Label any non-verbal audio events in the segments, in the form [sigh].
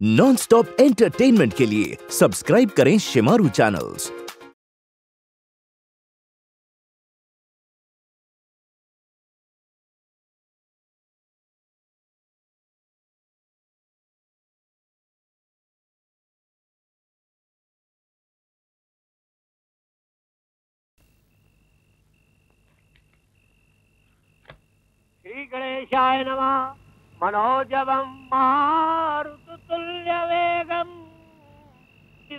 Non stop entertainment के लिए subscribe करें शिमारू चैनल्स श्रीगणेशाय नमः। मनोजवं मारुतुल्यवेगम्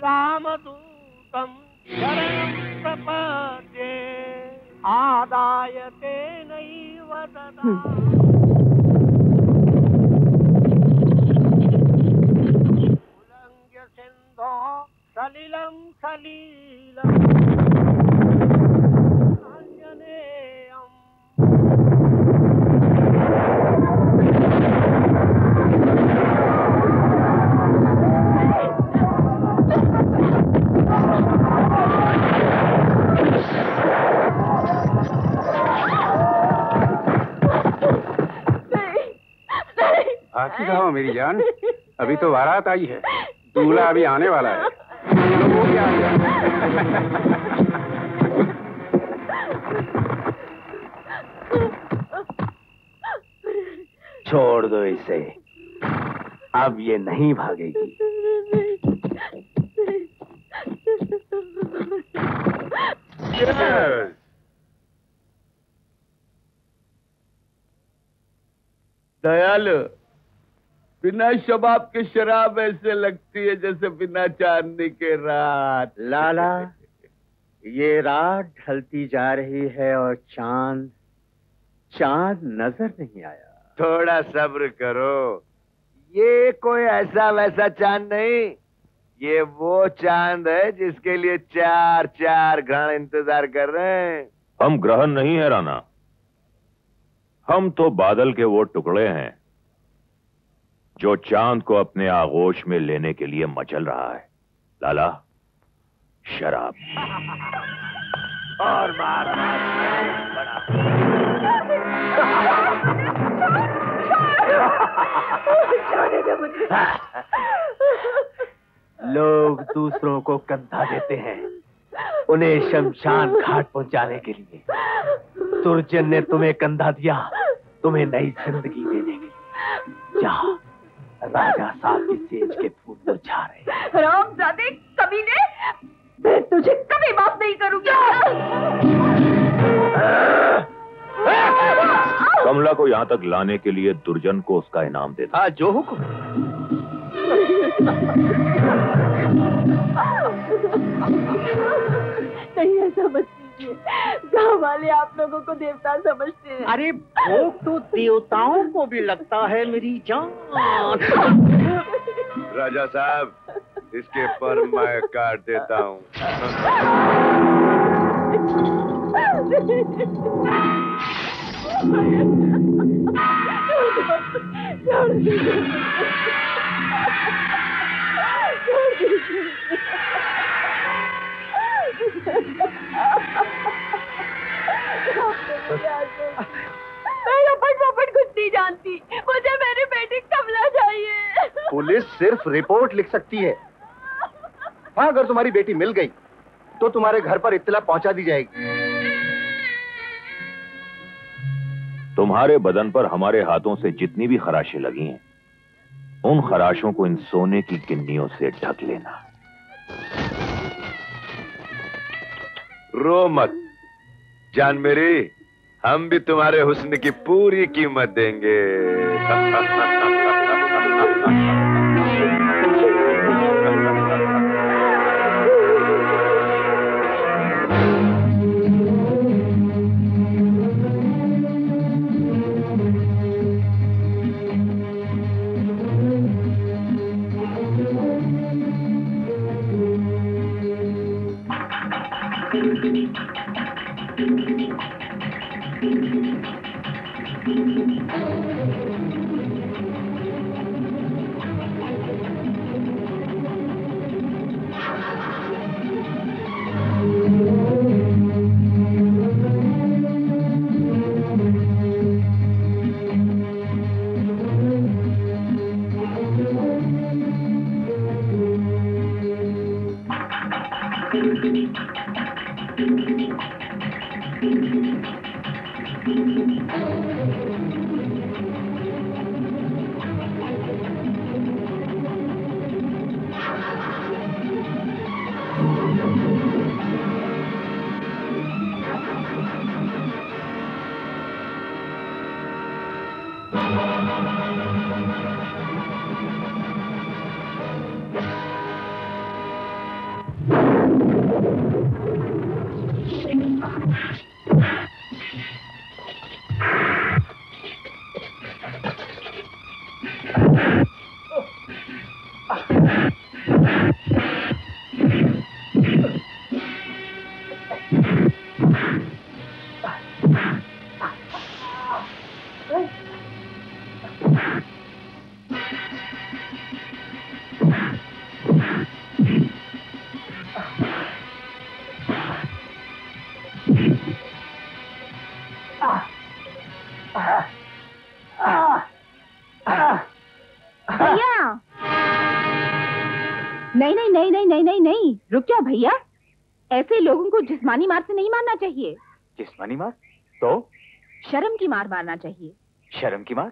रामदूतं शरणं प्रपद्ये आदाय तेनैव ददा उल्लङ्घ्य सिन्धो सलिलं सलीलम् आखिर कहो मेरी जान? अभी तो बारात आई है। दूल्हा अभी आने वाला है। वो भी आ गया छोड़ दो इसे। अब ये नहीं भागेगी। दयालु बिना शबाब के शराब ऐसे लगती है जैसे बिना चांदनी के रात। लाला ये रात ढलती जा रही है और चाँद चाँद नज़र नहीं आया। थोड़ा सब्र करो। ये कोई ऐसा वैसा चाँद नहीं। ये वो चाँद है जिसके लिए चार चार ग्रहण इंतज़ार कर रहे हैं। हम ग्रहण नहीं है राणा। हम तो बादल के वो टुकड़े हैं जो चाँद को अपने आगोश में लेने के लिए मचल रहा है। लाला शराब। और बार [laughs] [laughs] लोग दूसरों को कंधा देते हैं। उन्हें शमशान घाट पहुँचाने के लिए। दुर्जन ने तुम्हें कंधा दिया तुम्हें नई ज़िंदगी देने के लिए। जाओ राजा साहब की सेज के फूल मुरझा रहे रामजादे कमीने मैं तुझे कभी माफ़ नहीं करूँगी। कमला को यहाँ तक लाने के लिए दुर्जन को उसका इनाम देता हाँ जो हुक्म नहीं ऐसा मत कीजिए गाँव वाले आप लोगों को देवता समझते हैं। अरे भोग तो देवताओं को भी लगता है मेरी जान। राजा साहब इसके पर मैं काट देता हूँ। छोड़ मैं रपट रपट कुछ नहीं जानती। मुझे मेरी बेटी कमला चाहिए। पुलिस सिर्फ़ रिपोर्ट लिख सकती है। हाँ अगर तुम्हारी बेटी मिल गई तो तुम्हारे घर पर इत्तला पहुँचा दी जाएगी। तुम्हारे बदन पर हमारे हाथों से जितनी भी खराशें लगी हैं उन खराशों को इन सोने की गिन्नियों से ढक लेना। रो मत। जान मेरी, हम भी तुम्हारे हुस्न की पूरी कीमत देंगे। [laughs] Thank you. भैया ऐसे लोगों को जिस्मानी मार से नहीं मारना चाहिए। जिस्मानी मार? तो? शर्म की मार मारना चाहिए। शर्म की मार?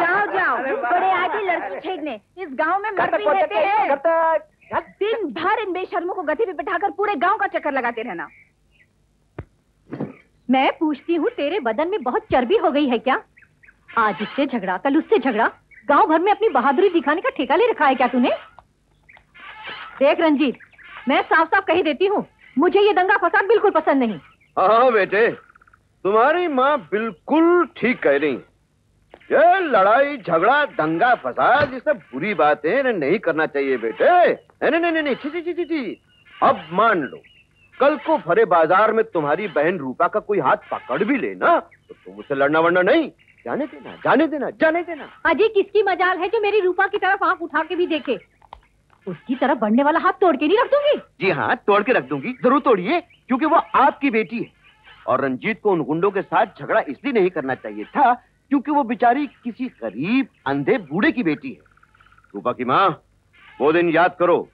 जाओ जाओ बड़े आगे लड़की छेड़ने इस गाँव में मर्द भी रहते हैं। दिन भर इन बेशर्मों को गति पे बिठाकर पूरे गाँव का चक्कर लगाते रहना। मैं पूछती हूँ तेरे बदन में बहुत चर्बी हो गई है क्या? आज इससे झगड़ा कल उससे झगड़ा। गाँव भर में अपनी बहादुरी दिखाने का ठेका ले रखा है क्या तूने? देख रंजीत, मैं साफ़ साफ़ कही देती हूँ, मुझे ये दंगा फसाद बिल्कुल पसंद नहीं। हाँ बेटे, तुम्हारी माँ बिल्कुल ठीक कह रही ये लड़ाई, झगड़ा, दंगा फसाद, ये सब बुरी बातें इन्हें नहीं करना चाहिए, बेटे। नहीं नहीं नहीं छी छी छी छी अब मान लो, कल को भरे बाज़ार में तुम्हारी बहन रूपा का कोई हाथ पकड़ भी लेना तो तुम उसे लड़ना वड़ना नहीं। जाने देना जाने देना जाने देना। अजय किसकी मजाल है जो मेरी रूपा की तरफ़ आँख उठा के भी देखे? उसकी तरफ़ बढ़ने वाला हाथ तोड़ के नहीं रख दूँगी? जी हाँ तोड़ के रख दूँगी। ज़रूर तोड़िए क्योंकि वो आपकी बेटी है। और रंजीत को उन गुंडों के साथ झगड़ा इसलिए नहीं करना चाहिए था क्योंकि वो बेचारी किसी गरीब अंधे बूढ़े की बेटी है। रूपा की माँ वो दिन याद करो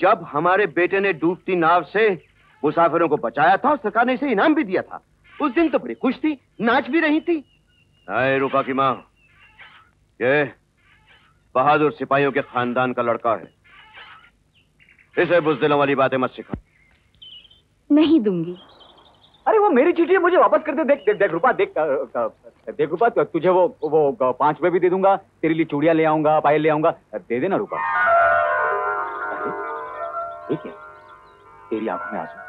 जब हमारे बेटे ने डूबती नाव से मुसाफिरों को बचाया था और सरकार ने इसे इनाम भी दिया था। उस दिन तो बड़ी खुश थी नाच भी रही थी। आए रूपा की माँ। ये बहादुर सिपाहियों के खानदान का लड़का है। इसे बुजदिलों वाली बातें मत सिखा। नहीं दूँगी। अरे वो मेरी चिट्ठी मुझे वापस कर दे। देख देख देख रूपा देख देख रूपा तुझे वो वो पाँच रुपए भी दे दूँगा। तेरे लिए चूड़ियाँ ले आऊँगा पायल ले आऊँगा। दे देना रूपा। ठीक है। तेरी आँखों में आँसू।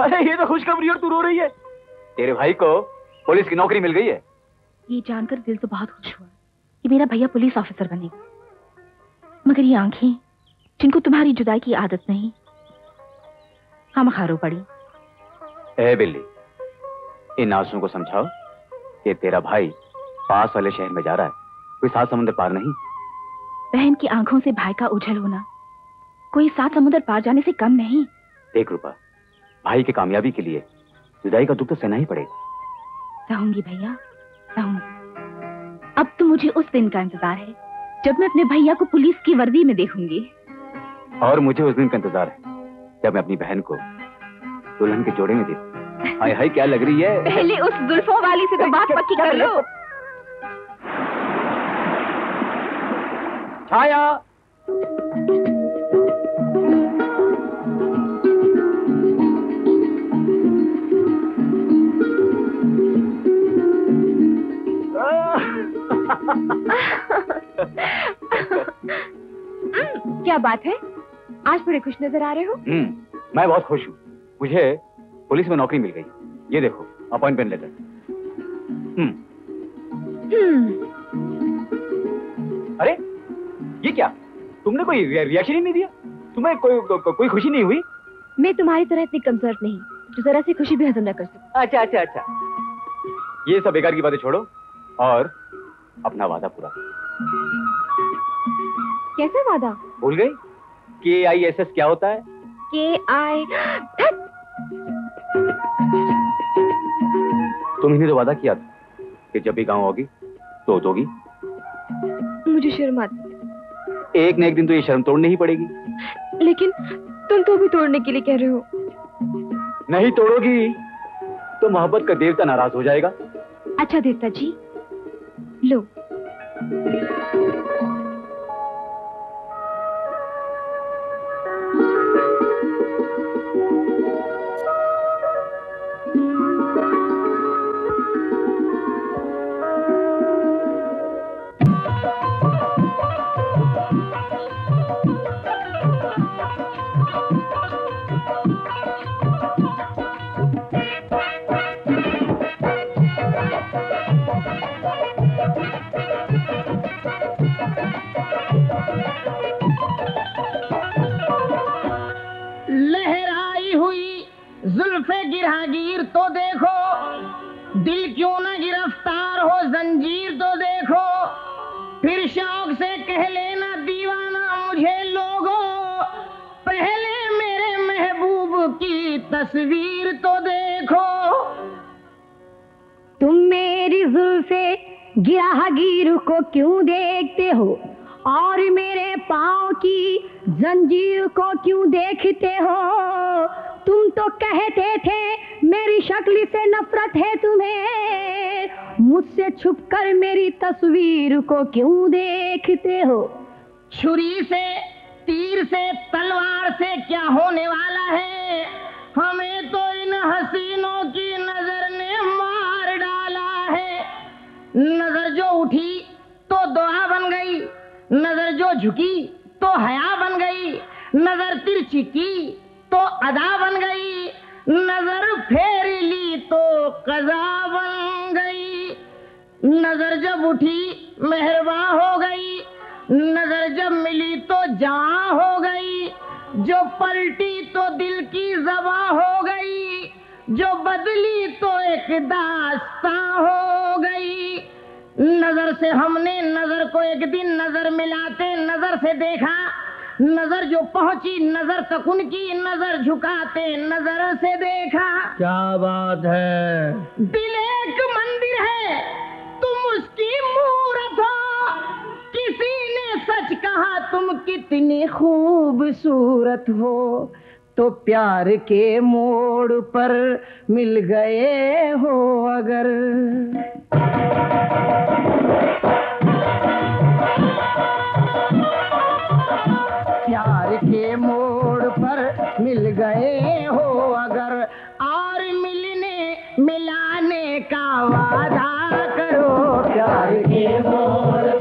अरे ये तो खुशखबरी और तू रो रही है। तेरे भाई को पुलिस की नौकरी मिल गई है। ये जानकर दिल तो बहुत खुश हुआ कि मेरा भैया पुलिस ऑफिसर बनेगा। मगर ये आँखें जिनको तुम्हारी जुदाई की आदत नहीं हम हारो पड़ी। ए बिल्ली इन आंसुओं को समझाओ कि तेरा भाई पास वाले शहर में जा रहा है। कोई सात समुद्र पार नहीं। बहन की आँखों से भाई का उछल होना कोई सात समुद्र पार जाने से कम नहीं। देख रूपा भाई की कामयाबी के लिए। जुदाई का दुख तो सहना ही पड़ेगा। रहूँगी भैया रहूँगी। अब तो मुझे उस दिन का इंतज़ार है जब मैं अपने भैया को पुलिस की वर्दी में देखूँगी। और मुझे उस दिन का इंतज़ार है जब मैं अपनी बहन को दुल्हन के जोड़े में देखूँ। हाय हाय क्या लग रही है? पहले उस जुल्फों वाली से तो बात पक्की कर लो। छाया! बात है? आज बड़े खुश नज़र आ रहे हो? हम्म मैं बहुत खुश हूँ। मुझे पुलिस में नौकरी मिल गई। ये देखो अपॉइंटमेंट लेटर। हम्म। हम्म, अरे ये क्या? तुमने कोई रिएक्शन ही नहीं दिया? तुम्हें कोई को, को, कोई खुशी नहीं हुई? मैं तुम्हारी तरह इतनी कमज़ोर नहीं जो जरा सी खुशी भी हजम न कर सकूँ। अच्छा अच्छा अच्छा। ये सब बेकार की बातें छोड़ो और अपना वादा पूरा। कैसा वादा? भूल गई? के आई एस एस क्या होता है? के आई तुमने तो वादा किया था कि जब भी गाँव होगी तो दोगी मुझे शर्म आती एक न एक दिन तो ये शर्म तोड़नी ही पड़ेगी। लेकिन तुम तो भी तोड़ने के लिए कह रहे हो। नहीं तोड़ोगी तो मोहब्बत का देवता नाराज़ हो जाएगा। अच्छा देवता जी लो। जुल्फे गिरहागीर तो देखो। दिल क्यों न गिरफ़्तार हो, जंजीर तो देखो। फिर शौक से कह लेना दीवाना मुझे लोगो। पहले मेरे महबूब की तस्वीर तो देखो। तुम मेरी जुल जुल्फे गिराहगीर को क्यों देखते हो? और मेरे पाँव की जंजीर को क्यों देखते हो? तुम तो कहते थे, मेरी शक्ल से नफरत है तुम्हें। मुझसे छुपकर मेरी तस्वीर को क्यों देखते हो? छुरी से, तीर से, तलवार से क्या होने वाला है? हमें तो इन हसीनों की नज़र ने मार डाला है। नज़र जो उठी तो दुआ बन गई, नज़र जो झुकी तो हया बन गई, नज़र तिरछी की तो अदा बन गई। नज़र फेर ली तो कजा बन गई। नज़र जब उठी मेहरबा हो गई। नज़र जब मिली तो जवां हो गई। जो पलटी तो दिल की जबा हो गई। जो बदली तो एक दास्तां हो गई। नज़र से हमने नज़र को एक दिन नज़र मिलाते, नज़र से देखा। नज़र जो पहुँची नज़र तक उनकी नज़र झुकाते नज़र से देखा। क्या बात है? दिल एक मंदिर है तुम उसकी मूरत हो। किसी ने सच कहा तुम कितनी खूबसूरत हो। तो प्यार के मोड़ पर मिल गए हो अगर। मिल गए हो अगर और मिलने मिलाने का वादा करो। प्यार के मोड़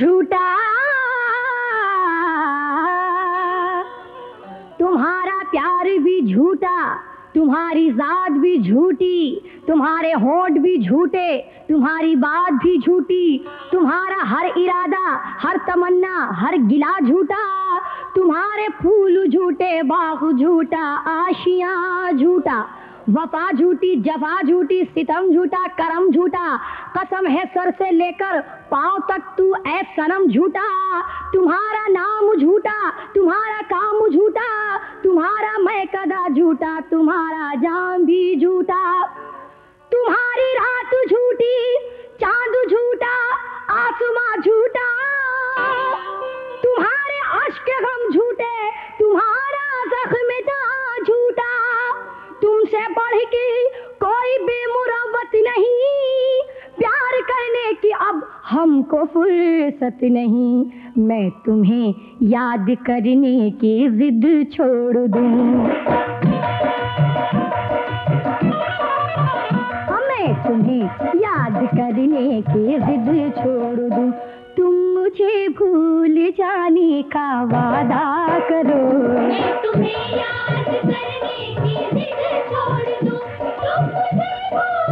झूठा। तुम्हारा प्यार भी झूठा, तुम्हारी जात भी झूठी, तुम्हारे होंठ भी झूठे, तुम्हारी बात भी झूठी, तुम्हारा हर इरादा, हर तमन्ना, हर गिला झूठा, तुम्हारे फूल झूठे, बाग झूठा, आशिया झूठा। वफा झूठी जफा झूठी, सितम झूठा, करम झूठा। कसम है सर से लेकर पाँव तक तू ऐ सनम झूठा। तुम्हारा नाम झूठा, तुम्हारा काम झूठा। तुम्हारा मैं कदा झूठा, तुम्हारा जाम भी झूठा। तुम्हारी रात झूठी, चाँद झूठा, आसमां झूठा। तुम्हारे अश्क गम झूठे, तुम्हारा जख्म था तुमसे बढ़ के कोई बेमुरवत नहीं। प्यार करने की अब हमको फुर्सत नहीं। मैं तुम्हें याद करने की जिद छोड़ दूँ। मैं तुम्हें याद करने की जिद छोड़ दूँ। तुम मुझे भूल जाने का वादा करो। मैं तुम्हें याद करने की Thank you.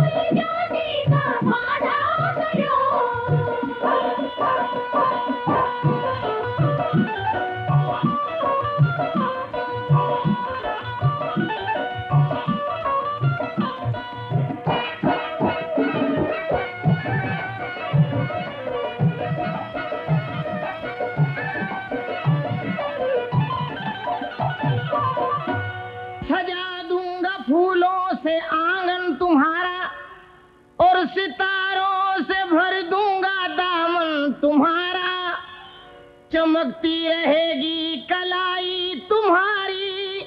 चमकती रहेगी कलाई तुम्हारी,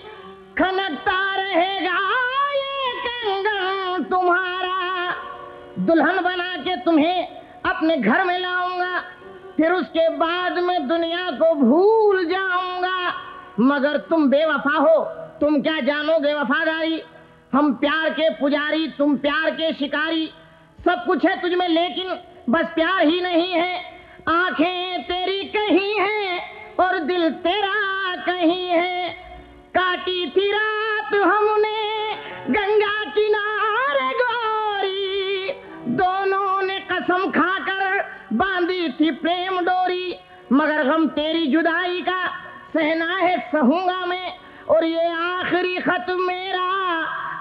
खनकता रहेगा ये कंगन तुम्हारा। दुल्हन बना के तुम्हें अपने घर में लाऊँगा, फिर उसके बाद में दुनिया को भूल जाऊँगा। मगर तुम बेवफा हो, तुम क्या जानोगे वफादारी हम प्यार के पुजारी, तुम प्यार के शिकारी। सब कुछ है तुझ में, लेकिन बस प्यार ही नहीं है। आँखें तेरी कहीं है और दिल तेरा कहीं है। काटी थी रात हमने गंगा किनारे गोरी। दोनों ने कसम खाकर बांधी थी प्रेम डोरी। मगर हम तेरी जुदाई का सहना है सहूँगा मैं। और ये आखिरी खत मेरा,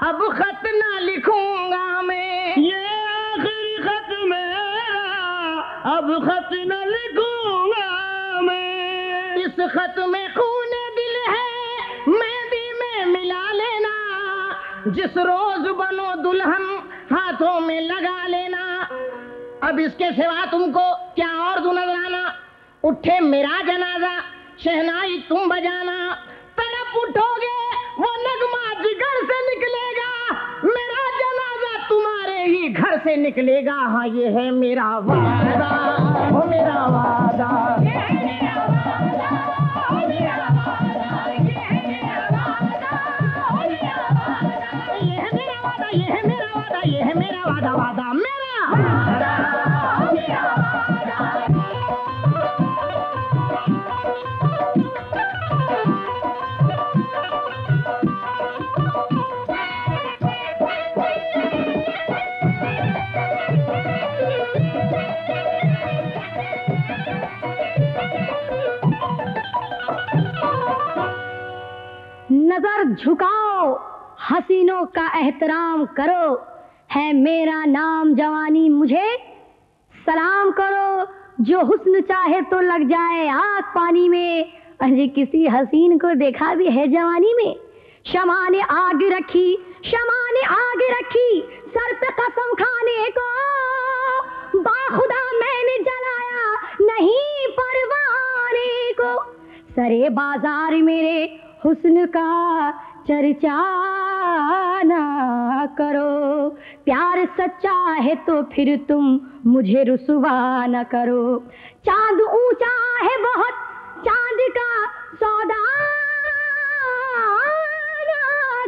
अब खत ना लिखूँगा मैं। ये आखिरी खत मेरा अब खत न लिखूँगा मैं। इस खत में खून दिल है मेहंदी में मिला लेना। जिस रोज बनो दुल्हन हाथों में लगा लेना। अब इसके सिवा तुमको क्या और दू नजराना उठे मेरा जनाजा, शहनाई तुम बजाना। तड़प उठोगे, वो नगमा जिगर से निकलेगा। ही घर से निकलेगा। हाँ ये है मेरा वादा। वो मेरा वादा। ये है मेरा वादा, ये है मेरा वादा वादा मेरा वादा नज़र झुकाओ। हसीनों का एहतराम करो। है मेरा नाम जवानी, मुझे सलाम करो। जो हुस्न चाहे तो लग जाए आग पानी में। अरे, किसी हसीन को देखा भी है जवानी में? शमा ने आग रखी शमा ने आग रखी। सर पे कसम खाने को बाखुदा मैंने जलाया, नहीं परवाने को। सरे बाज़ार मेरे हुस्न का चर्चा ना करो। प्यार सच्चा है तो फिर तुम मुझे रुसवा न करो। चाँद ऊँचा है बहुत, चाँद का सौदा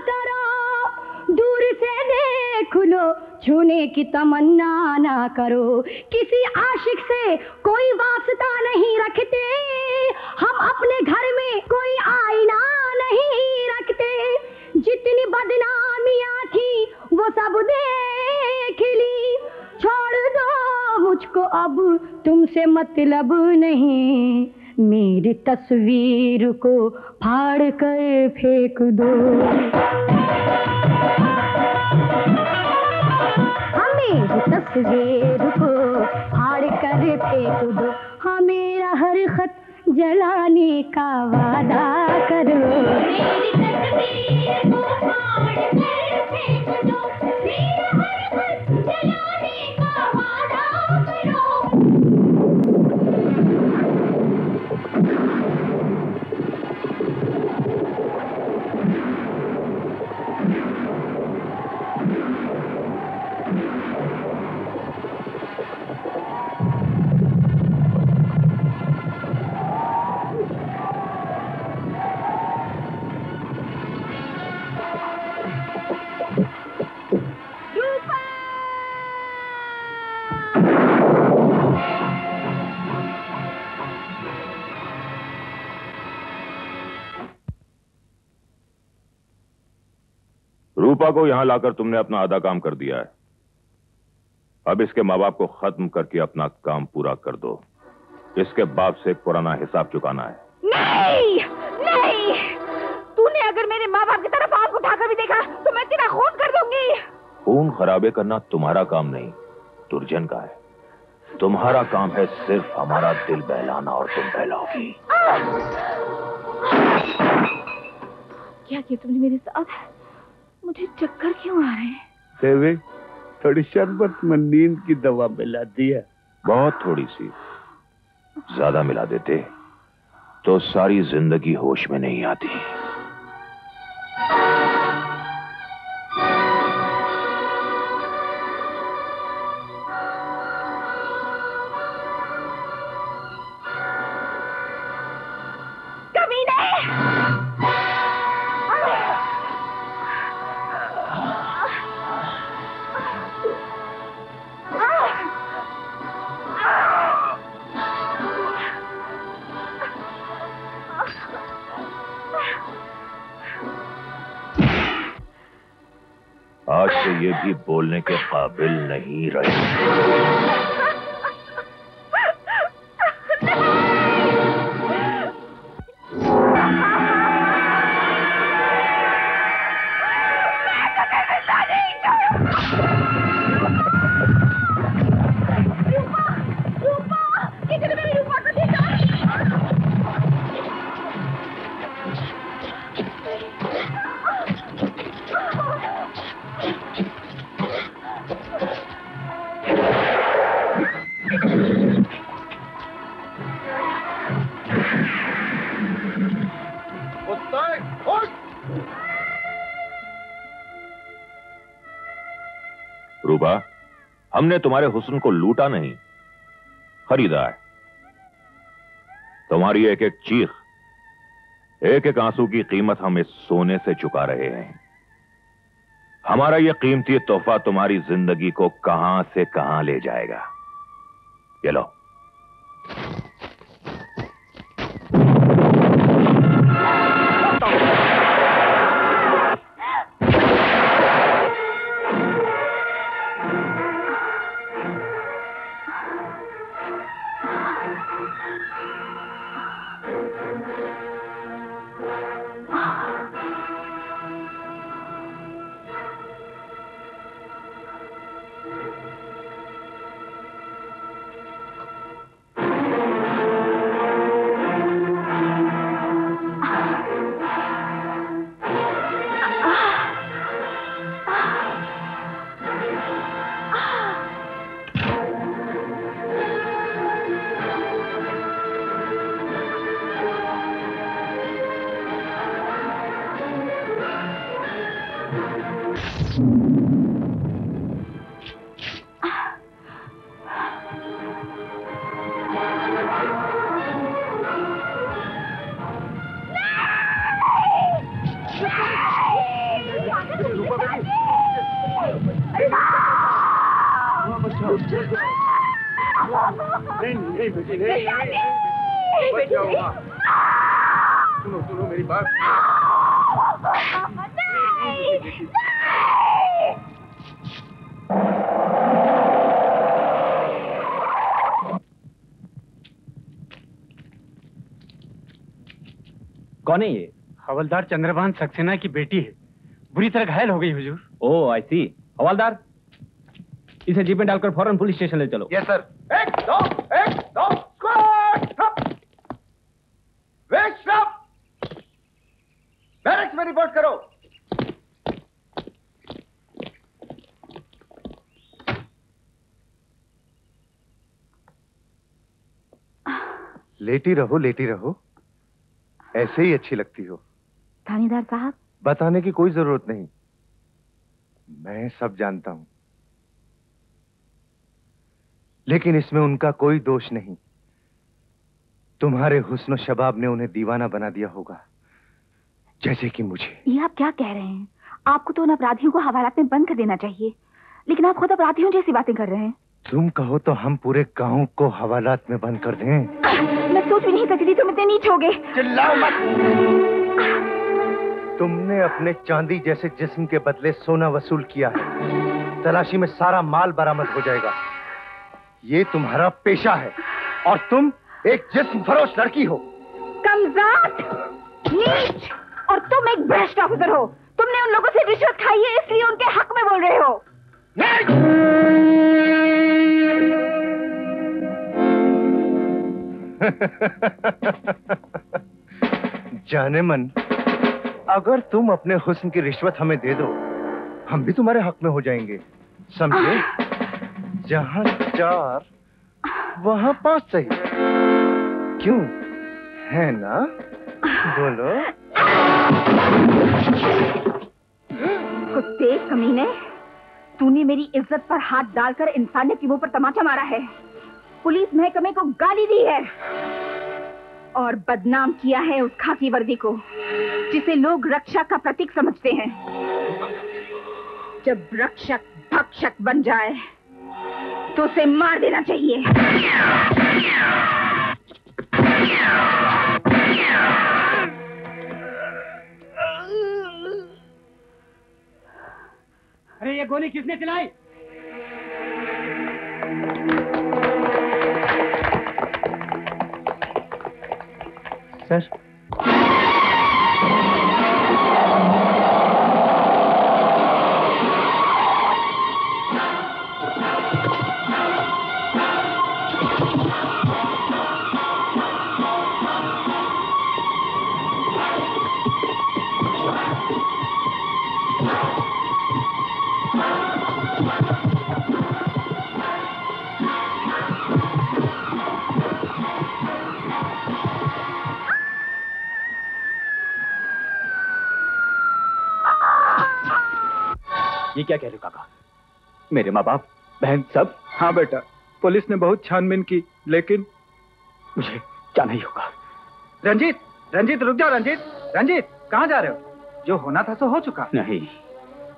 करो। दूर से देख लो, छूने की तमन्ना ना करो। किसी आशिक से कोई वास्ता नहीं रखते हम अपने घर में कोई आईना नहीं रखते। जितनी बदनामियाँ थी वो सब देख ली। छोड़ दो मुझको अब तुमसे मतलब नहीं। मेरी तस्वीर को फाड़ कर फेंक दो। हाँ, मेरी तस्वीर को फाड़ कर फेंक दो। हाँ मेरा हर खत जलाने का वादा करो। मेरी तकदीर को फाड़ कर फेंक दो मेरा रूपा को यहाँ लाकर तुमने अपना आधा काम कर दिया है। अब इसके माँ बाप को खत्म करके अपना काम पूरा कर दो। इसके बाप से एक पुराना हिसाब चुकाना है। नहीं! नहीं! तूने अगर मेरे माँ बाप की तरफ़ आँख उठाकर भी देखा तो मैं तेरा खून कर दूँगी। खून खराबे करना तुम्हारा काम नहीं दुर्जन का है। तुम्हारा काम है सिर्फ़ हमारा दिल बहलाना और तुम बहलाओगी। क्या किया तुमने मेरे साथ? मुझे चक्कर क्यों आ रहे हैं? देवी थोड़ी शरबत में नींद की दवा मिला दी है। बहुत थोड़ी सी। ज़्यादा मिला देते तो सारी ज़िंदगी होश में नहीं आती। हमने तुम्हारे हुसन को लूटा नहीं। खरीदा है तुम्हारी एक एक चीख, एक एक आँसू की कीमत हम इस सोने से चुका रहे हैं। हमारा यह कीमती तोहफा तुम्हारी ज़िंदगी को कहाँ से कहाँ ले जाएगा? ये लो। हवलदार चंद्रभान सक्सेना की बेटी है। बुरी तरह घायल हो गई हुजूर। ओ आई सी हवालदार इसे जीप में डालकर फ़ौरन पुलिस स्टेशन ले चलो। यस सर एक दो एक दो बैरक्स में रिपोर्ट करो। लेटी रहो लेटी रहो। ऐसे ही अच्छी लगती हो। थानेदार साहब बताने की कोई ज़रूरत नहीं। मैं सब जानता हूँ। लेकिन इसमें उनका कोई दोष नहीं। तुम्हारे हुस्न शबाब ने उन्हें दीवाना बना दिया होगा जैसे कि मुझे। ये आप क्या कह रहे हैं? आपको तो उन अपराधियों को हवालात में बंद कर देना चाहिए। लेकिन आप खुद अपराधियों जैसी बातें कर रहे हैं। तुम कहो तो हम पूरे गाँव को हवालात में बंद कर दें। मैं सोच भी नहीं सकती तुम इतने नीच हो गए। चिल्लाओ मत। तुमने अपने चांदी जैसे जिस्म के बदले सोना वसूल किया है। तलाशी में सारा माल बरामद हो जाएगा। ये तुम्हारा पेशा है और तुम एक जिस्म फरोश लड़की हो। कमजात नीच और तुम एक भ्रष्ट ऑफिसर हो। तुमने उन लोगों से रिश्वत खाई है इसलिए उनके हक में बोल रहे हो। [laughs] जाने मन अगर तुम अपने हुस्न की रिश्वत हमें दे दो, हम भी तुम्हारे हक में हो जाएँगे। समझे? जहाँ चार, वहाँ पाँच सही क्यों? है ना? बोलो। कुत्ते, कमीने, तूने मेरी इज़्ज़त पर हाथ डालकर इंसानियत के मुँह पर तमाचा मारा है। पुलिस महकमे को गाली दी है। और बदनाम किया है उस खाकी वर्दी को, जिसे लोग रक्षा का प्रतीक समझते हैं। जब रक्षक भक्षक बन जाए तो उसे मार देना चाहिए। अरे, ये गोली किसने चलाई? सर क्या कह रहे हो काका? मेरे माँ बाप बहन सब? हाँ बेटा। पुलिस ने बहुत छानबीन की लेकिन मुझे जाना ही होगा? रंजीत रंजीत रुक जाओ रंजीत। रंजीत कहाँ जा रहे हो? जो होना था सो हो चुका। नहीं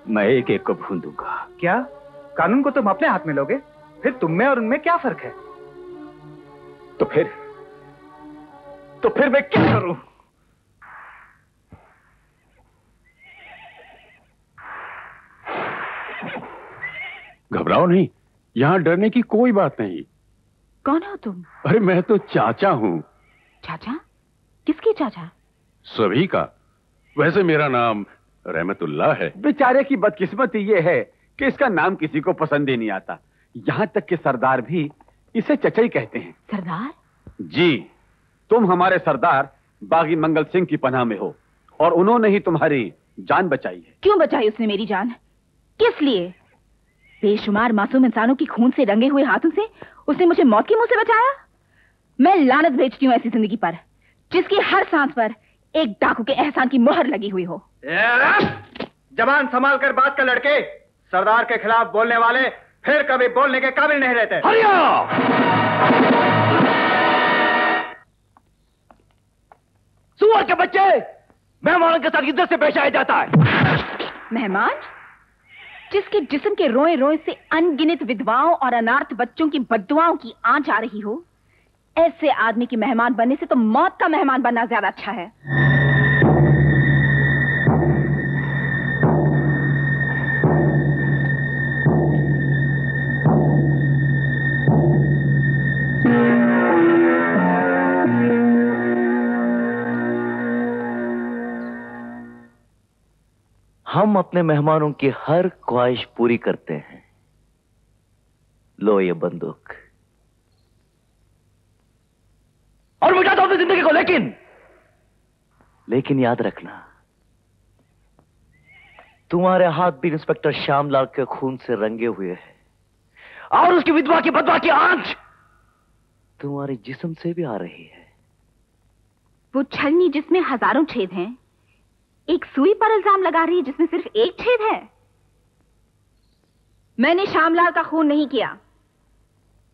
मैं एक एक को भून दूँगा। क्या? कानून को तुम अपने हाथ में लोगे? फिर तुम में और उनमें क्या फ़र्क है? तो फिर तो फिर मैं क्या करूँ? घबराओ नहीं यहाँ डरने की कोई बात नहीं। कौन हो तुम? अरे मैं तो चाचा हूँ। चाचा? किसके चाचा? सभी का। वैसे मेरा नाम रहमतुल्लाह है। बेचारे की बदकिस्मती ये है कि इसका नाम किसी को पसंद ही नहीं आता। यहाँ तक के सरदार भी इसे चचा ही कहते हैं। सरदार? जी तुम हमारे सरदार बागी मंगल सिंह की पनाह में हो और उन्होंने ही तुम्हारी जान बचाई है। क्यों बचाई उसने मेरी जान? किस लिए? बेशुमार मासूम इंसानों की खून से रंगे हुए हाथों से उसने मुझे मौत के मुँह से बचाया? मैं लानत भेजती हूँ ऐसी ज़िंदगी पर जिसकी हर सांस पर एक डाकू के एहसान की मोहर लगी हुई हो। जबान संभाल कर बात कर लड़के। सरदार के खिलाफ बोलने वाले फिर कभी बोलने के काबिल नहीं रहते। सुअर के बच्चे मेहमानों के साथ इज़्ज़त से पेश आया जाता है। मेहमान? जिसके जिस्म के रोए रोए से अनगिनत विधवाओं और अनार्थ बच्चों की बदुआओं की आँच आ रही हो, ऐसे आदमी की मेहमान बनने से तो मौत का मेहमान बनना ज़्यादा अच्छा है। हम अपने मेहमानों की हर ख्वाहिश पूरी करते हैं। लो ये बंदूक। और बुझा दो अपनी ज़िंदगी को, लेकिन लेकिन याद रखना, तुम्हारे हाथ भी इंस्पेक्टर श्यामलाल के खून से रंगे हुए हैं। और उसकी विधवा की बदवा की आँच तुम्हारे जिस्म से भी आ रही है। वो छलनी जिसमें हज़ारों छेद हैं एक सुई पर इल्ज़ाम लगा रही है जिसमें सिर्फ़ एक छेद है। मैंने श्यामलाल का खून नहीं किया,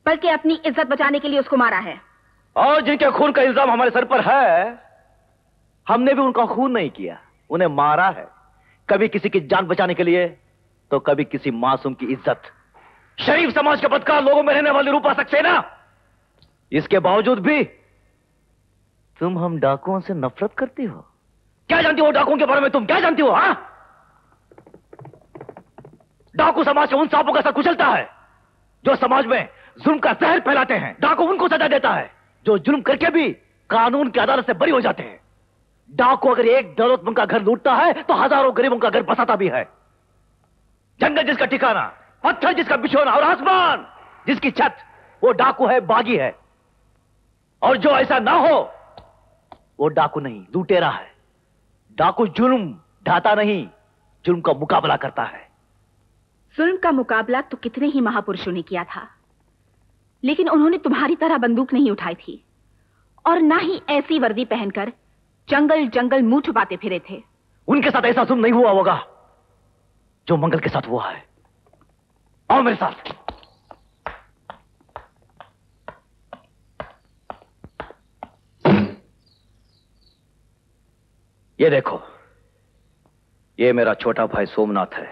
बल्कि अपनी इज़्ज़त बचाने के लिए उसको मारा है। और जिनके खून का इल्ज़ाम हमारे सर पर है, हमने भी उनका खून नहीं किया, उन्हें मारा है। कभी किसी की जान बचाने के लिए तो कभी किसी मासूम की इज़्ज़त। शरीफ समाज के बदकार लोगों में रहने वाली रूपा ना इसके बावजूद भी तुम हम डाकुओं से नफरत करती हो। क्या जानती हो डाकुओं के बारे में तुम? क्या जानती हो हाँ? डाकू समाज के उन सांपों का सर कुचलता है, जो समाज में जुल्म का जहर फैलाते हैं। डाकू उनको सजा देता है, जो जुल्म करके भी कानून की अदालत से बरी हो जाते हैं। डाकू अगर एक दौलतमंद का घर लूटता है तो हज़ारों गरीबों का घर बसाता भी है। जंगल जिसका ठिकाना, पत्थर जिसका बिछोना और आसमान जिसकी छत, वो डाकू है, बागी है। और जो ऐसा ना हो, वो डाकू नहीं, लुटेरा है। डाकू जुल्म ढाता नहीं जुल्म का मुकाबला करता है। जुल्म का मुकाबला तो कितने ही महापुरुषों ने किया था। लेकिन उन्होंने तुम्हारी तरह बंदूक नहीं उठाई थी। और ना ही ऐसी वर्दी पहनकर जंगल जंगल मुँह छुपाते फिरे थे। उनके साथ ऐसा जुल्म नहीं हुआ होगा जो मंगल के साथ हुआ है। आओ मेरे साथ। ये देखो, ये मेरा छोटा भाई सोमनाथ है।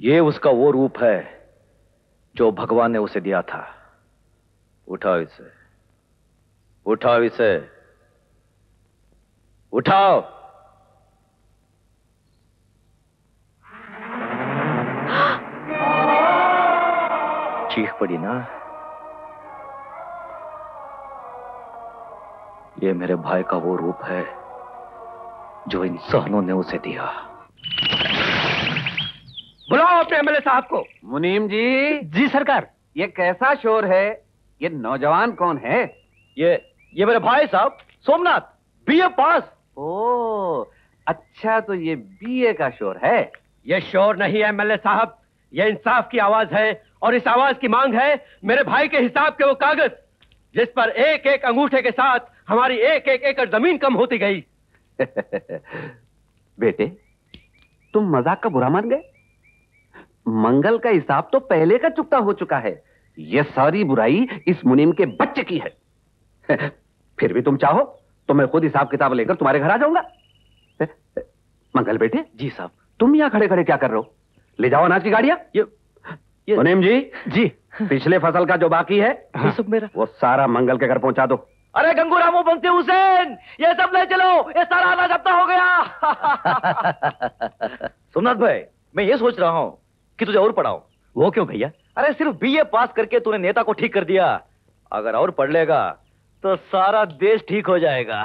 ये उसका वो रूप है जो भगवान ने उसे दिया था। उठाओ इसे। उठाओ इसे। उठाओ। चीख पड़ी ना? ये मेरे भाई का वो रूप है। जो इंसानों ने उसे दिया। बुलाओ अपने एमएलए साहब को। मुनीम जी। जी सरकार। ये कैसा शोर है? ये नौजवान कौन है? ये ये मेरे भाई साहब सोमनाथ बीए पास। ओ अच्छा तो ये बीए का शोर है। ये शोर नहीं है एमएलए साहब। ये इंसाफ की आवाज़ है और इस आवाज़ की मांग है मेरे भाई के हिसाब के वो कागज़ जिस पर एक एक अंगूठे के साथ हमारी एक एक एकड़ ज़मीन कम होती गई। [laughs] बेटे तुम मज़ाक का बुरा मान गए। मंगल का हिसाब तो पहले का चुकता हो चुका है। यह सारी बुराई इस मुनीम के बच्चे की है। [laughs] फिर भी तुम चाहो तो मैं खुद हिसाब किताब लेकर तुम्हारे घर आ जाऊँगा। [laughs] मंगल बेटे जी साहब। तुम यहाँ खड़े खड़े क्या कर रहे हो? ले जाओ अनाज की गाड़ियाँ। ये, ये मुनीम जी जी। पिछले फ़सल का जो बाकी है ये सब मेरा वो सारा मंगल के घर पहुँचा दो। अरे गंगू रामू बंसी हुसैन ये सब ले चलो ये सारा अनाज अपना हो गया। [laughs] सोमनाथ भाई मैं ये सोच रहा हूँ कि तुझे और पढ़ाओ वो क्यों भैया? अरे सिर्फ़ बीए पास करके तूने नेता को ठीक कर दिया। अगर और पढ़ लेगा तो सारा देश ठीक हो जाएगा।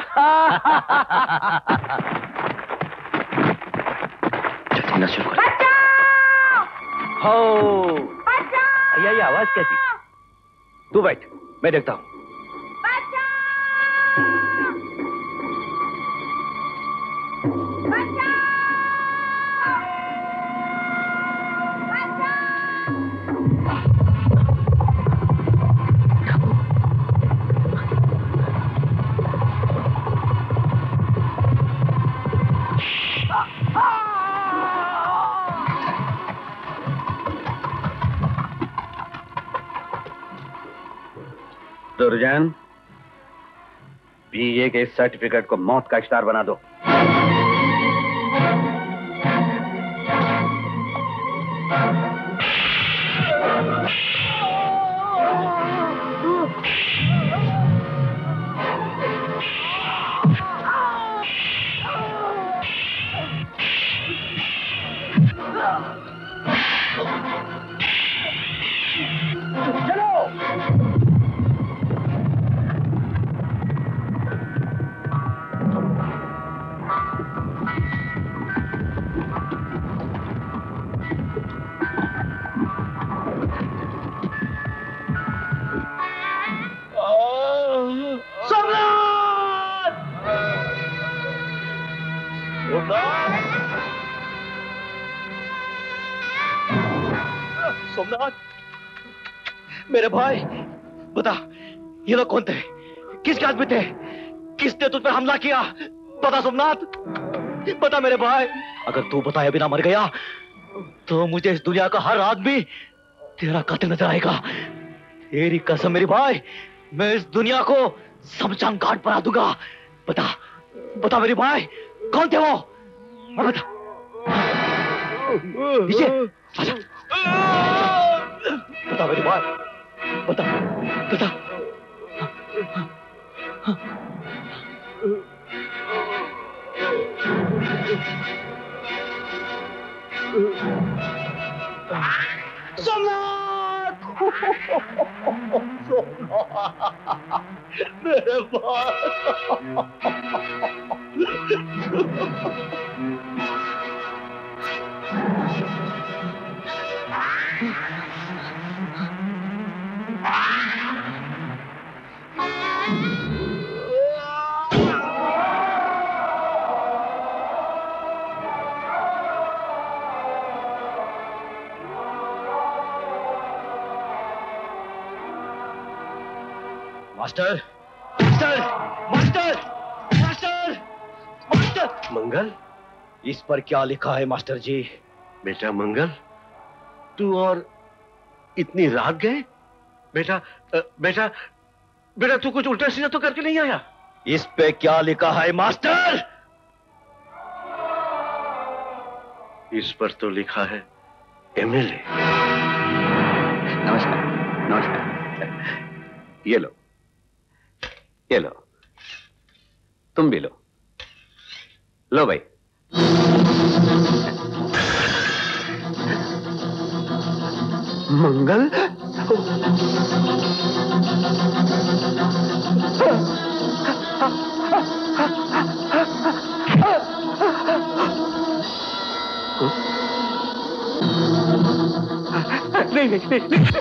चलना शुरू कर। हो। ये आवाज़ कैसी? तू बैठ मैं देखता हूँ। दुर्जन बीए के सर्टिफिकेट को मौत का इश्तार बना दो। मेरे भाई, बता, ये लोग कौन थे? किसके हाथ में थे? किसने तुझ पर हमला किया? बता सोमनाथ, बता मेरे भाई। अगर तू बताए बिना मर गया तो मुझे इस दुनिया का हर आदमी तेरा कातिल नज़र आएगा। तेरी कसम मेरी भाई, मैं इस दुनिया को शमशान घाट बना दूँगा। बता बता मेरी भाई, कौन थे वो? बता। नीचे बता मेरी 豚豚そんな。そんな。ねえば master master master master master. Mangal, इस पर क्या लिखा है मास्टर जी? बेटा मंगल, तू और इतनी रात गए? बेटा बेटा बेटा तू कुछ उल्टा सीधा तो करके नहीं आया? इस पे क्या लिखा है मास्टर? इस पर तो लिखा है एमएलए नमस्कार नमस्कार। ये लो ये लो। तुम भी लो। लो भाई। मंगल? नहीं नहीं नहीं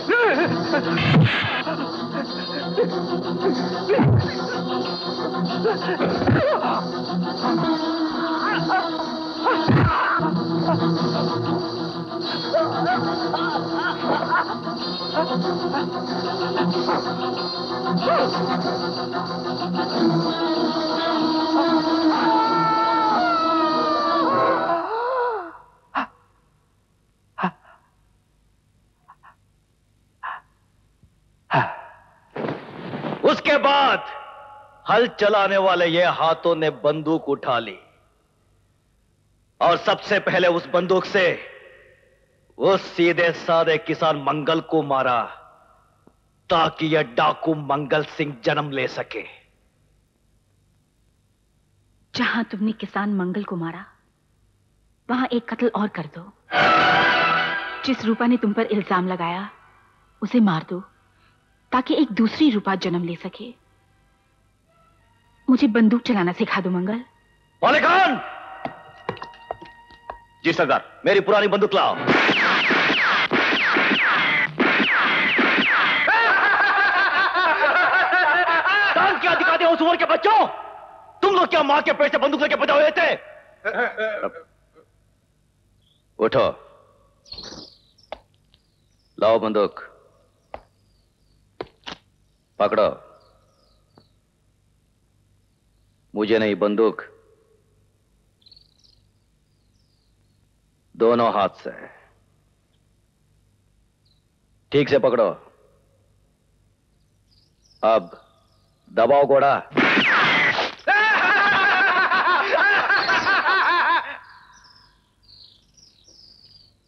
उसके बाद हल चलाने वाले ये हाथों ने बंदूक उठा ली। और सबसे पहले उस बंदूक से उस सीधे साधे किसान मंगल को मारा ताकि यह डाकू मंगल सिंह जन्म ले सके। जहाँ तुमने किसान मंगल को मारा वहाँ एक कत्ल और कर दो। जिस रूपा ने तुम पर इल्ज़ाम लगाया उसे मार दो ताकि एक दूसरी रूपा जन्म ले सके। मुझे बंदूक चलाना सिखा दो मंगल। खान! जी सरदार मेरी पुरानी बंदूक लाओ। सुअर के बच्चों, तुम लोग क्या माँ के पेट से बंदूक लेके पैदा हुए थे? उठो। लाओ बंदूक। पकड़ो। मुझे नहीं, बंदूक। दोनों हाथ से ठीक से पकड़ो। अब दबाओ घोड़ा।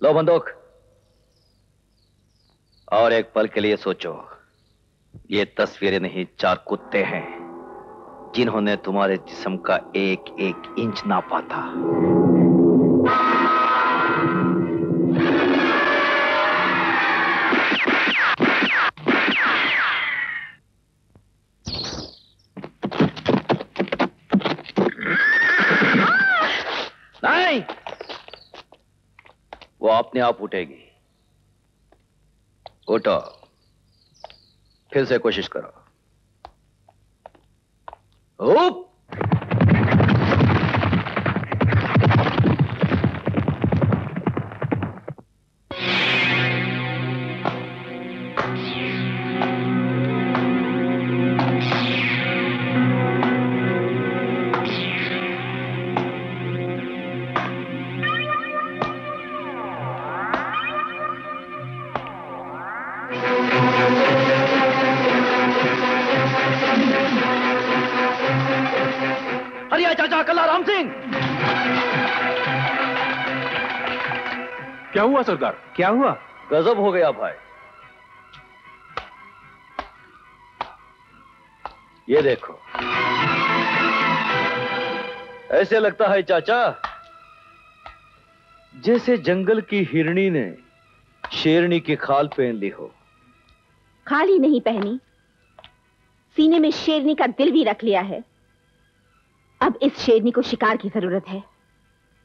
लो बंदूक। और एक पल के लिए सोचो, ये तस्वीरें नहीं, चार कुत्ते हैं, जिन्होंने तुम्हारे जिस्म का एक एक इंच नापा था अपने आप उठेगी। उठो। फिर से कोशिश करो। उप! सरदार। क्या हुआ? गजब हो गया भाई। ये देखो। ऐसे लगता है चाचा जैसे जंगल की हिरणी ने शेरनी की खाल पहन ली हो। खाल ही नहीं पहनी। सीने में शेरनी का दिल भी रख लिया है। अब इस शेरनी को शिकार की ज़रूरत है।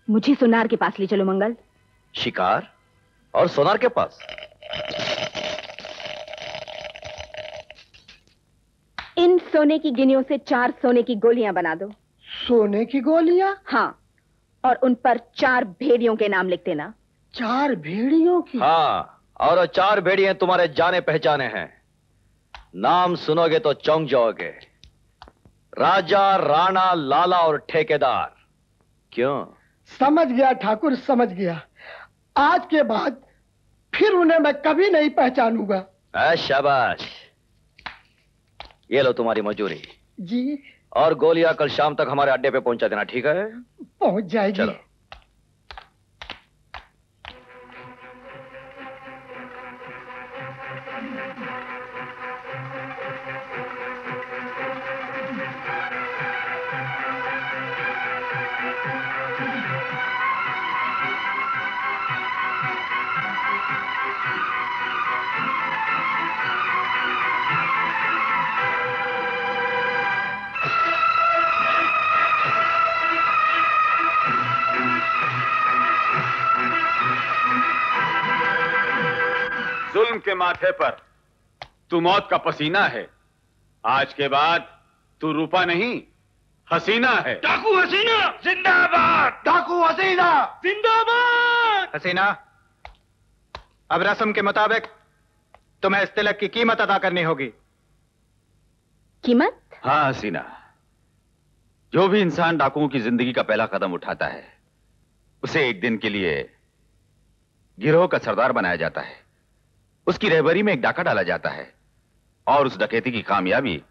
मुझे सुनार के पास ले चलो मंगल। शिकार? और सोनार के पास। इन सोने की गिनियों से चार सोने की गोलियाँ बना दो। सोने की गोलियाँ? हाँ और उन पर चार भेड़ियों के नाम लिख देना। चार भेड़ियों की? हाँ और चार भेड़िए तुम्हारे जाने पहचाने हैं। नाम सुनोगे तो चौंक जाओगे। राजा राणा लाला और ठेकेदार। क्यों? समझ गया ठाकुर समझ गया। आज के बाद फिर उन्हें मैं कभी नहीं पहचानूँगा। शाबाश। ये लो तुम्हारी मजूरी जी। और गोलियाँ कल शाम तक हमारे अड्डे पे पहुँचा देना ठीक है? पहुँच जाएगी। चलो। जुल्म के माथे पर। तू मौत का पसीना है। आज के बाद तू रूपा नहीं हसीना है। डाकू हसीना! जिंदाबाद! डाकू हसीना! जिंदाबाद! हसीना अब रस्म के मुताबिक तुम्हें इस तिलक की कीमत अदा करनी होगी। कीमत? हाँ हसीना। जो भी इंसान डाकुओं की ज़िंदगी का पहला कदम उठाता है उसे एक दिन के लिए गिरोह का सरदार बनाया जाता है। उसकी रहबरी में एक डाका डाला जाता है और उस डकैती की कामयाबी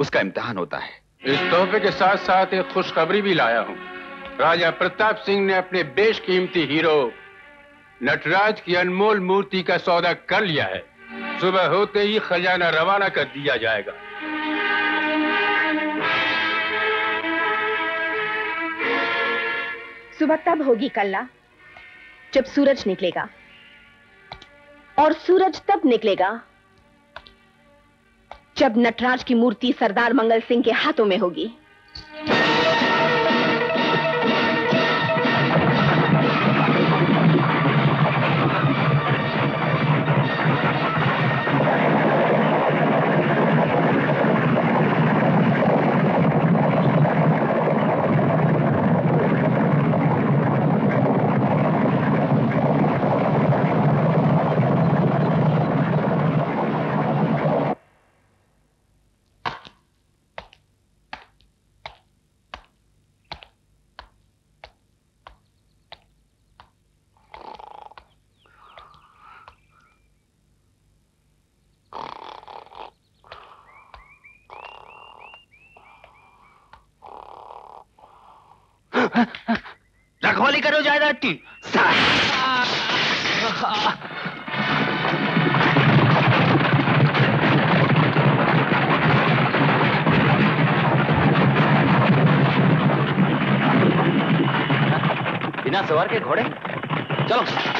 उसका इम्तिहान होता है। इस तोहफे के साथ साथ एक खुशखबरी भी लाया हूँ। राजा प्रताप सिंह ने अपने बेशकीमती हीरो नटराज की अनमोल मूर्ति का सौदा कर लिया है। सुबह होते ही खजाना रवाना कर दिया जाएगा। सुबह तब होगी कल्ला जब सूरज निकलेगा। और सूरज तब निकलेगा जब नटराज की मूर्ति सरदार मंगल सिंह के हाथों में होगी। करो जायदाद की बिना सवार के घोड़े? चलो।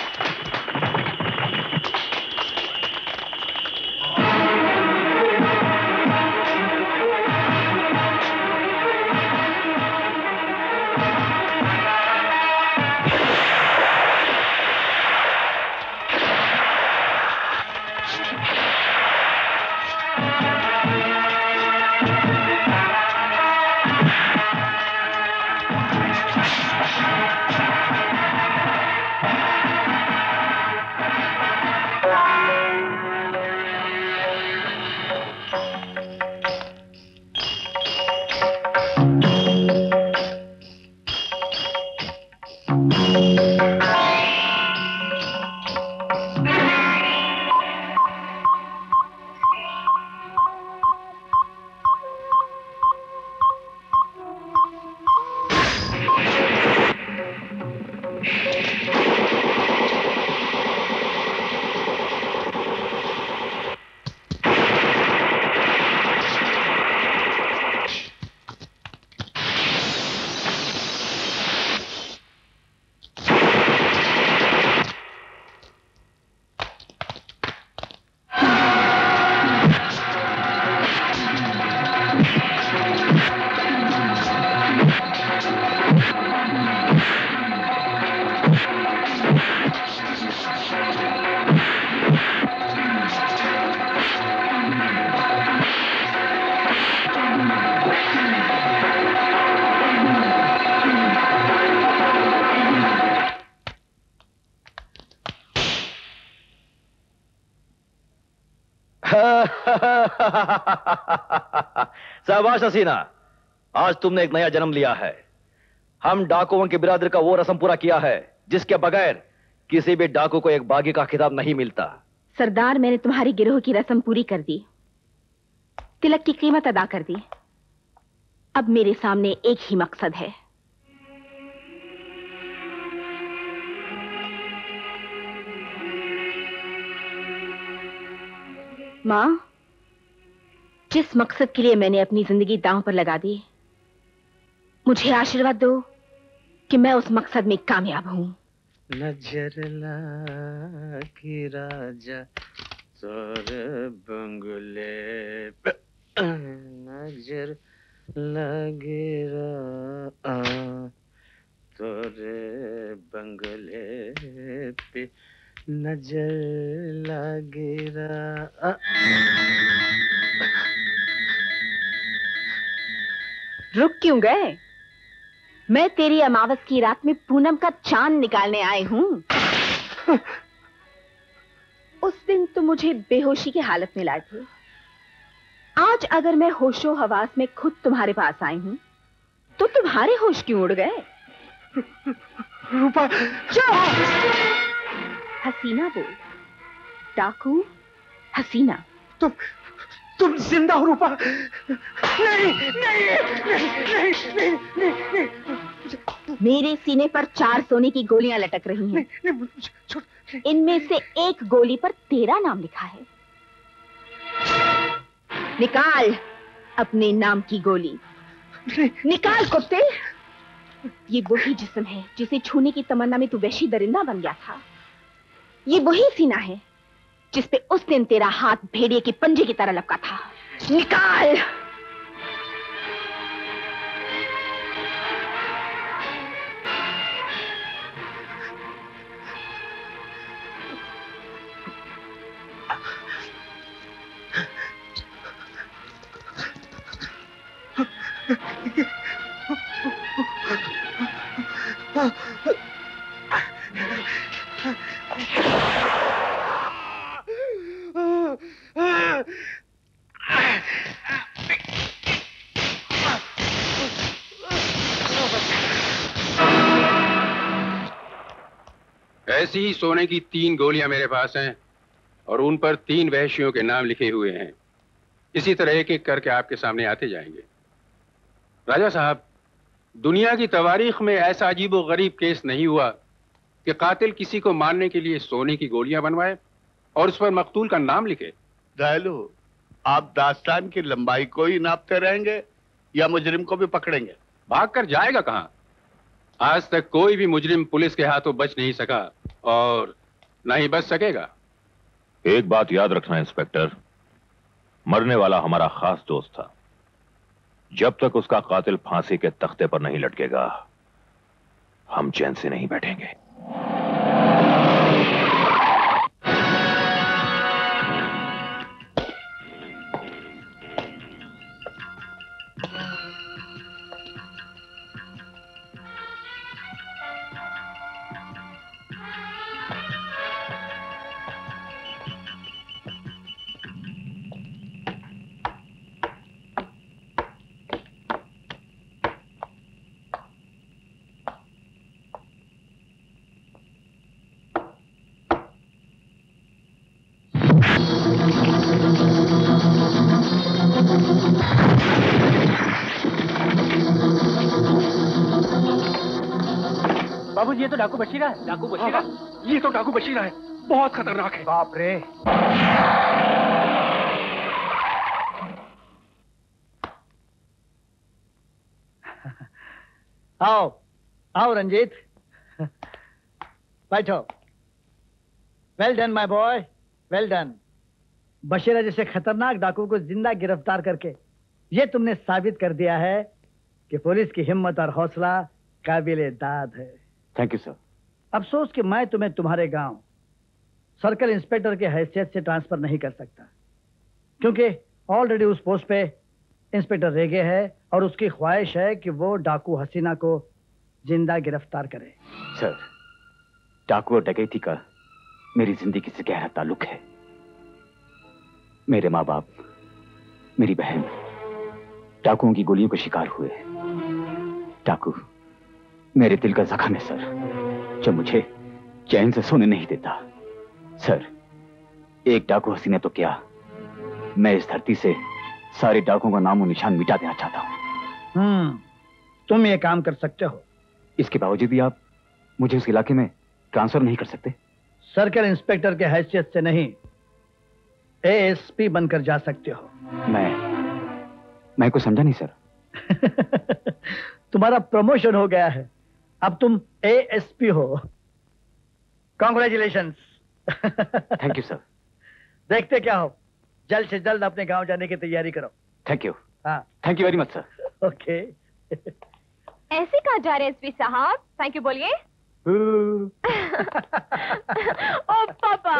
शाबाश हसीना, आज तुमने एक नया जन्म लिया है। हम डाकुओं की बिरादरी का वो रस्म पूरा किया है, जिसके बगैर किसी भी डाकू को एक बागी का खिताब नहीं मिलता। सरदार, मैंने तुम्हारी गिरोह की रस्म पूरी कर दी। तिलक की कीमत अदा कर दी। अब मेरे सामने एक ही मकसद है। माँ जिस मकसद के लिए मैंने अपनी ज़िंदगी दांव पर लगा दी, मुझे आशीर्वाद दो कि मैं उस मकसद में कामयाब हूँ। नज़र लागी राजा तोरे बंगले नज़र लगे तोरे बंगले पे। नज़र लगे रुक क्यों गए? मैं तेरी अमावस की रात में पूनम का चाँद निकालने आई हूँ। [laughs] उस दिन तो मुझे बेहोशी की हालत में लाए थे आज अगर मैं होशो हवास में खुद तुम्हारे पास आई हूँ तो तुम्हारे होश क्यों उड़ गए? [laughs] रूपा हसीना बोल। डाकू हसीना। तुम तुम ज़िंदा हो रूपा। नहीं नहीं नहीं नहीं नहीं नहीं नहीं। मेरे सीने पर चार सोने की गोलियाँ लटक रही हैं। इनमें से एक गोली पर तेरा नाम लिखा है। निकाल अपने नाम की गोली। निकाल कुत्ते। ये वही जिस्म है जिसे छूने की तमन्ना में तू वैशी दरिंदा बन गया था। ये वही सीना है जिस पे उस दिन तेरा हाथ भेड़िए के पंजे की तरह लपका था। निकाल! ऐसी ही सोने की तीन गोलियाँ मेरे पास हैं और उन पर तीन वहशियों के नाम लिखे हुए हैं। इसी तरह एक एक करके आपके सामने आते जाएँगे। राजा साहब दुनिया की तवारीख में ऐसा अजीब गरीब केस नहीं हुआ कि कातिल किसी को मारने के लिए सोने की गोलियाँ बनवाए और उस पर मकतूल का नाम लिखे। दयालु आप दास्तान की लंबाई को ही नापते रहेंगे या मुजरिम को भी पकड़ेंगे? भाग कर जाएगा कहाँ? आज तक कोई भी मुजरिम पुलिस के हाथों बच नहीं सका। और नहीं बच सकेगा। एक बात याद रखना, इंस्पेक्टर। मरने वाला हमारा खास दोस्त था। जब तक उसका कातिल फांसी के तख्ते पर नहीं लटकेगा, हम चैन से नहीं बैठेंगे। ये तो डाकू बशीरा है। डाकू बशीरा? ये तो डाकू बशीरा है। बहुत खतरनाक है। बाप रे। [laughs] आओ आओ रंजीत। बैठो। Well done my boy well done Bashira जैसे खतरनाक डाकू को ज़िंदा गिरफ़्तार करके ये तुमने साबित कर दिया है कि पुलिस की हिम्मत और हौसला काबिल दाद है। थैंक यू सर अफसोस कि मैं तुम्हें तुम्हारे गाँव सर्कल इंस्पेक्टर के हैसियत से ट्रांसफ़र नहीं कर सकता। क्योंकि ऑलरेडी उस पोस्ट पे इंस्पेक्टर रेगे है और उसकी ख्वाहिश है कि वो डाकू हसीना को ज़िंदा गिरफ़्तार करे। सर डाकू और डकैती का मेरी ज़िंदगी से गहरा ताल्लुक है। मेरे माँ बाप मेरी बहन डाकुओं की गोलियों का शिकार हुए डाकू मेरे दिल का जख्म है सर जो मुझे चैन से सोने नहीं देता। सर एक डाकू हसीने तो क्या? मैं इस धरती से सारे डाकुओं का नामो निशान मिटा देना चाहता हूँ। हम्म तुम ये काम कर सकते हो। इसके बावजूद भी आप मुझे उस इलाके में ट्रांसफ़र नहीं कर सकते? सर्कल इंस्पेक्टर के हैसियत से नहीं एएसपी बनकर जा सकते हो। मैं मैं कुछ समझा नहीं सर। [laughs] तुम्हारा प्रमोशन हो गया है। अब तुम एएसपी हो। कॉन्ग्रेचुलेशन थैंक यू सर देखते क्या हो। जल्द से जल्द अपने गाँव जाने की तैयारी करो। थैंक यू हाँ। Thank you very much sir okay ऐसे कहा जा रहे हैं एसपी साहब। थैंक यू बोलिए। [laughs] ओ पापा।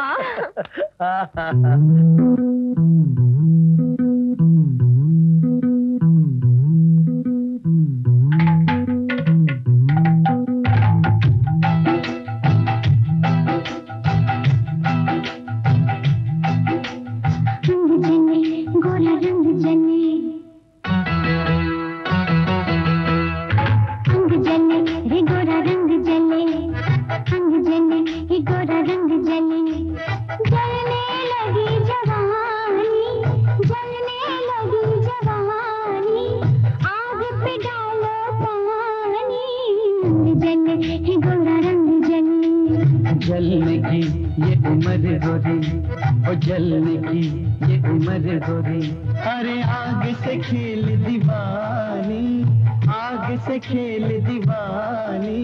गोरी ओ जलने की ये उम्र गोरी। अरे आग से खेल दीवानी, आग से खेल दीवानी,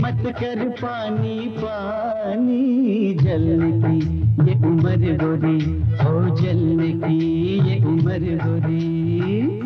मत कर पानी पानी। जलने की ये उम्र गोरी, ओ जलने की ये उम्र गोरी।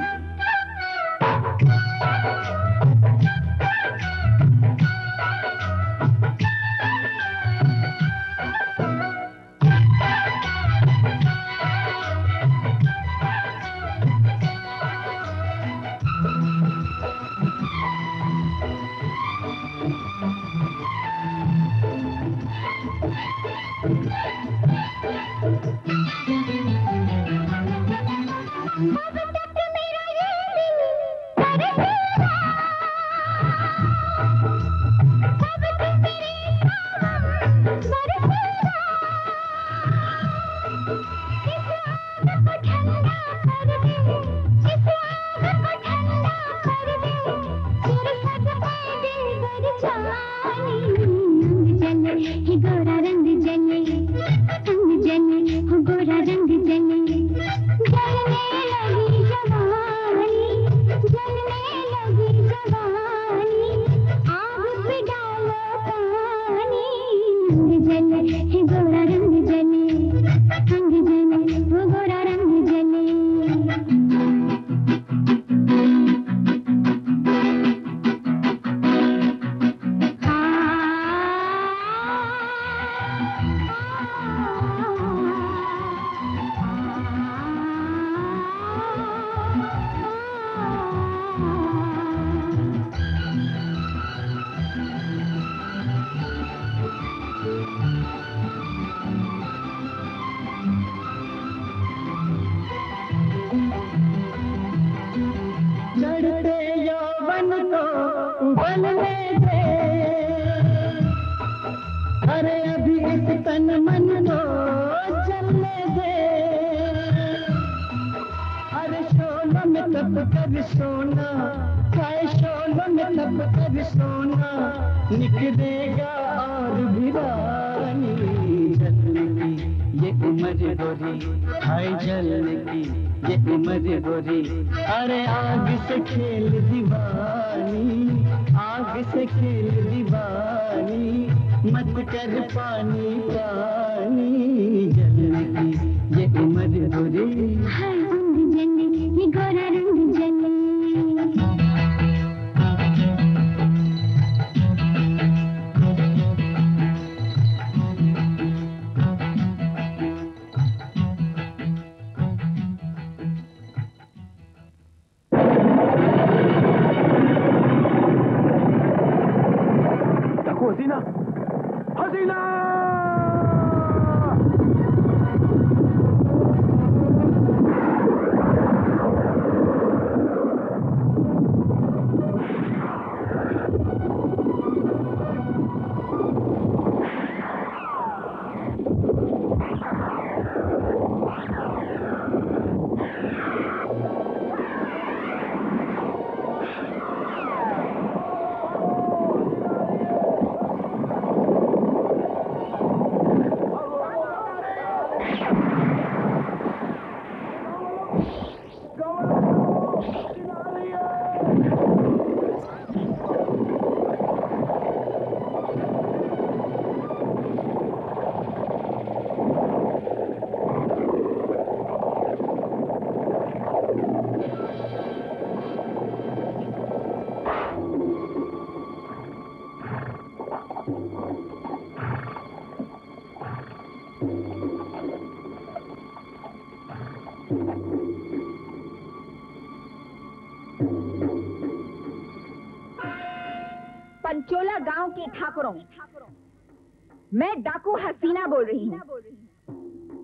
मैं डाकू हसीना बोल रही हूँ।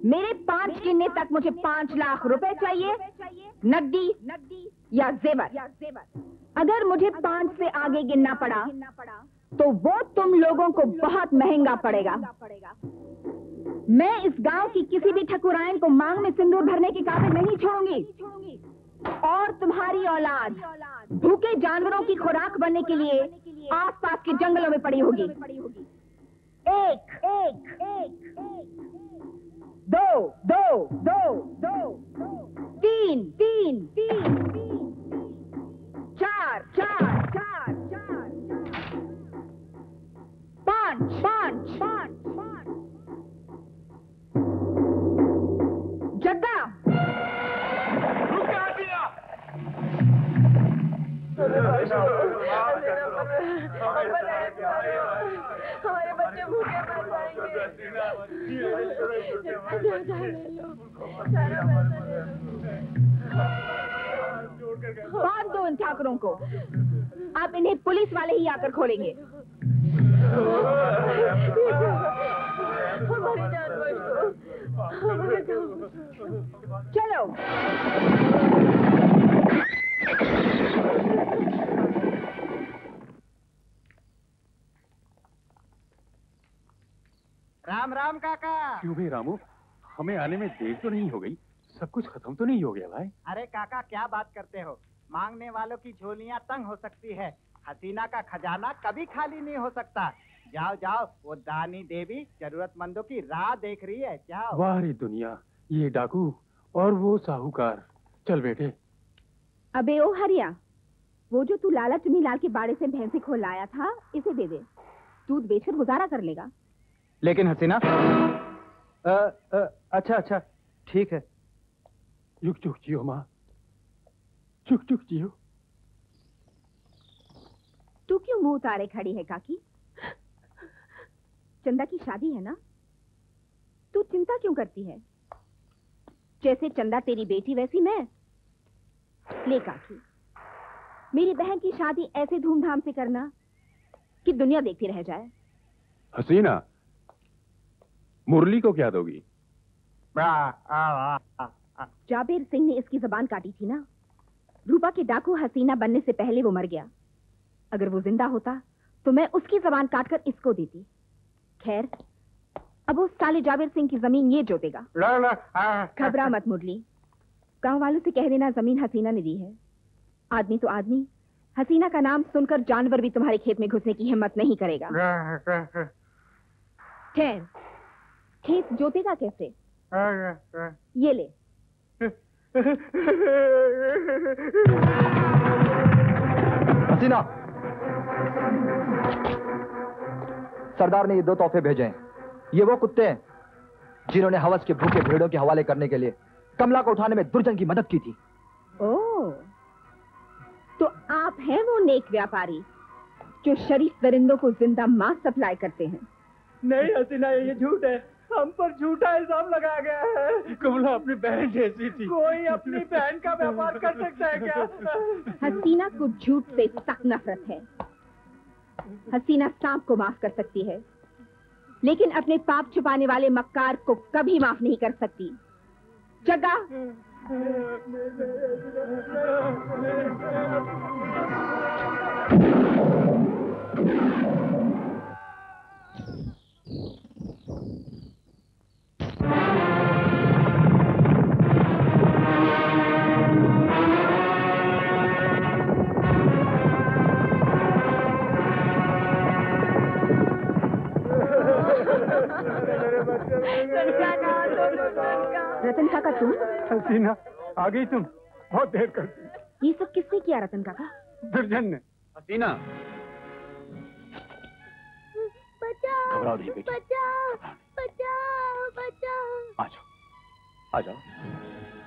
मेरे पाँच गिनने तक मुझे पाँच लाख रुपए चाहिए नकदी या जेवर। अगर मुझे पाँच से आगे गिनना पड़ा तो वो तुम लोगों को बहुत महँगा पड़ेगा। मैं इस गाँव की किसी भी ठकुरायन को मांग में सिंदूर भरने के काबिल नहीं छोड़ूँगी। और तुम्हारी औलाद भूखे जानवरों की खुराक बनने के लिए आसपास के जंगलों में पड़ी होगी। एक एक एक, दो दो दो दो, तीन तीन तीन, चार चार चार चार, पाँच पाँच पाँच पाँच जग्गा हमारे बच्चे भूखे मर बाँध दो इन ठाकरों को? आप इन्हें पुलिस वाले ही आकर खोलेंगे। चलो। राम राम काका। क्यों भाई रामू? हमें आने में देर तो नहीं हो गई। सब कुछ खत्म तो नहीं हो गया भाई। अरे काका क्या बात करते हो? मांगने वालों की झोलियाँ तंग हो सकती है। हसीना का खजाना कभी खाली नहीं हो सकता। जाओ जाओ वो दानी देवी जरूरतमंदों की राह देख रही है। जाओ। वाह दुनिया ये डाकू और वो साहूकार। चल बेटे अबे ओ हरिया वो जो तू लाला चुनी लाल के बाड़े से भैंसे खोल लाया था इसे दे दे। दूध बेचकर गुजारा कर लेगा। लेकिन हसीना अ, अ, अच्छा अच्छा ठीक है। चुक चुक जियो माँ। चुक चुक जियो। तू क्यों मुँह उतारे खड़ी है काकी? चंदा की शादी है ना? तू चिंता क्यों करती है? जैसे चंदा तेरी बेटी वैसी मैं। ले काकी मेरी बहन की शादी ऐसे धूमधाम से करना कि दुनिया देखती रह जाए। हसीना मुरली को क्या दोगी? जाबिर सिंह ने इसकी जबान काटी थी ना। रूपा के डाकू हसीना बनने से पहले वो मर गया। अगर वो ज़िंदा होता तो मैं उसकी जबान काटकर इसको देती। खैर अब उस साले जाबिर सिंह की ज़मीन ये जोतेगा। घबरा मत मुरली। गाँव वालों से कह देना ज़मीन हसीना ने दी है। आदमी तो आदमी। हसीना का नाम सुनकर जानवर भी तुम्हारे खेत में घुसने की हिम्मत नहीं करेगा। खैर खेत जोतेगा कैसे? ये ले। हसीना। सरदार ने ये दो तोहफे भेजे हैं। ये वो कुत्ते हैं जिन्होंने हवस के भूखे भेड़ों के हवाले करने के लिए कमला को उठाने में दुर्जन की मदद की थी। ओ, तो आप हैं वो नेक व्यापारी जो शरीफ परिंदों को ज़िंदा मांस सप्लाई करते हैं। नहीं हसीना ये झूठ है। हम पर झूठा इल्ज़ाम लगाया गया है। कमला अपनी बहन जैसी थी। कोई अपनी बहन का व्यापार कर सकता है क्या? हसीना को झूठ से सख्त नफरत है। हसीना सांप को माफ़ कर सकती है लेकिन अपने पाप छुपाने वाले मक्कार को कभी माफ़ नहीं कर सकती। जगा। रतन काका तुम? हसीना आ गई तुम। बहुत देर कर दी। ये सब किसने किया रतन काका दुर्जन ने। हसीना। बचाओ घबराओ नहीं बेटी। बचाओ बचाओ बचाओ। आ जाओ। आ जाओ।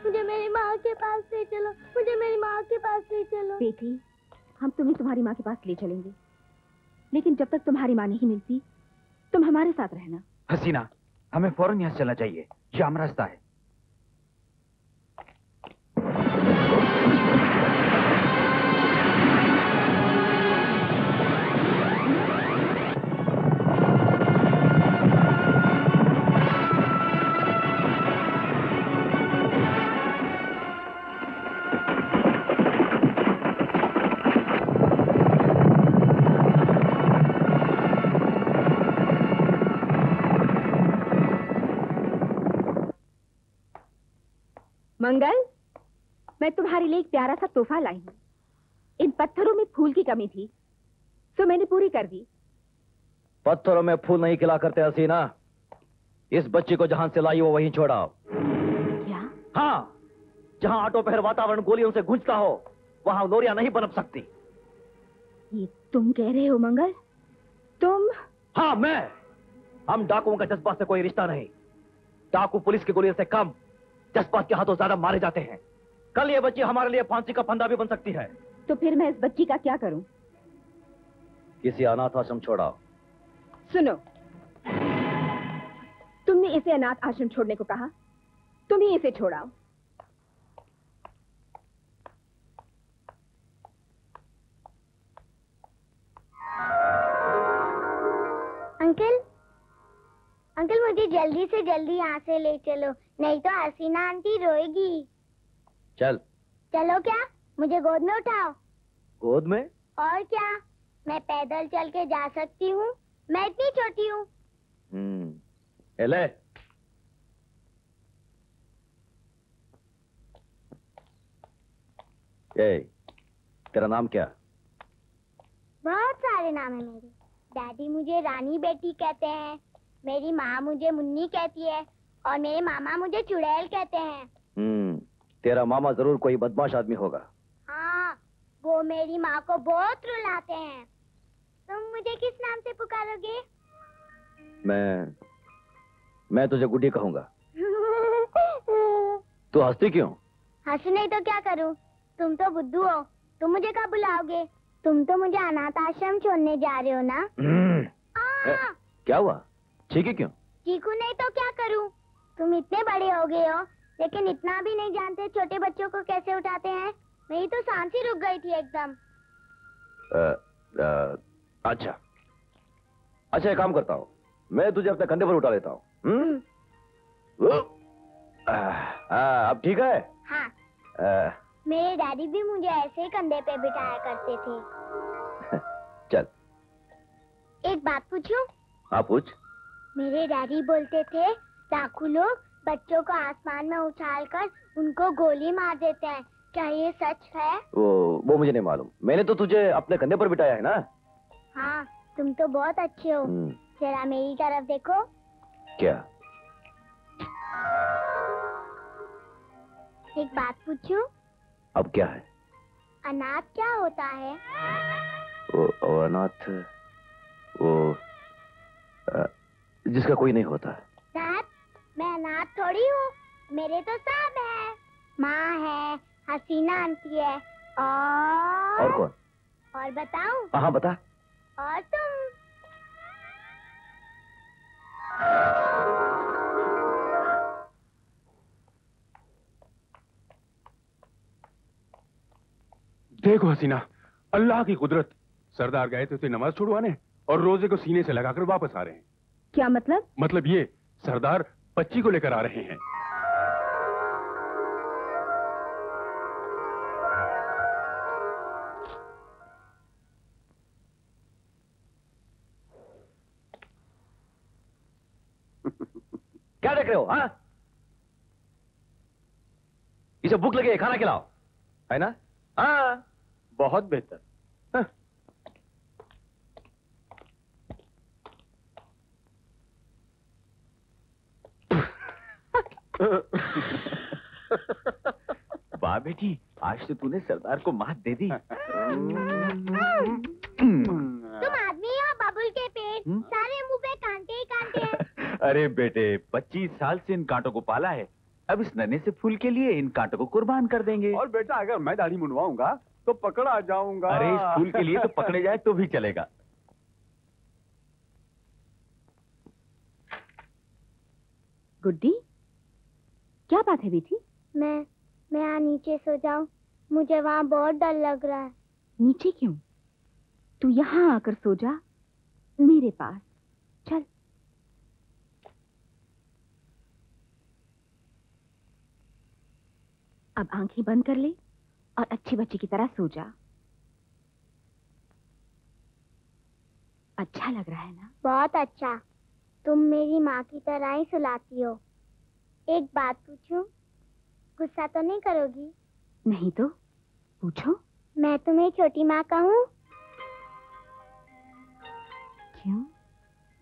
मुझे मेरी माँ के पास ले चलो। मुझे मेरी माँ के पास ले चलो। बेटी हम तुम्हें तुम्हारी माँ के पास ले चलेंगे। लेकिन जब तक तुम्हारी माँ नहीं मिलती तुम हमारे साथ रहना। हसीना हमें फ़ौरन यहाँ चलना चाहिए। ये आम रास्ता है। मंगल मैं तुम्हारे लिए एक प्यारा सा तोहफा लाई हूँ। इन पत्थरों में फूल की कमी थी तो मैंने पूरी कर दी। पत्थरों में फूल नहीं खिला करते हसीना। इस बच्ची को जहाँ से लाई वो वहीं छोड़ाओ। क्या? हाँ जहाँ ऑटो पहर वातावरण गोलियों से गूंजता हो वहाँ लोरिया नहीं बनप सकती। ये तुम कह रहे हो मंगल? तुम? हाँ मैं। हम डाकुओं का जज्बात से कोई रिश्ता नहीं। डाकू पुलिस की गोली से कम जज्बात के हाथों ज़्यादा मारे जाते हैं। कल ये बच्ची हमारे लिए फांसी का फंदा भी बन सकती है। तो फिर मैं इस बच्ची का क्या करूँ? किसी अनाथ आश्रम छोड़ाओ सुनो। तुमने इसे अनाथ आश्रम छोड़ने को कहा। तुम ही इसे छोड़ाओ अंकल अंकल मुझे जल्दी से जल्दी यहाँ से ले चलो नहीं तो हसीना आंटी रोएगी। चल। चलो क्या? मुझे गोद में उठाओ। गोद में? और क्या? मैं पैदल चल के जा सकती हूँ। मैं इतनी छोटी हूँ। हम्म ए तेरा नाम क्या? बहुत सारे नाम है मेरे। डैडी मुझे रानी बेटी कहते हैं। मेरी माँ मुझे मुन्नी कहती है और मेरे मामा मुझे चुड़ैल कहते हैं। हम्म तेरा मामा ज़रूर कोई बदमाश आदमी होगा। हाँ वो मेरी माँ को बहुत रुलाते हैं। तुम मुझे किस नाम से पुकारोगे? मैं मैं तुझे गुड्डी कहूँगा। [laughs] तू हंसती क्यों? हंस नहीं तो क्या करूँ? तुम तो बुद्धू हो। तुम मुझे कब बुलाओगे? तुम तो मुझे अनाथ आश्रम छोड़ने जा रहे हो ना? ए, क्या हुआ? ठीक है क्यों? चीकू नहीं तो क्या करूँ? तुम इतने बड़े हो गए हो लेकिन इतना भी नहीं जानते छोटे बच्चों को कैसे उठाते हैं। मेरी तो सांस ही रुक गई थी एकदम। अच्छा। अच्छा एक काम करता हूँ। मैं तुझे अपने कंधे पर उठा लेता हूँ। हम्म? अब ठीक है? हाँ। आ, मेरे डैडी भी मुझे ऐसे ही कंधे पे बिठाया करते थे। [laughs] चल। एक बात पूछूँ? हाँ पूछ। मेरे डैडी बोलते थे डाकू लोग बच्चों को आसमान में उछालकर उनको गोली मार देते हैं। क्या ये सच है? वो वो मुझे नहीं मालूम। मैंने तो तुझे अपने कंधे पर बिठाया है ना? हाँ तुम तो बहुत अच्छे हो। हम्म, जरा मेरी तरफ़ देखो। क्या? एक बात पूछूँ? अब क्या है? अनाथ क्या होता है? वो वो अनाथ वो अ, जिसका कोई नहीं होता। डैड मैं अनाथ थोड़ी हूँ। मेरे तो सब है। माँ है हसीना आंटी है। और और कौन? और बताऊँ? हाँ हाँ बता। और तुम? देखो हसीना अल्लाह की कुदरत। सरदार गए थे उसे नमाज़ छुड़वाने और रोज़े को सीने से लगाकर वापस आ रहे हैं। क्या मतलब? मतलब ये सरदार बच्ची को लेकर आ रहे हैं। [laughs] क्या देख रहे हो हा? इसे भूख लगी है खाना खिलाओ। है ना? हाँ बहुत बेहतर। वाह बेटी आज तो तूने सरदार को मात दे दी। तुम आदमी हो बबुल के पेट। हम्म? सारे मुँह पे कांटे ही कांटे हैं। [laughs] अरे बेटे 25 साल से इन कांटों को पाला है। अब इस नन्हे से फूल के लिए इन कांटों को कुर्बान कर देंगे। और बेटा अगर मैं दाढ़ी मुंडवाऊँगा तो पकड़ा जाऊँगा। अरे इस फूल के लिए तो पकड़े जाए तो भी चलेगा। गुड्डी क्या बात है बेटी? मैं मैं यहाँ नीचे सो जाऊँ। मुझे वहाँ बहुत डर लग रहा है। नीचे क्यों? तू यहाँ आकर सो जा मेरे पास। चल। अब आँखें बंद कर ले और अच्छी बच्ची की तरह सो जा। अच्छा लग रहा है ना? बहुत अच्छा। तुम मेरी माँ की तरह ही सुलाती हो। एक बात पूछूँ? गुस्सा तो नहीं करोगी? नहीं तो पूछो। मैं तुम्हें छोटी माँ कहूँ। क्यों?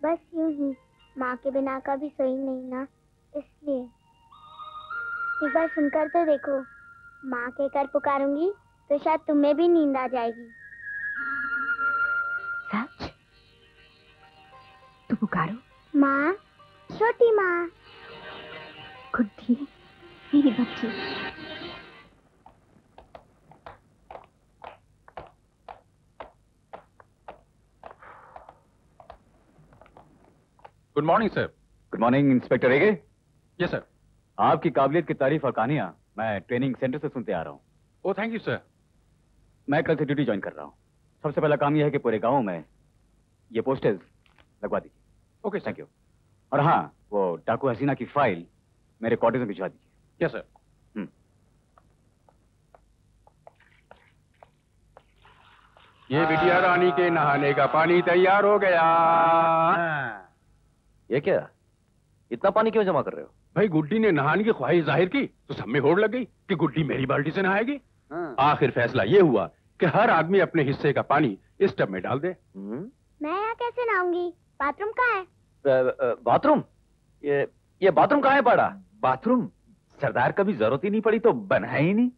बस यूँ ही माँ के बिना कभी सोई नहीं ना इसलिए। एक बार सुनकर तो देखो माँ के कर पुकारूँगी तो शायद तुम्हें भी नींद आ जाएगी। सच? तू पुकारो। माँ? छोटी माँ। गुड्डी मेरी बच्ची good morning sir good morning inspector Rege yes sir आपकी काबिलियत की तारीफ़ और कहानियाँ मैं ट्रेनिंग सेंटर से सुनते आ रहा हूँ। ओ थैंक यू सर मैं कल से ड्यूटी ज्वाइन कर रहा हूँ। सबसे पहला काम यह है कि पूरे गाँव में ये पोस्टर्स लगवा दीजिए। ओके थैंक यू और हाँ वो डाकू हसीना की फ़ाइल मेरे क्वार्टर में भिजवा दीजिए। यस सर ये बिटिया रानी के नहाने का पानी तैयार हो गया। ये क्या? इतना पानी क्यों जमा कर रहे हो? भाई गुड्डी ने नहाने की ख्वाहिश ज़ाहिर की तो सब में होड़ लग गई कि गुड्डी मेरी बाल्टी से नहाएगी। आखिर फैसला ये हुआ कि हर आदमी अपने हिस्से का पानी इस टब में डाल दे। मैं यहाँ कैसे नहाऊँगी? बाथरूम कहाँ है? बाथरूम? ये ये बाथरूम कहाँ है पड़ा बाथरूम? सरदार कभी ज़रूरत ही नहीं पड़ी तो बना ही नहीं।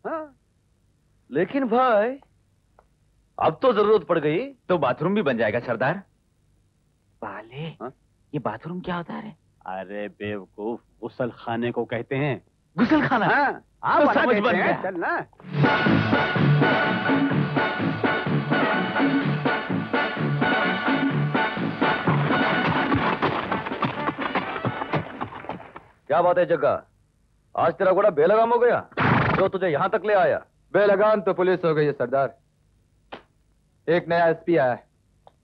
लेकिन भाई अब तो ज़रूरत पड़ गई तो बाथरूम भी बन जाएगा सरदार। पाले ये बाथरूम क्या होता है? अरे बेवकूफ़ गुसल खाने को कहते हैं। गुसल खाना हाँ, आप तो समझ बन गए गया। चल क्या बात है जग्गा? आज तेरा घोड़ा बेलगाम हो गया। जो तुझे यहाँ तक ले आया। बेलगाम तो पुलिस हो गई है सरदार। एक नया एसपी आया है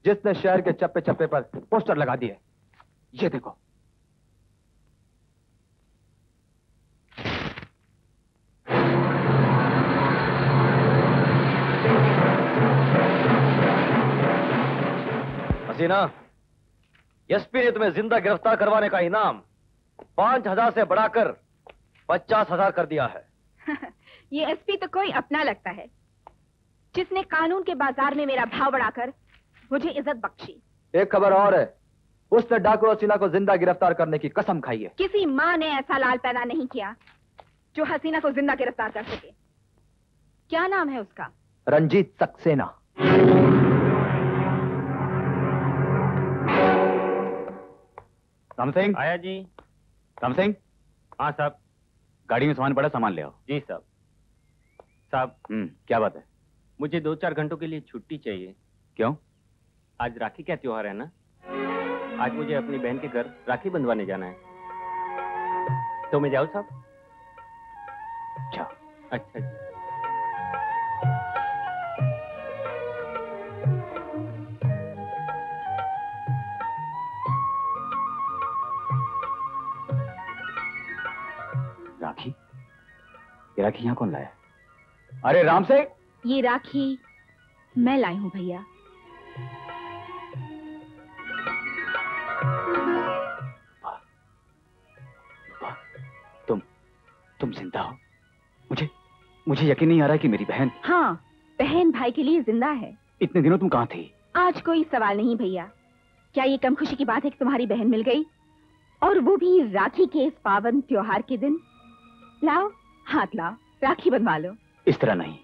जिसने शहर के चप्पे चप्पे पर पोस्टर लगा दिए। ये देखो। हसीना एसपी ने तुम्हें ज़िंदा गिरफ़्तार करवाने का इनाम। पाँच हज़ार से बढ़ाकर पचास हज़ार कर दिया है। [laughs] ये एसपी तो कोई अपना लगता है। जिसने कानून के बाज़ार में मेरा भाव बढ़ाकर मुझे इज़्ज़त बख्शी। एक खबर और है। उसने डाकू हसीना को ज़िंदा गिरफ़्तार करने की कसम खाई है। किसी माँ ने ऐसा लाल पैदा नहीं किया जो हसीना को ज़िंदा गिरफ़्तार कर सके। क्या नाम है उसका? रंजीत सक्सेना। राम सिंह आया जी। राम सिंह हाँ साहब। गाड़ी में सामान पड़ा सामान ले आओ। जी साहब। साहब हम्म क्या बात है? मुझे दो चार घंटों के लिए छुट्टी चाहिए। क्यों? आज राखी का त्योहार है ना? आज मुझे अपनी बहन के घर राखी बंधवाने जाना है। तो मैं जाऊँ साहब? अच्छा अच्छा जी। ये राखी यहाँ कौन लाया? अरे राम सिंह ये राखी मैं लाई हूँ भैया। तुम तुम ज़िंदा हो। मुझे मुझे यकीन नहीं आ रहा कि मेरी बहन हाँ बहन भाई के लिए ज़िंदा है। इतने दिनों तुम कहाँ थी? आज कोई सवाल नहीं भैया। क्या ये कम खुशी की बात है कि तुम्हारी बहन मिल गई? और वो भी राखी के इस पावन त्योहार के दिन। लाओ। हाथ लाओ राखी बनवा लो। इस तरह नहीं।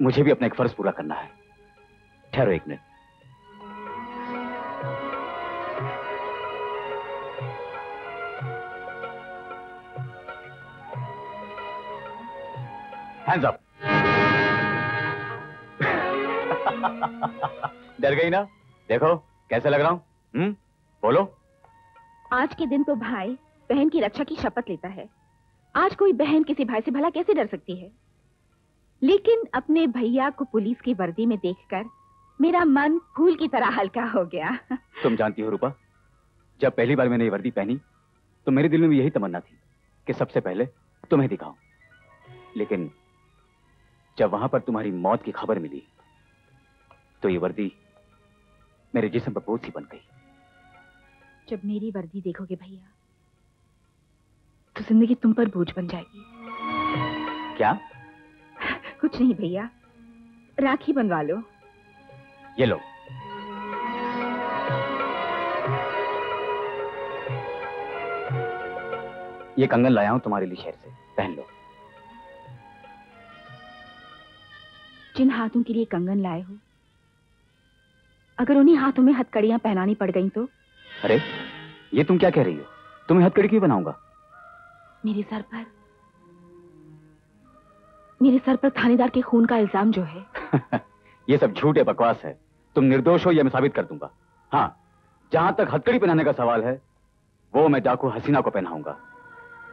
मुझे भी अपना एक फ़र्ज़ पूरा करना है। ठहरो एक मिनट। हैंड्स अप [laughs] डर गई ना? देखो कैसे लग रहा हूँ? हम्म बोलो। आज के दिन तो भाई बहन की रक्षा की शपथ लेता है। आज कोई बहन किसी भाई से भला कैसे डर सकती है? लेकिन अपने भैया को पुलिस की वर्दी में देखकर मेरा मन फूल की तरह हल्का हो गया। तुम जानती हो रूपा जब पहली बार मैंने ये वर्दी पहनी तो मेरे दिल में भी यही तमन्ना थी कि सबसे पहले तुम्हें दिखाऊँ। लेकिन जब वहाँ पर तुम्हारी मौत की खबर मिली तो ये वर्दी मेरे जिसम पर बोझ सी बन गई। जब मेरी वर्दी देखोगे भैया तो ज़िंदगी तुम पर बोझ बन जाएगी। क्या? कुछ नहीं भैया। राखी बनवा लो। ये लो। ये कंगन लाया हूँ तुम्हारे लिए शहर से। पहन लो। जिन हाथों के लिए कंगन लाए हो अगर उन्हीं हाथों में हथकड़ियाँ पहनानी पड़ गई तो? अरे ये तुम क्या कह रही हो? तुम्हें हथकड़ी क्यों बनाऊँगा? मेरे सर पर मेरे सर पर थानेदार के खून का इल्ज़ाम जो है। [laughs] ये सब झूठे बकवास है। तुम निर्दोष हो यह मैं साबित कर दूँगा। हाँ जहाँ तक हथकड़ी पहनाने का सवाल है वो मैं डाकू हसीना को पहनाऊँगा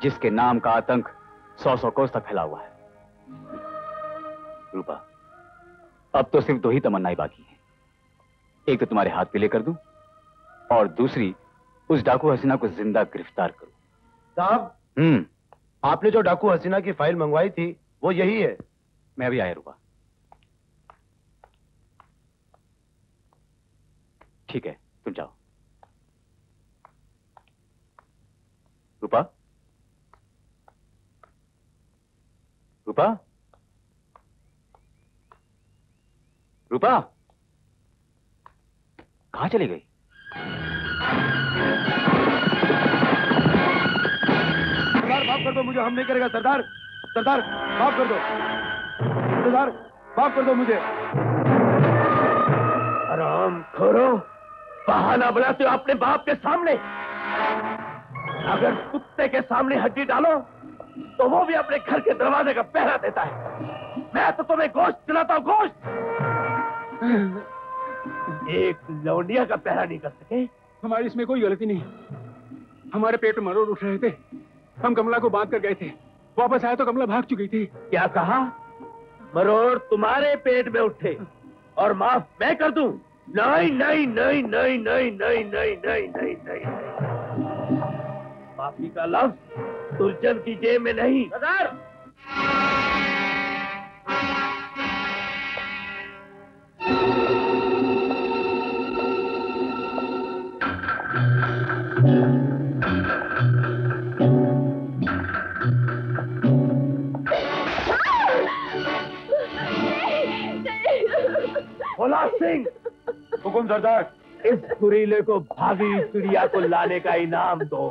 जिसके नाम का आतंक सौ सौ कोस तक फैला हुआ है। रूपा अब तो सिर्फ़ दो ही तमन्नाएँ बाकी हैं। एक तो तुम्हारे हाथ पीले कर दूँ और दूसरी उस डाकू हसीना को ज़िंदा गिरफ़्तार करूँ। साहब हम्म। आपने जो डाकू हसीना की फ़ाइल मंगवाई थी, वो यही है। मैं अभी आया रूपा। ठीक है, तुम जाओ। रूपा? रूपा? रूपा? कहाँ चली गई? दो मुझे हम नहीं करेगा सरदार। सरदार माफ़ कर दो। सरदार माफ़ कर दो मुझे। आराम करो। बहाना बनाते हो अपने बाप के सामने। अगर कुत्ते के सामने हड्डी डालो तो वो भी अपने घर के दरवाजे का पहरा देता है। मैं तो तुम्हें गोश्त खिलाता हूँ गोश्त। एक लौंडिया का पहरा नहीं कर सके। हमारी इसमें कोई गलती नहीं। हमारे पेट मरोड़ उठ रहे थे। हम कमला को बाँध कर गए थे वापस आए तो कमला भाग चुकी थी क्या कहा मरोड़ तुम्हारे पेट में उठे और माफ़ मैं कर दूँ नहीं नहीं नहीं नहीं नहीं नहीं नहीं नहीं नहीं नहीं माफ़ी का लफ्ज दुर्जन की जेब में नहीं सरदार भोला सिंह हुकुम सरदार। इस सुरीले को भागी चिड़िया को लाने का इनाम दो।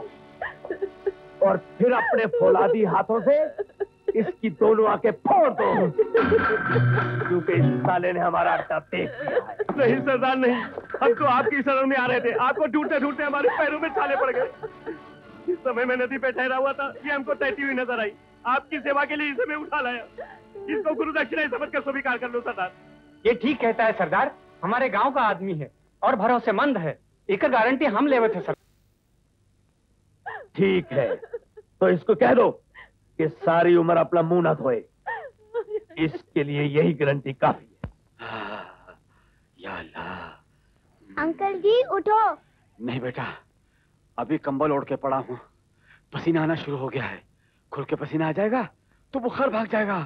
और फिर अपने फौलादी हाथों से इसकी दोनों आँखें फोड़ दो। क्योंकि इस साले ने हमारा अड्डा देख लिया है। नहीं सरदार नहीं। हम तो आपकी शरण में आ रहे थे। आपको ढूंढते ढूंढते हमारे पैरों में छाले पड़ गए। इस समय मैं नदी पे ठहरा हुआ था। ये हमको तैरती हुई नज़र आई। आपकी सेवा के लिए इसे मैं उठा लाया। इसको गुरु दक्षिणा समझ कर स्वीकार कर लो सरदार। ये ठीक कहता है सरदार हमारे गाँव का आदमी है और भरोसेमंद है। एक गारंटी हम लेवे थे सर। ठीक है तो इसको कह दो कि सारी उम्र अपना मुँह ना धोए। इसके लिए यही गारंटी काफ़ी है। या अल्लाह। अंकल जी उठो। नहीं बेटा अभी कंबल ओढ़ के पड़ा हूँ। पसीना आना शुरू हो गया है। खुल के पसीना आ जाएगा तो बुखार भाग जाएगा।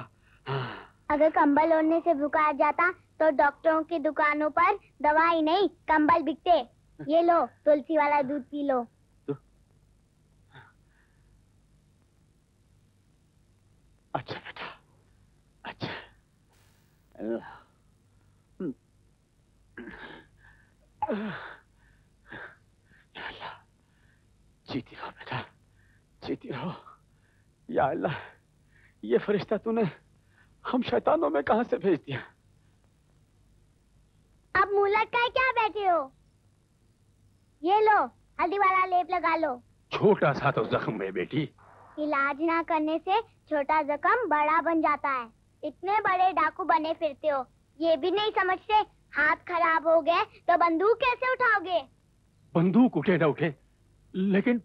अगर कंबल ओढ़ने से बुखार जाता तो डॉक्टरों की दुकानों पर दवाई नहीं, कंबल बिकते। ये लो, तुलसी वाला दूध पी लो। अच्छा बेटा अच्छा। जीती रहो बेटा, जीती रहो। या अल्लाह, ये फरिश्ता तूने हम शैतानों में कहाँ से भेज दिया? अब मुँह लटकाए क्या बैठे हो? ये लो हल्दी वाला लेप लगा लो। छोटा सा तो जख्म है बेटी। इलाज ना करने से छोटा जख्म बड़ा बन जाता है। इतने बड़े डाकू बने फिरते हो। ये भी नहीं समझते हाथ खराब हो गए तो बंदूक कैसे उठाओगे? बंदूक उठे ना उठे। लेकिन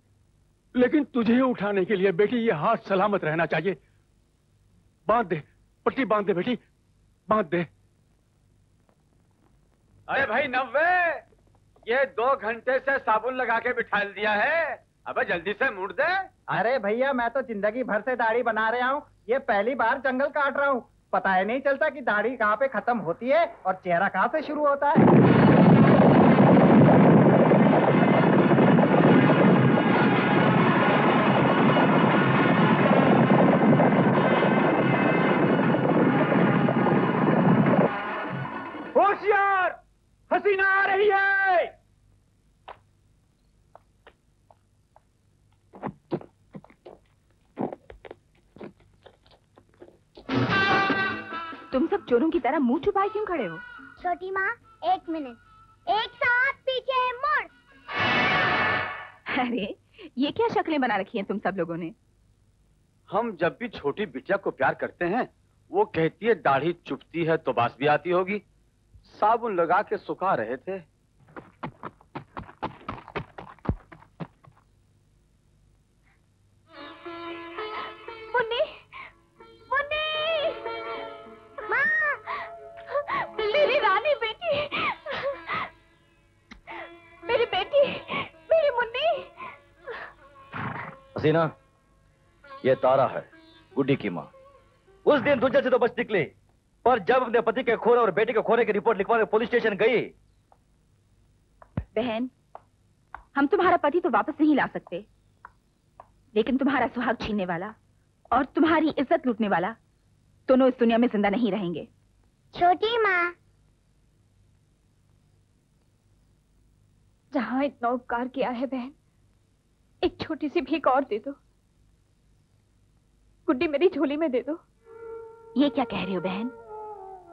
लेकिन तुझे उठाने के लिए बेटी ये हाथ सलामत रहना चाहिए। बाँध दे। पट्टी बाँध दे बेटी बाँध दे। अरे भाई नव्वे ये दो घंटे से साबुन लगा के बिठा दिया है। अबे जल्दी से मुड़ दे। अरे भैया मैं तो ज़िंदगी भर से दाढ़ी बना रहा हूँ। ये पहली बार जंगल काट रहा हूँ। पता है नहीं चलता कि दाढ़ी कहाँ पे खत्म होती है और चेहरा कहाँ से शुरू होता है। तुम सब चोरों की तरह मुँह छुपाए क्यों खड़े हो? छोटी माँ एक मिनट। एक साथ पीछे मुड़। अरे ये क्या शक्लें बना रखी हैं तुम सब लोगों ने? हम जब भी छोटी बिटिया को प्यार करते हैं वो कहती है दाढ़ी चुपती है तो बास भी आती होगी। साबुन लगा के सुखा रहे थे। हसीना ये तारा है गुड्डी की माँ। उस दिन तुझे से तो बच निकली पर जब अपने पति के खोने और बेटे के खोने की रिपोर्ट लिखवाने पुलिस स्टेशन गई। बहन हम तुम्हारा पति तो वापस नहीं ला सकते लेकिन तुम्हारा सुहाग छीनने वाला और तुम्हारी इज़्ज़त लूटने वाला दोनों इस दुनिया में ज़िंदा नहीं रहेंगे। छोटी माँ। जहाँ इतना उपकार किया है बहन एक छोटी सी भीख और दे दो। गुड्डी मेरी झोली में दे दो। ये क्या कह रही हो बहन?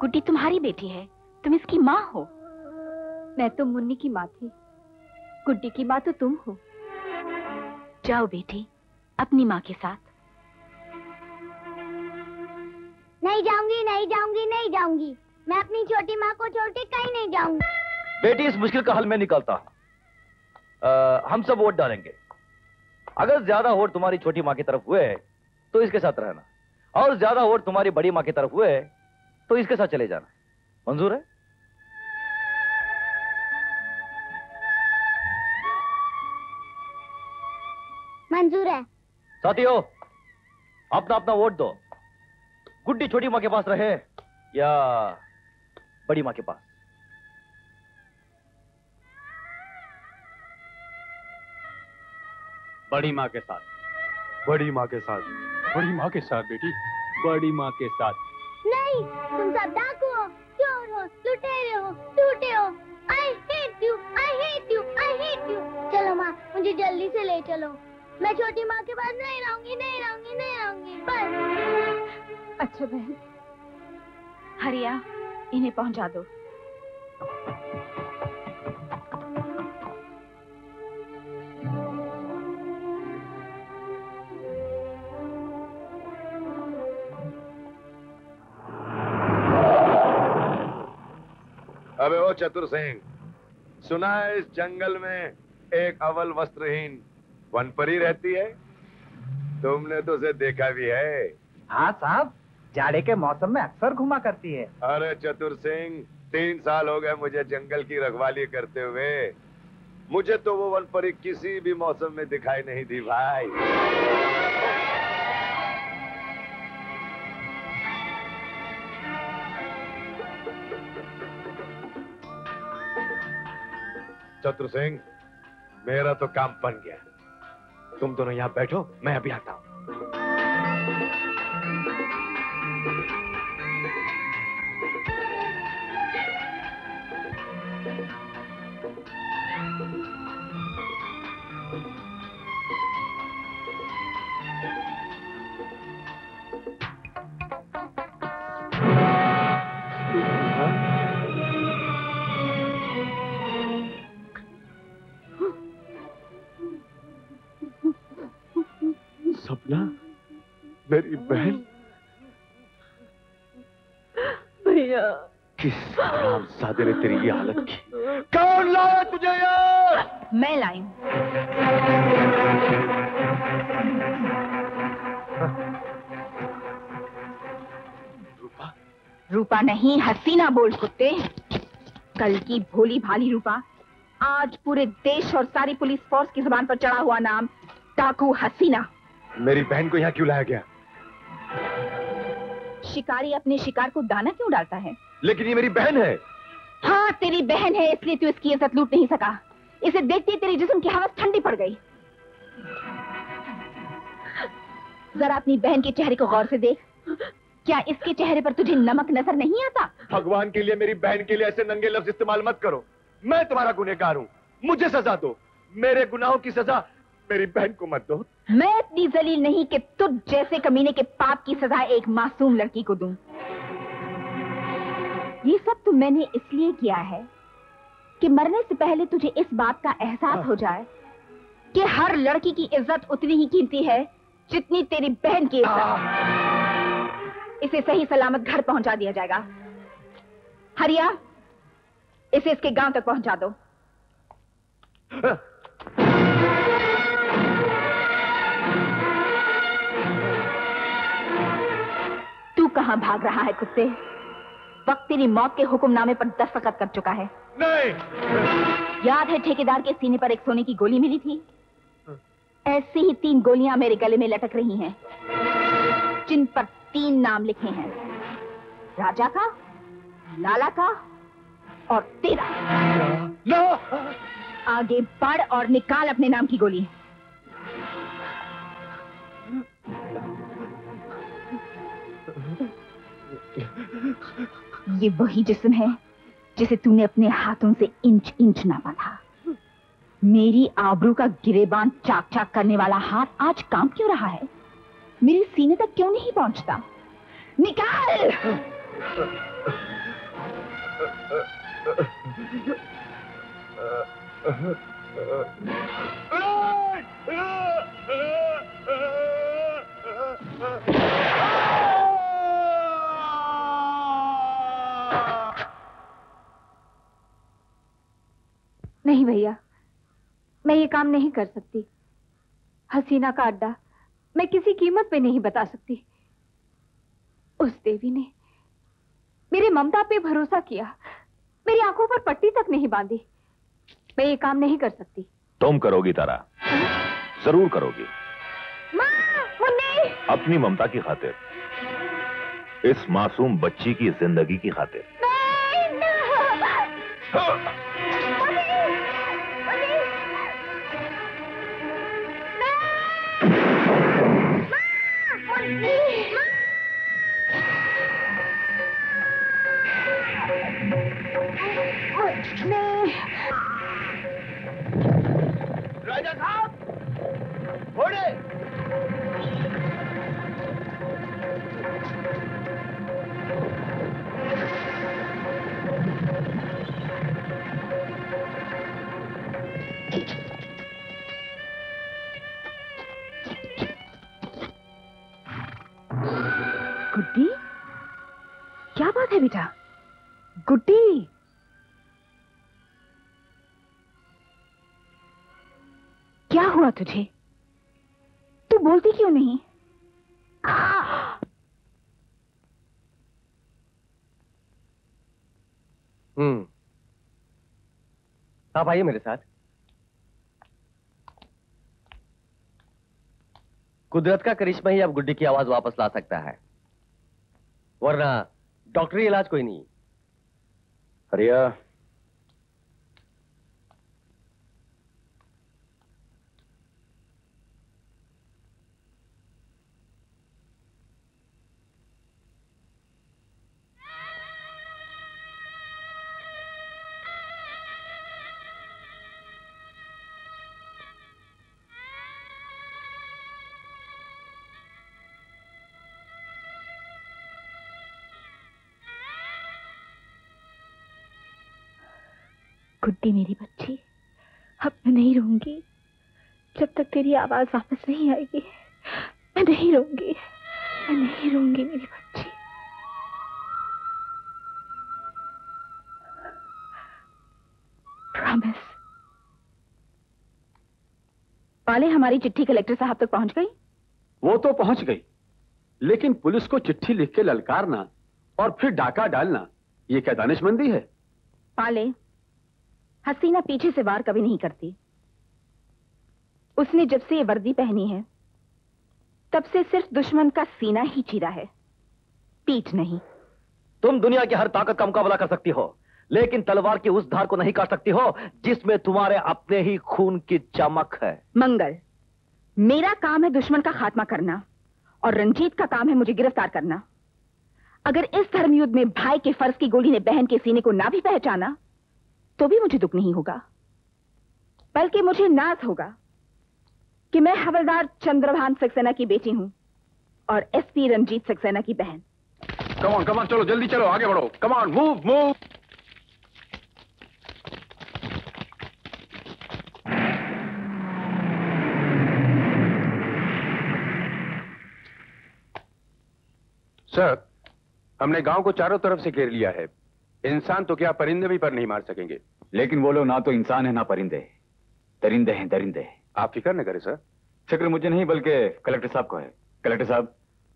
गुड्डी तुम्हारी बेटी है तुम इसकी माँ हो। मैं तो मुन्नी की माँ थी। गुड्डी की माँ तो तुम हो। जाओ बेटी अपनी माँ के साथ। नहीं जाऊँगी नहीं जाऊँगी नहीं जाऊँगी। मैं अपनी छोटी माँ को छोड़ के कहीं नहीं जाऊँगी। बेटी इस मुश्किल का हल मैं निकालता हूँ। हम सब वोट डालेंगे। अगर ज़्यादा वोट तुम्हारी छोटी माँ की तरफ़ हुए तो इसके साथ रहना। और ज़्यादा वोट तुम्हारी बड़ी माँ की तरफ़ हुए तो इसके साथ चले जाना। मंजूर है? मंजूर है। साथियों अपना अपना वोट दो। गुड्डी छोटी माँ के पास रहे या बड़ी माँ के पास। बड़ी माँ के साथ। बड़ी माँ के साथ। बड़ी माँ के साथ बेटी। बड़ी माँ के साथ। नहीं तुम सब डाकू हो चोर हो लुटेरे हो टूटे हो। I hate you I hate you I hate you चलो माँ मुझे जल्दी से ले चलो। मैं छोटी माँ के पास नहीं रहूँगी नहीं रहूँगी नहीं रहूँगी। बस। अच्छा बहन हरिया इन्हें पहुँचा दो। अबे ओ चतुर सिंह सुना है इस जंगल में एक अवल वस्त्रहीन वनपरी रहती है? तुमने तो उसे देखा भी है। हाँ साहब जाड़े के मौसम में अक्सर घुमा करती है। अरे चतुर सिंह तीन साल हो गए मुझे जंगल की रखवाली करते हुए। मुझे तो वो वनपरी किसी भी मौसम में दिखाई नहीं दी भाई। चतुर सिंह, मेरा तो काम बन गया। तुम दोनों यहाँ बैठो, मैं अभी आता हूँ। राम सादे ने तेरी ये हालत की। कौन लाया तुझे यार मैं लाई हूँ। रूपा? नहीं हसीना बोल कुत्ते। कल की भोली भाली रूपा आज पूरे देश और सारी पुलिस फोर्स की ज़ुबान पर चढ़ा हुआ नाम डाकू हसीना। मेरी बहन को यहाँ क्यों लाया गया? शिकारी अपने शिकार को दाना क्यों डालता है? लेकिन ये मेरी बहन है। हाँ तेरी बहन है इसलिए तू इसकी इज़्ज़त लूट नहीं सका। इसे देखते ही तेरे जिस्म की हवस ठंडी पड़ गई। जरा अपनी बहन के चेहरे को गौर से देख। क्या इसके चेहरे पर तुझे नमक नज़र नहीं आता? भगवान के लिए मेरी बहन के लिए ऐसे नंगे लफ्ज इस्तेमाल मत करो। मैं तुम्हारा गुनहगार हूँ। मुझे सजा दो। मेरे गुनाहों की सजा मेरी बहन को मत दो। मैं इतनी जलील नहीं कि तुझ जैसे कमीने के पाप की सजा एक मासूम लड़की को दूँ। ये सब तो मैंने इसलिए किया है कि मरने से पहले तुझे इस बात का एहसास हो। जाए कि हर लड़की की इज़्ज़त उतनी ही कीमती है जितनी तेरी बहन की इज़्ज़त इसे सही सलामत घर पहुँचा दिया जाएगा। हरिया इसे इसके गाँव तक पहुँचा दो। तू कहाँ भाग रहा है कुत्ते? वक्त तेरी मौत के हुक्मनामे पर दस्तखत कर चुका है। नहीं। याद है ठेकेदार के सीने पर एक सोने की गोली मिली थी? ऐसी ही तीन गोलियाँ मेरे गले में लटक रही हैं जिन पर तीन नाम लिखे हैं। राजा का लाला का और तेरा। ना आगे बढ़ और निकाल अपने नाम की गोली। ये वही जिस्म है, जिसे तूने अपने हाथों से इंच इंच नापा था। मेरी आबरू का गिरेबान चाक चाक करने वाला हाथ आज काम क्यों रहा है? मेरे सीने तक क्यों नहीं पहुँचता? निकाल! [laughs] नहीं भैया मैं ये काम नहीं कर सकती। हसीना का अड्डा मैं किसी कीमत पे नहीं बता सकती। उस देवी ने मेरे ममता पे भरोसा किया मेरी आँखों पर पट्टी तक नहीं बांधी। मैं ये काम नहीं कर सकती। तुम करोगी तारा ज़रूर करोगी। मुन्नी! अपनी ममता की खातिर। इस मासूम बच्ची की ज़िंदगी की खातिर। राजा साहब घोड़े। है बेटा? गुड्डी। क्या हुआ तुझे? तू बोलती क्यों नहीं? हम्म। आप आइए मेरे साथ। कुदरत का करिश्मा ही अब गुड्डी की आवाज़ वापस ला सकता है। वरना डॉक्टरी इलाज कोई नहीं। हरिया। गुड्डी मेरी बच्ची। अब मैं नहीं रहूँगी जब तक तेरी आवाज़ वापस नहीं आएगी मैं नहीं रहूँगी मैं नहीं रहूँगी मेरी बच्ची। प्रॉमिस पाले हमारी चिट्ठी कलेक्टर साहब तक पहुँच गई? वो तो पहुँच गई। लेकिन पुलिस को चिट्ठी लिख के ललकारना और फिर डाका डालना ये क्या दानिशमंदी है? पाले हसीना पीछे से वार कभी नहीं करती। उसने जब से ये वर्दी पहनी है तब से सिर्फ़ दुश्मन का सीना ही चीरा है। पीठ नहीं। तुम दुनिया की हर ताकत का मुकाबला कर सकती हो लेकिन तलवार की उस धार को नहीं काट सकती हो जिसमें तुम्हारे अपने ही खून की चमक है। मंगल मेरा काम है दुश्मन का खात्मा करना और रंजीत का काम है मुझे गिरफ़्तार करना। अगर इस धर्मयुद्ध में भाई के फ़र्ज़ की गोली ने बहन के सीने को ना भी पहचाना तो भी मुझे दुख नहीं होगा, बल्कि मुझे नाज होगा कि मैं हवलदार चंद्रभान सक्सेना की बेटी हूँ और एसपी रंजीत सक्सेना की बहन। कमान कमान चलो, जल्दी चलो, आगे बढ़ो। कमान मूव मूव सर हमने गाँव को चारों तरफ़ से घेर लिया है। इंसान तो क्या परिंदे भी पर नहीं मार सकेंगे? लेकिन वो लोग ना तो इंसान है ना परिंदे दरिंदे हैं दरिंदे आप फ़िक्र न करें सर। फ़िक्र मुझे नहीं बल्कि कलेक्टर साहब को है। कलेक्टर साहब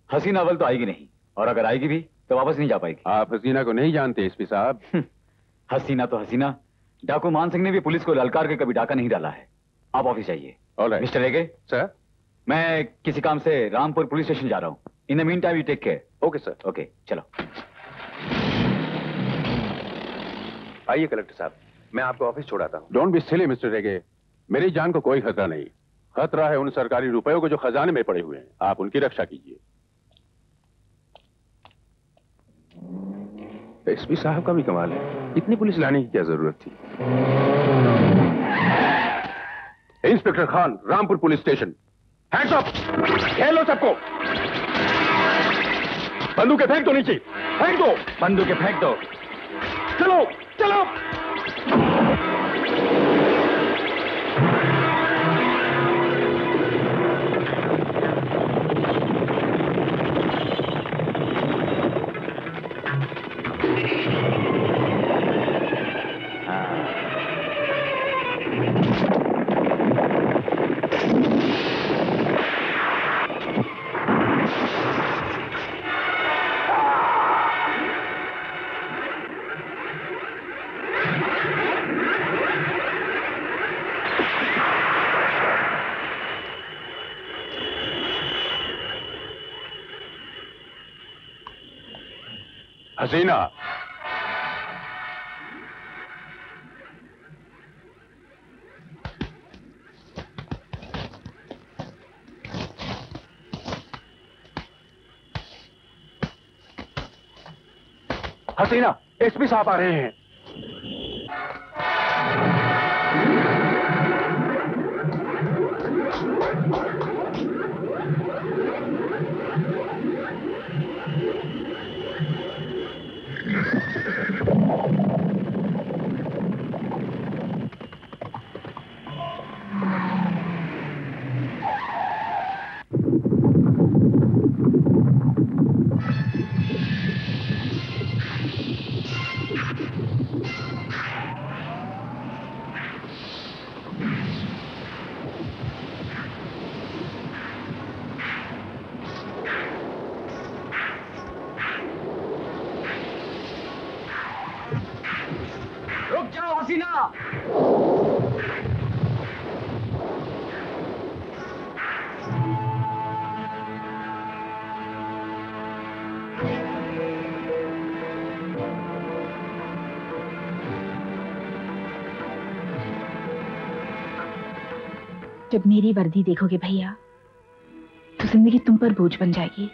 हसीना अव्वल तो आएगी नहीं और अगर आएगी भी तो वापस नहीं जा पाएगी। आप हसीना को नहीं जानते एसपी साहब। [laughs] हसीना तो हसीना। डाकू मान सिंह ने भी पुलिस को ललकार के कभी डाका नहीं डाला है। आप ऑफ़िस जाइए। मिस्टर रेगे? सर मैं किसी काम से रामपुर पुलिस स्टेशन जा रहा हूँ। In the mean time you take care. Okay sir okay चलो। आइए कलेक्टर साहब मैं आपको ऑफ़िस छोड़ाता हूँ। Don't be silly mister Rege मेरी जान को कोई खतरा नहीं। खतरा है उन सरकारी रुपयों को जो खजाने में पड़े हुए हैं। आप उनकी रक्षा कीजिए। एसपी साहब का भी कमाल है। इतनी पुलिस लाने की क्या ज़रूरत थी? Inspector Khan Rampur police station. Hands up घेर लो सबको। बंदूकें फेंक दो नीचे। फेंक दो। बंदूकें फेंक दो। चलो। चलो। हसीना हसीना एसपी साहब आ रहे हैं। मेरी वर्दी देखोगे भैया तो ज़िंदगी तुम पर बोझ बन जाएगी।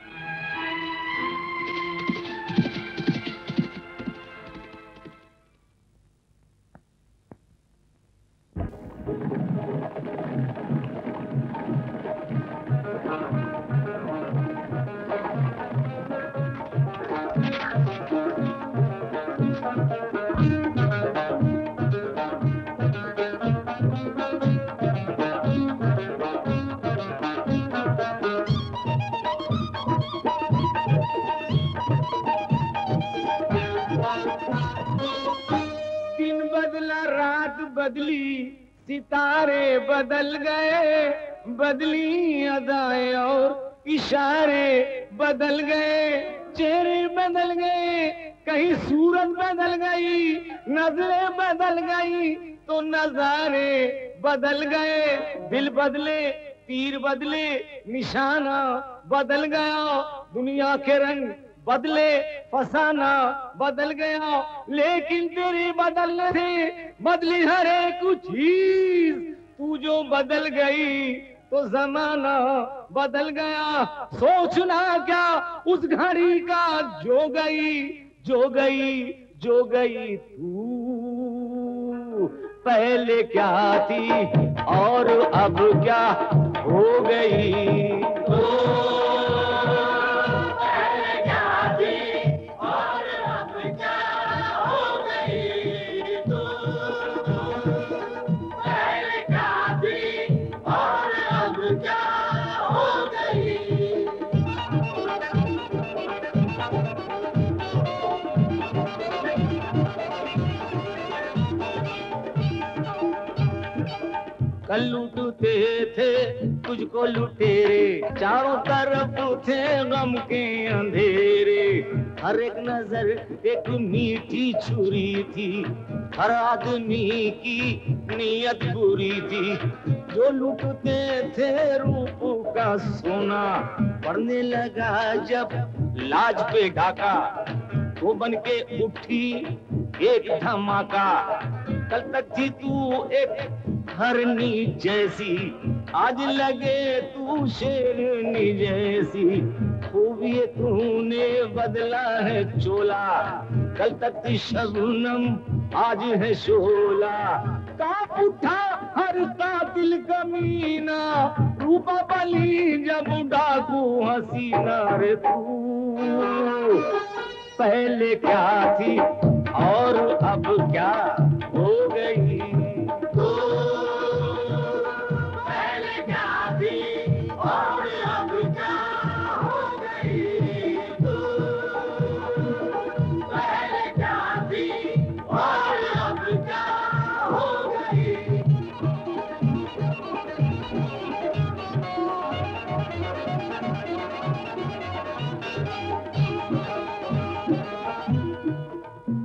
बदल गए, बदली अदाएँ और इशारे बदल गए। चेहरे बदल गए, कहीं सूरत बदल गई, नज़रें बदल गई तो नजारे बदल गए। दिल बदले, तीर बदले, निशाना बदल गया। दुनिया के रंग बदले, फसाना बदल गया। लेकिन तेरे बदलने से बदली हरे कुछ चीज़। तू जो बदल गई तो जमाना बदल गया। सोचना क्या, उस घड़ी का जो गई जो गई जो गई तू। पहले क्या थी, और अब क्या हो गई? कल लूटते थे, तुझको लुटेरे। चारों तरफ़ थे गम के अंधेरे। हर एक नज़र एक मीठी छुरी थी, हर आदमी की नीयत बुरी थी। जो लूटते थे रूप का सोना पड़ने लगा जब लाज पे ढाका। वो बन के उठी एक धमाका, कल तक थी तू एक हरनी जैसी, आज लगे तू शेरनी जैसी। खूब ये तूने बदला है चोला, कल तक थी शबनम आज है शोला। काप उठा हर कातिल कमीना रूपा बली जब डाकू हसीना रे तू। पहले क्या थी और अब क्या हो गई?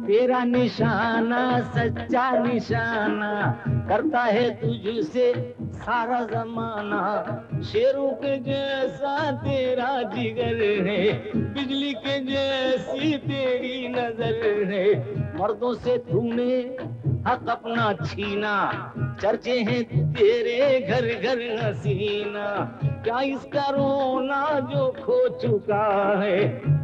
तेरा निशाना, सच्चा निशाना करता है तुझसे सारा जमाना। शेरों के जैसा तेरा जिगर है, बिजली के जैसी तेरी नज़र है। मर्दों से तूने हक अपना छीना, चर्चे हैं तेरे घर घर हसीना क्या इसका रोना जो खो चुका है,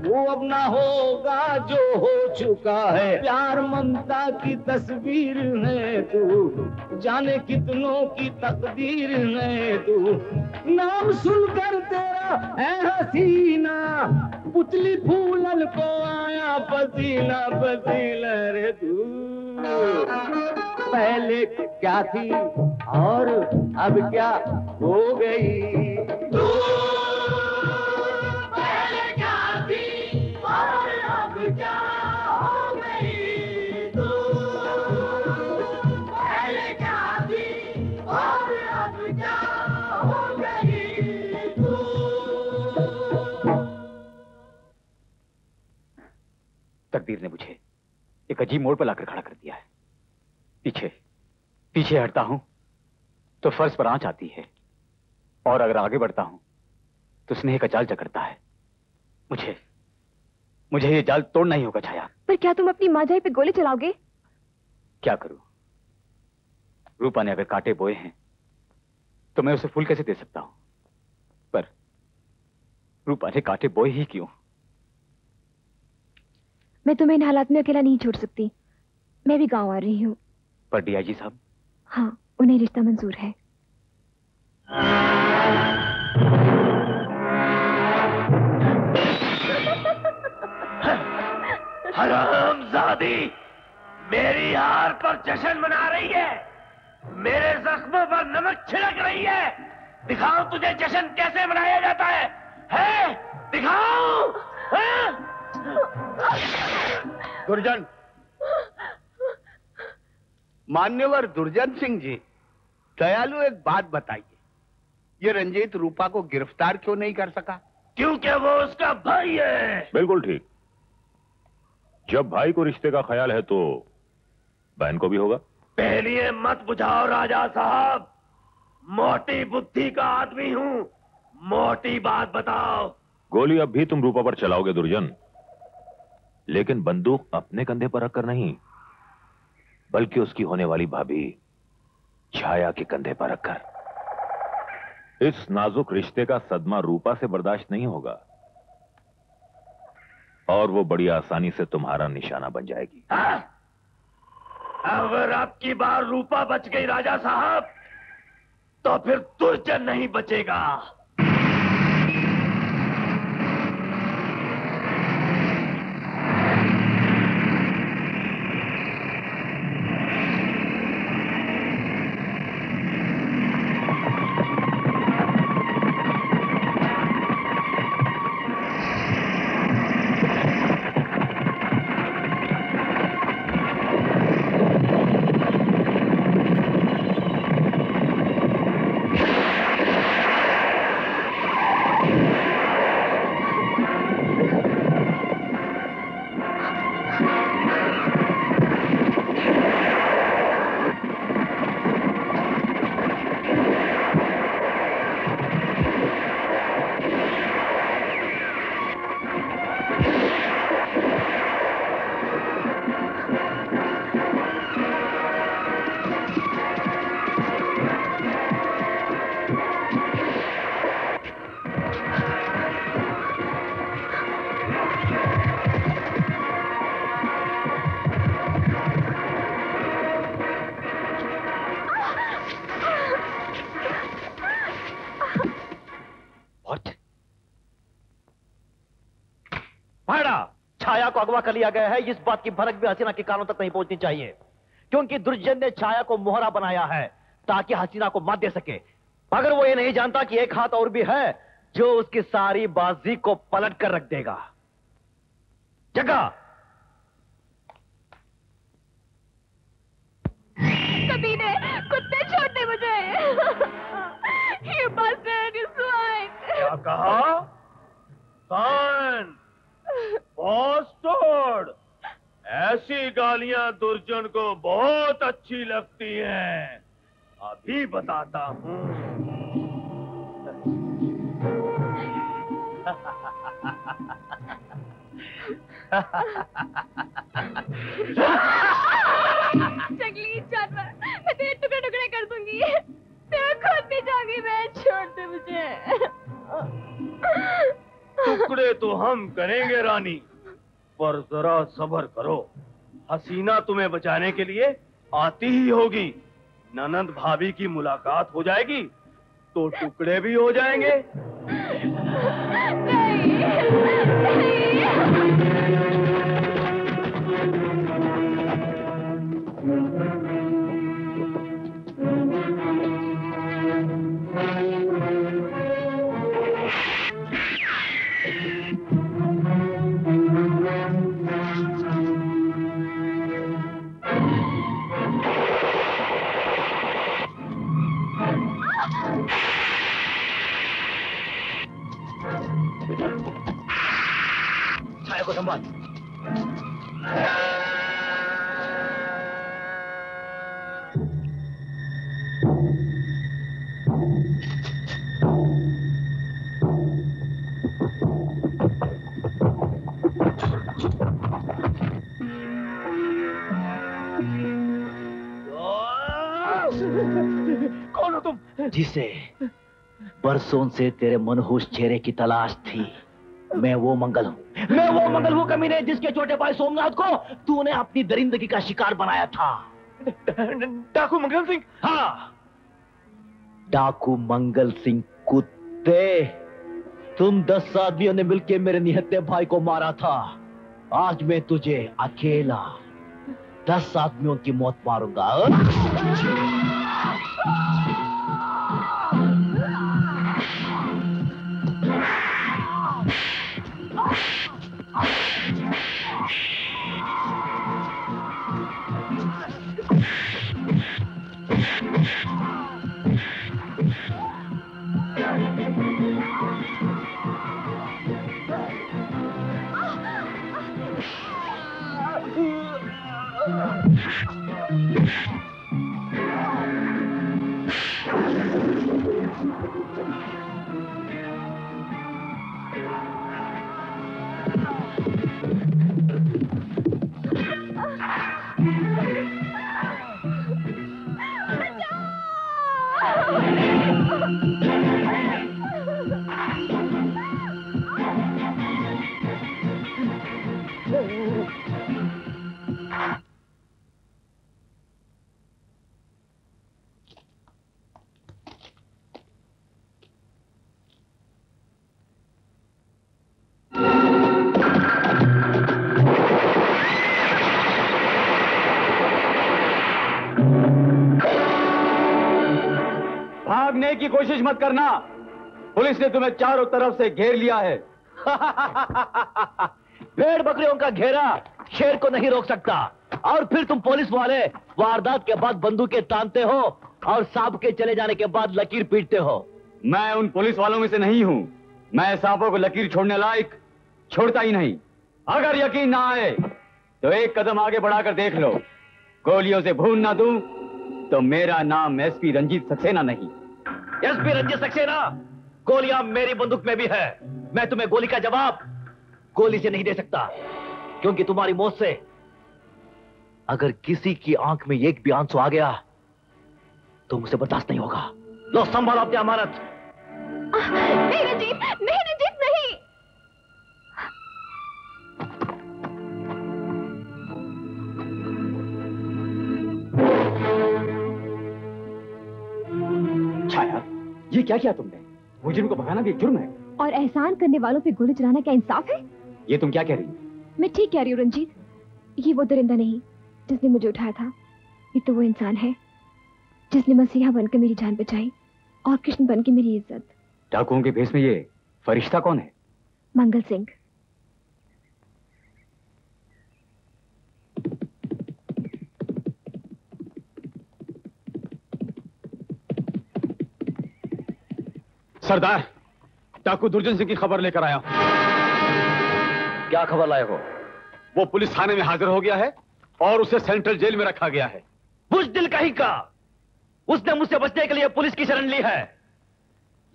वो अब ना होगा जो हो चुका है। प्यार ममता की तस्वीर है तू। जाने कितनों की तकदीर है तू। नाम सुनकर तेरा है हसीना पुतली फूलन को आया पसीना पसीना रे तू। पहले क्या थी और अब क्या हो गई? पहले क्या थी और अब क्या तकदीर ने मुझे एक अजीब मोड़ पर लाकर खड़ा कर दिया है। पीछे पीछे हटता हूँ तो फर्श पर आँच आती है। और अगर आगे बढ़ता हूँ तो स्नेह का जाल जकड़ता है। मुझे मुझे ये जाल तोड़ना ही होगा छाया। पर क्या तुम अपनी माजाई पे गोली चलाओगे? क्या करूँ? रूपा ने अगर कांटे बोए हैं तो मैं उसे फूल कैसे दे सकता हूँ? पर रूपा ने कांटे बोए ही क्यों? मैं तुम्हें इन हालात में अकेला नहीं छोड़ सकती। मैं भी गाँव आ रही हूँ। पर डीआईजी साहब? हाँ उन्हें रिश्ता मंजूर है। हरामजादी मेरी हार पर जश्न मना रही है। मेरे जख्मों पर नमक छिड़क रही है। दिखाओ तुझे जश्न कैसे मनाया जाता है? है? दिखाओ! हैं? दुर्जन। मान्यवर दुर्जन सिंह जी दयालु एक बात बताइए। ये रंजीत रूपा को गिरफ़्तार क्यों नहीं कर सका? क्योंकि वो उसका भाई है। बिल्कुल ठीक। जब भाई को रिश्ते का ख्याल है तो बहन को भी होगा। पहले मत बुझाओ राजा साहब। मोटी बुद्धि का आदमी हूँ। मोटी बात बताओ। गोली अब भी तुम रूपा पर चलाओगे दुर्जन। लेकिन बंदूक अपने कंधे पर रखकर नहीं, बल्कि उसकी होने वाली भाभी छाया के कंधे पर रखकर। इस नाजुक रिश्ते का सदमा रूपा से बर्दाश्त नहीं होगा, और वो बड़ी आसानी से तुम्हारा निशाना बन जाएगी। अगर आपकी बार रूपा बच गई राजा साहब तो फिर दुर्जन नहीं बचेगा। अगवा कर लिया गया है इस बात की भनक भी हसीना के कानों तक नहीं पहुंचनी चाहिए। क्योंकि दुर्जन ने छाया को मोहरा बनाया है ताकि हसीना को मात दे सके। मगर वो ये नहीं जानता कि एक हाथ और भी है जो उसकी सारी बाजी को पलट कर रख देगा। जगह कमीने कुत्ते छोड़ दे मुझे you swine. क्या कहा? कौन? बॉस्टर्ड ऐसी गालियाँ दुर्जन को बहुत अच्छी लगती हैं। अभी बताता हूँ। जंगली जानवर मैं तेरे टुकड़े टुकड़े कर दूँगी। तेरा खुद मैं छोड़ दे मुझे। टुकड़े तो हम करेंगे रानी। पर जरा सबर करो। हसीना तुम्हें बचाने के लिए आती ही होगी। ननंद भाभी की मुलाकात हो जाएगी तो टुकड़े भी हो जाएँगे। नहीं, को संभाल कौन हो तुम? जिसे बरसों से तेरे मनहूस चेहरे की तलाश थी मैं वो मंगल हूँ। मैं वो मंगल हूँ कमीने जिसके छोटे भाई सोमनाथ को तूने अपनी दरिंदगी का शिकार बनाया था। डाकू मंगल सिंह। हाँ। डाकू मंगल सिंह कुत्ते तुम दस आदमियों ने मिलकर मेरे निहत्ते भाई को मारा था। आज मैं तुझे अकेला दस आदमियों की मौत मारूँगा। की कोशिश मत करना। पुलिस ने तुम्हें चारों तरफ़ से घेर लिया है। [laughs] भेड़ बकरियों का घेरा शेर को नहीं रोक सकता। और फिर तुम पुलिस वाले वारदात के बाद बंदूकें तानते हो और सांप के चले जाने के बाद लकीर पीटते हो। मैं उन पुलिस वालों में से नहीं हूँ। मैं सांपों को लकीर छोड़ने लायक छोड़ता ही नहीं। अगर यकीन ना आए तो एक कदम आगे बढ़ाकर देख लो। गोलियों से भून ना दूँ तो मेरा नाम एसपी रंजीत सक्सेना नहीं। एसपी रंजीत सक्सेना, गोलियाँ मेरी बंदूक में भी है। मैं तुम्हें गोली का जवाब गोली से नहीं दे सकता, क्योंकि तुम्हारी मौत से अगर किसी की आँख में एक भी आँसू आ गया तो मुझे बर्दाश्त नहीं होगा। लो, संभालो अपनी अमानत। नहीं रंजीत नहीं रंजीत छाया ये क्या किया तुमने? मुजरिम को भगाना भी एक जुर्म है। और एहसान करने वालों पे गोली चलाना क्या इंसाफ है? ये तुम क्या कह रही हो? मैं ठीक कह रही हूँ रंजीत। ये वो दरिंदा नहीं जिसने मुझे उठाया था। ये तो वो इंसान है जिसने मसीहा बनकर मेरी जान बचाई और कृष्ण बनकर मेरी इज़्ज़त। डाकुओं के भेष में ये फरिश्ता कौन है? मंगल सिंह। सरदार डाकू दुर्जन सिंह की खबर लेकर आया क्या खबर लाए हो? वो पुलिस थाने में हाजिर हो गया है और उसे सेंट्रल जेल में रखा गया है। बुजदिल कहीं का। उसने मुझसे बचने के लिए पुलिस की शरण ली है।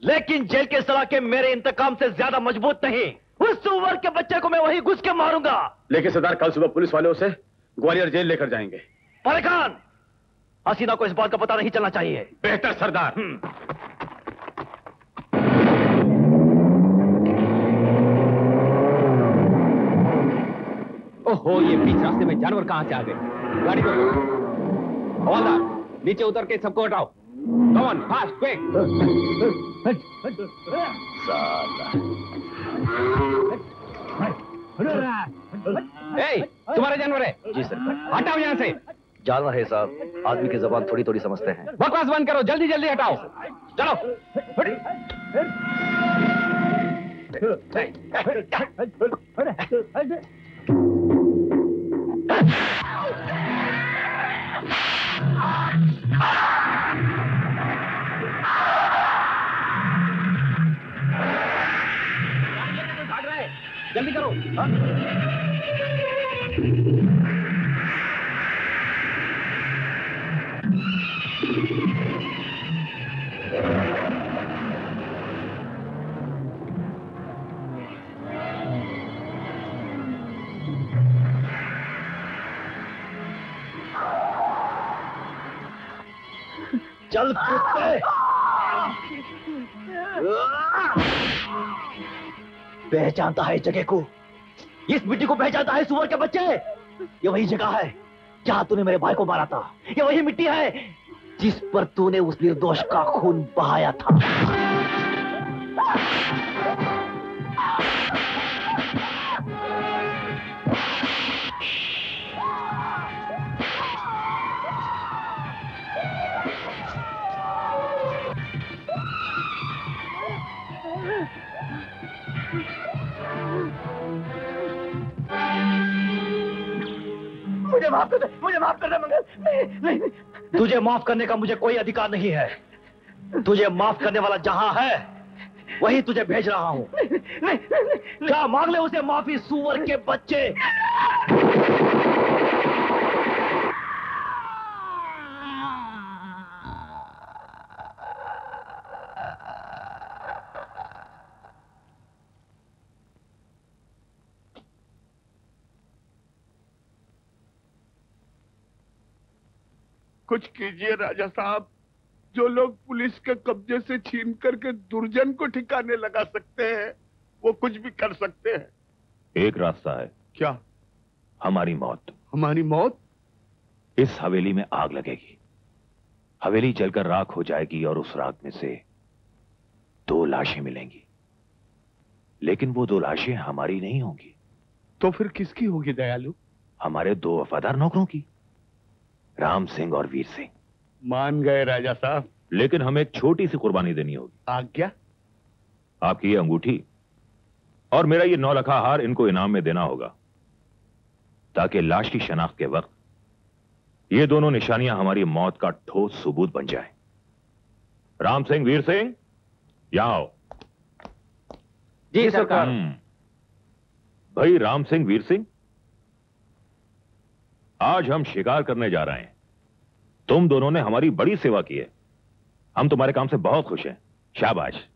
लेकिन जेल के सलाखे मेरे इंतकाम से ज़्यादा मज़बूत नहीं। उस उम्र के बच्चे को मैं वहीं घुस के मारूँगा। लेकिन सरदार कल सुबह पुलिस वाले उसे ग्वालियर जेल लेकर जाएँगे। परेखान हसीना को इस बात का पता नहीं चलना चाहिए। बेहतर सरदार। ओहो ये बीच रास्ते में जानवर कहाँ से आ गए गाड़ी को हवलदार नीचे उतर के सबको हटाओ कमन फास्ट क्विक तुम्हारे जानवर है जी सर हटाओ यहाँ से जानवर है साहब आदमी की जबान थोड़ी थोड़ी समझते हैं बकवास बंद करो जल्दी जल्दी हटाओ चलो जल्दी करो चल कुत्ते पहचानता है इस जगह को। इस मिट्टी को पहचानता है सुअर के बच्चे। ये वही जगह है जहाँ तूने मेरे भाई को मारा था। ये वही मिट्टी है जिस पर तूने उस निर्दोष का खून बहाया था। मुझे माफ़ कर दे मुझे माफ़ कर दे मंगल। नहीं नहीं। तुझे माफ़ करने का मुझे कोई अधिकार नहीं है। तुझे माफ़ करने वाला जहाँ है वही तुझे भेज रहा हूँ। क्या मांग ले उसे माफ़ी सुअर के बच्चे? कुछ कीजिए राजा साहब। जो लोग पुलिस के कब्जे से छीन करके दुर्जन को ठिकाने लगा सकते हैं वो कुछ भी कर सकते हैं। एक रास्ता है। क्या? हमारी मौत। हमारी मौत? इस हवेली में आग लगेगी। हवेली जलकर राख हो जाएगी और उस राख में से दो लाशें मिलेंगी। लेकिन वो दो लाशें हमारी नहीं होंगी। तो फिर किसकी होगी दयालु? हमारे दो वफादार नौकरों की। राम सिंह और वीर सिंह। मान गए राजा साहब। लेकिन हमें एक छोटी सी कुर्बानी देनी होगी। आज्ञा? आपकी ये अंगूठी और मेरा ये नौलखा हार इनको इनाम में देना होगा ताकि लाश की शनाख्त के वक्त ये दोनों निशानियाँ हमारी मौत का ठोस सबूत बन जाएँ। राम सिंह वीर सिंह यहाँ आओ। जी सरकार। हम्म। भाई राम सिंह वीर सिंह आज हम शिकार करने जा रहे हैं। तुम दोनों ने हमारी बड़ी सेवा की है। हम तुम्हारे काम से बहुत खुश हैं। शाबाश।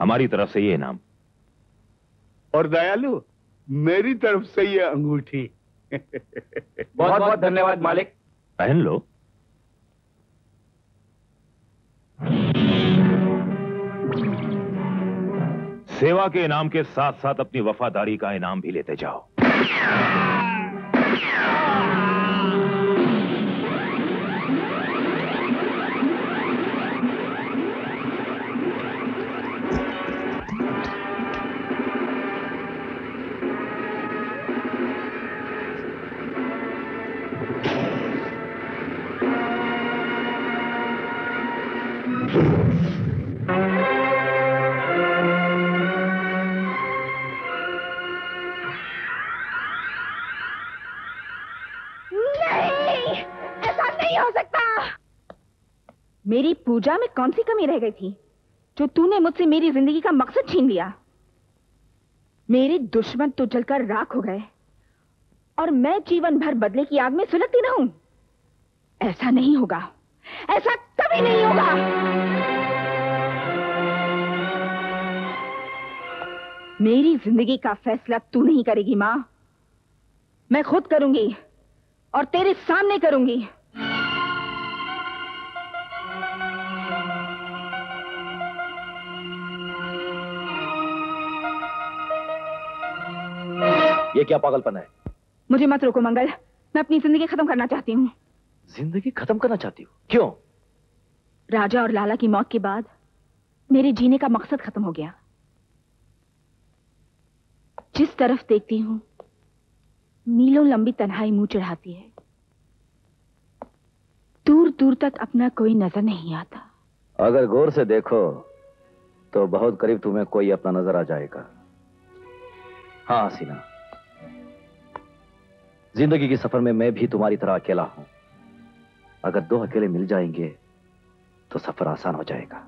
हमारी तरफ़ से ये इनाम। और दयालु मेरी तरफ़ से ये अंगूठी। बहुत बहुत धन्यवाद मालिक। पहन लो। सेवा के इनाम के साथ साथ अपनी वफादारी का इनाम भी लेते जाओ। मेरी पूजा में कौन सी कमी रह गई थी? जो तूने मुझसे मेरी ज़िंदगी का मकसद छीन लिया। मेरे दुश्मन तो जलकर राख हो गए, और मैं जीवन भर बदले की आग में सुलगती रहूँ। ऐसा नहीं होगा। ऐसा कभी नहीं होगा। मेरी ज़िंदगी का फैसला तू नहीं करेगी, माँ। मैं खुद करूँगी, और तेरे सामने करूँगी। ये क्या पागलपन है? मुझे मत रोको मंगल। मैं अपनी ज़िंदगी खत्म करना चाहती हूँ। ज़िंदगी खत्म करना चाहती हूँ? क्यों? राजा और लाला की मौत के बाद मेरे जीने का मकसद खत्म हो गया। जिस तरफ़ देखती हूँ मीलों लंबी तन्हाई मुँह चढ़ाती है। दूर दूर तक अपना कोई नज़र नहीं आता। अगर गौर से देखो तो बहुत करीब तुम्हें कोई अपना नज़र आ जाएगा। हाँ हसीना ज़िंदगी के सफ़र में मैं भी तुम्हारी तरह अकेला हूँ। अगर दो अकेले मिल जाएँगे तो सफ़र आसान हो जाएगा।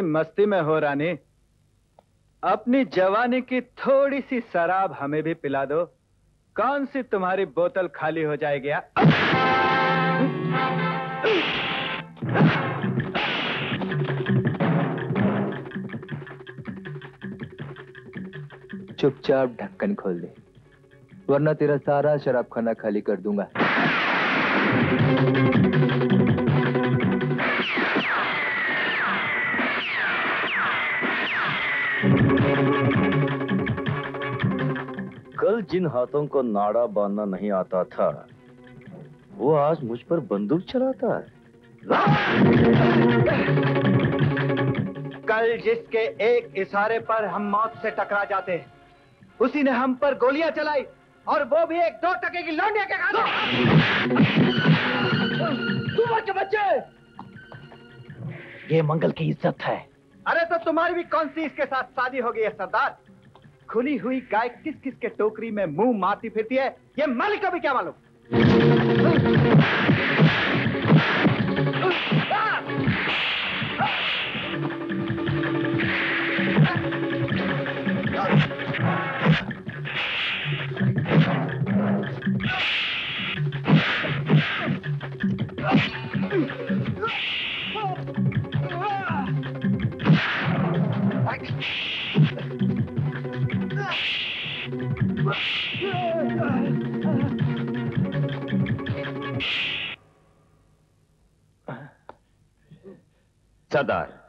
बड़ी मस्ती में हो, रानी। अपनी जवानी की थोड़ी सी शराब हमें भी पिला दो। कौन सी तुम्हारी बोतल खाली हो जाएगी चुपचाप ढक्कन खोल दे, वरना तेरा सारा शराब खाना खाली कर दूँगा। जिन हाथों को नाड़ा बांधना नहीं आता था वो आज मुझ पर बंदूक चलाता है। कल जिसके एक इशारे पर हम मौत से टकरा जाते हैं उसी ने हम पर गोलियाँ चलाई और वो भी एक दो टके की लौंडिया के कुंवर के बच्चे! ये मंगल की इज़्ज़त है। अरे तो तुम्हारी भी कौन सी इसके साथ शादी होगी है सरदार? खुली हुई गाय किस किस के टोकरी में मुँह मारती फिरती है? ये मालिक को भी क्या मालूम? सरदार,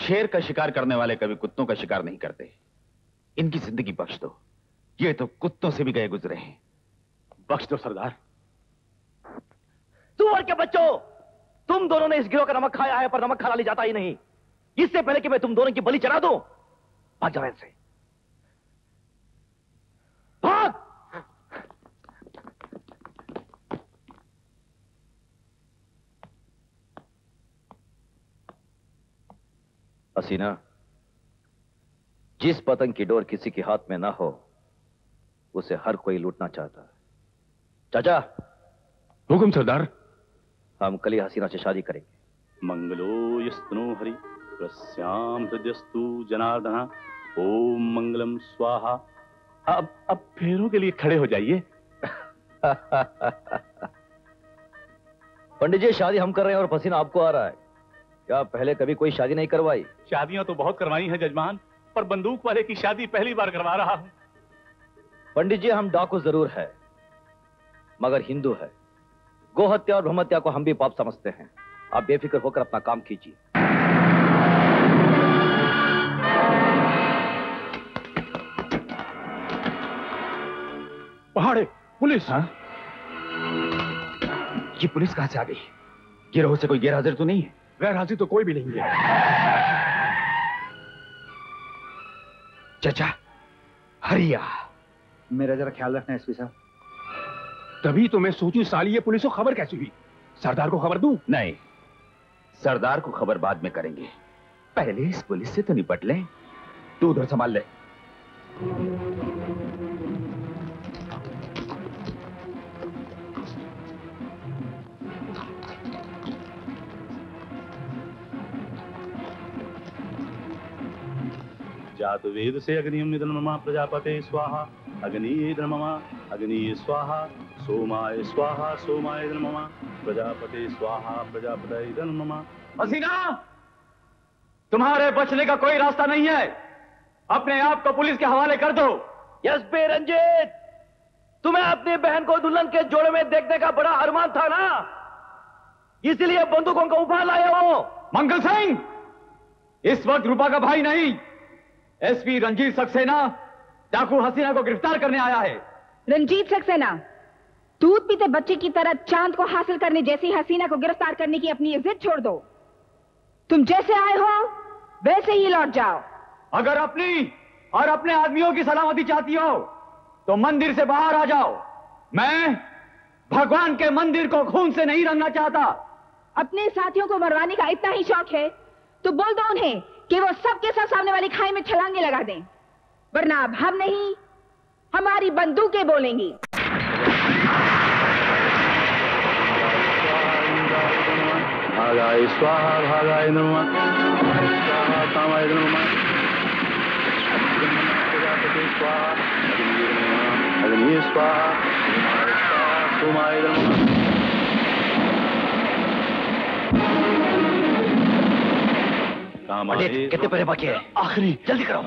शेर का शिकार करने वाले कभी कुत्तों का शिकार नहीं करते। इनकी ज़िंदगी बख्श दो। ये तो कुत्तों से भी गए गुजरे हैं। बख्श दो सरदार। सुअर के बच्चों? तुम दोनों ने इस गिरोह का नमक खाया है, पर नमक खाना ले जाता ही नहीं। इससे पहले कि मैं तुम दोनों की बलि चढ़ा दूँ, भाग जाओ से हसीना जिस पतंग की डोर किसी के हाथ में ना हो उसे हर कोई लूटना चाहता है। चाचा! हुकुम सरदार। हम कल ही हसीना से शादी करेंगे। मंगलो यस्तनो हरि प्रस्याम हृदयस्तु जनार्दन ओम मंगलम स्वाहा। अब अब फेरों के लिए खड़े हो जाइए। [laughs] पंडित जी शादी हम कर रहे हैं और पसीना आपको आ रहा है। क्या पहले कभी कोई शादी नहीं करवाई? शादियाँ तो बहुत करवाई हैं जजमान पर बंदूक वाले की शादी पहली बार करवा रहा हूँ। पंडित जी हम डाकू ज़रूर है मगर हिंदू है। गोहत्या और ब्रह्मत्या को हम भी पाप समझते हैं। आप बेफिक्र होकर अपना काम कीजिए। पहाड़े पुलिस! हाँ? ये पुलिस कहाँ से आ गई? गिरोह से कोई गैर हाजिर तो नहीं है? गैर हाजिर तो कोई भी नहीं है। चाचा हरिया। मेरा जरा ख्याल रखना एसपी साहब। तभी तो मैं सोचू साली ये पुलिस को खबर कैसी हुई? सरदार को खबर दूँ? नहीं सरदार को खबर बाद में करेंगे। पहले इस पुलिस से तो निपट लें। तू उधर संभाल ले। जात वेद से अग्नियम निधन ममा प्रजापते स्वाहा। अग्नि ममा अग्नि स्वाहा। सोमाय स्वाहा, सोमाय ममा प्रजापते स्वाहा प्रजापते ममा हसीना तुम्हारे बचने का कोई रास्ता नहीं है। अपने आप को पुलिस के हवाले कर दो। यस, बे रंजीत। तुम्हें अपनी बहन को दुल्हन के जोड़े में देखने का बड़ा अरमान था ना? इसलिए बंदूकों का उफान लाया हो। मंगल सिंह, इस वक्त रूपा का भाई नहीं। एसपी रंजीत सक्सेना डाकू हसीना को गिरफ़्तार करने आया है। रंजीत सक्सेना दूध पीते बच्चे की तरह चाँद को हासिल करने जैसी हसीना को गिरफ़्तार करने की अपनी इज़्ज़त छोड़ दो। तुम जैसे आए हो वैसे ही लौट जाओ। अगर अपनी और अपने आदमियों की सलामती चाहती हो तो मंदिर से बाहर आ जाओ। मैं भगवान के मंदिर को खून से नहीं रंगना चाहता। अपने साथियों को मरवाने का इतना ही शौक है तो बोल दो उन्हें कि वो सबके सब सामने वाली खाई में छलांगे लगा दें वरना अब हम नहीं हमारी बंदूकें बोलेंगी स्वाहा स्वाहा स्वाहा स्वाहा नमः आए कितने पैसे बाकी है? आखिरी जल्दी करो।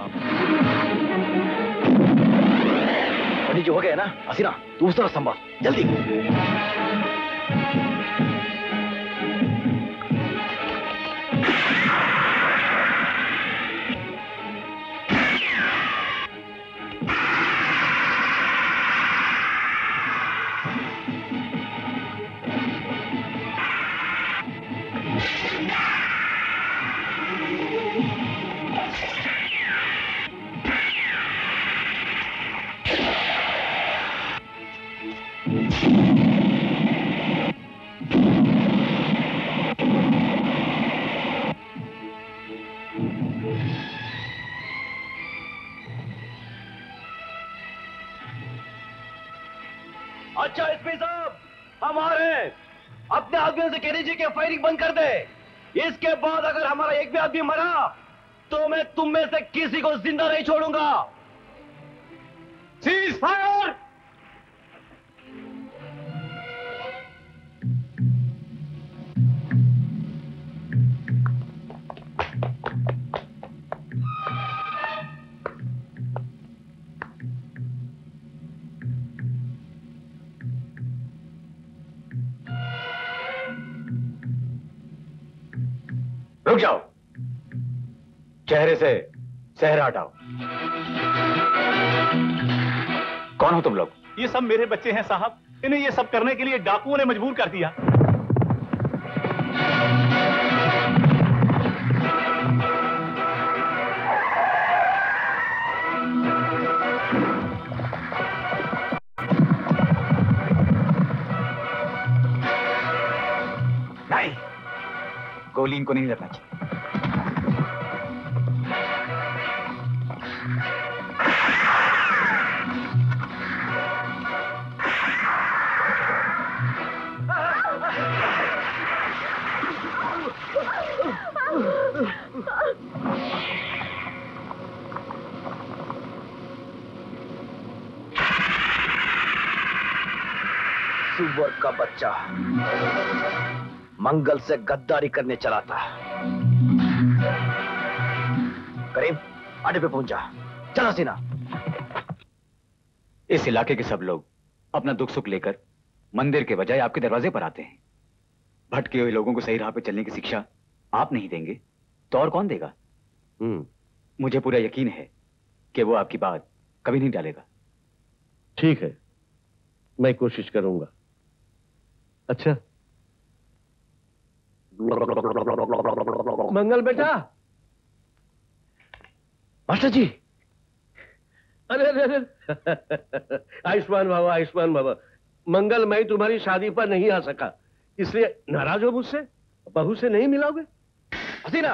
जो जी हो गया ना हसीना दूसरा संभाल जल्दी। आदमियों से कह दीजिए कि फायरिंग बंद कर दे। इसके बाद अगर हमारा एक भी आदमी मरा तो मैं तुम में से किसी को ज़िंदा नहीं छोड़ूँगा। सीज फायर रुक जाओ। चेहरे से चेहरा हटाओ। कौन हो तुम लोग? ये सब मेरे बच्चे हैं, साहब। इन्हें ये सब करने के लिए डाकुओं ने मजबूर कर दिया। गोली इनको नहीं लगना चाहिए। का बच्चा। मंगल से गद्दारी करने चला था करीब अड्डे पे पहुँचा चला सीना। इस इलाके के सब लोग अपना दुख सुख लेकर मंदिर के बजाय आपके दरवाजे पर आते हैं। भटके हुए लोगों को सही राह पर चलने की शिक्षा आप नहीं देंगे तो और कौन देगा? मुझे पूरा यकीन है कि वो आपकी बात कभी नहीं डालेगा ठीक है। मैं कोशिश करूँगा। अच्छा। मंगल बेटा। मास्टर जी अरे अरे अरे। आयुष्मान बाबा आयुष्मान बाबा। मंगल, मैं तुम्हारी शादी पर नहीं आ सका। इसलिए नाराज़ हो मुझसे? बहू से नहीं मिलाओगे हसीना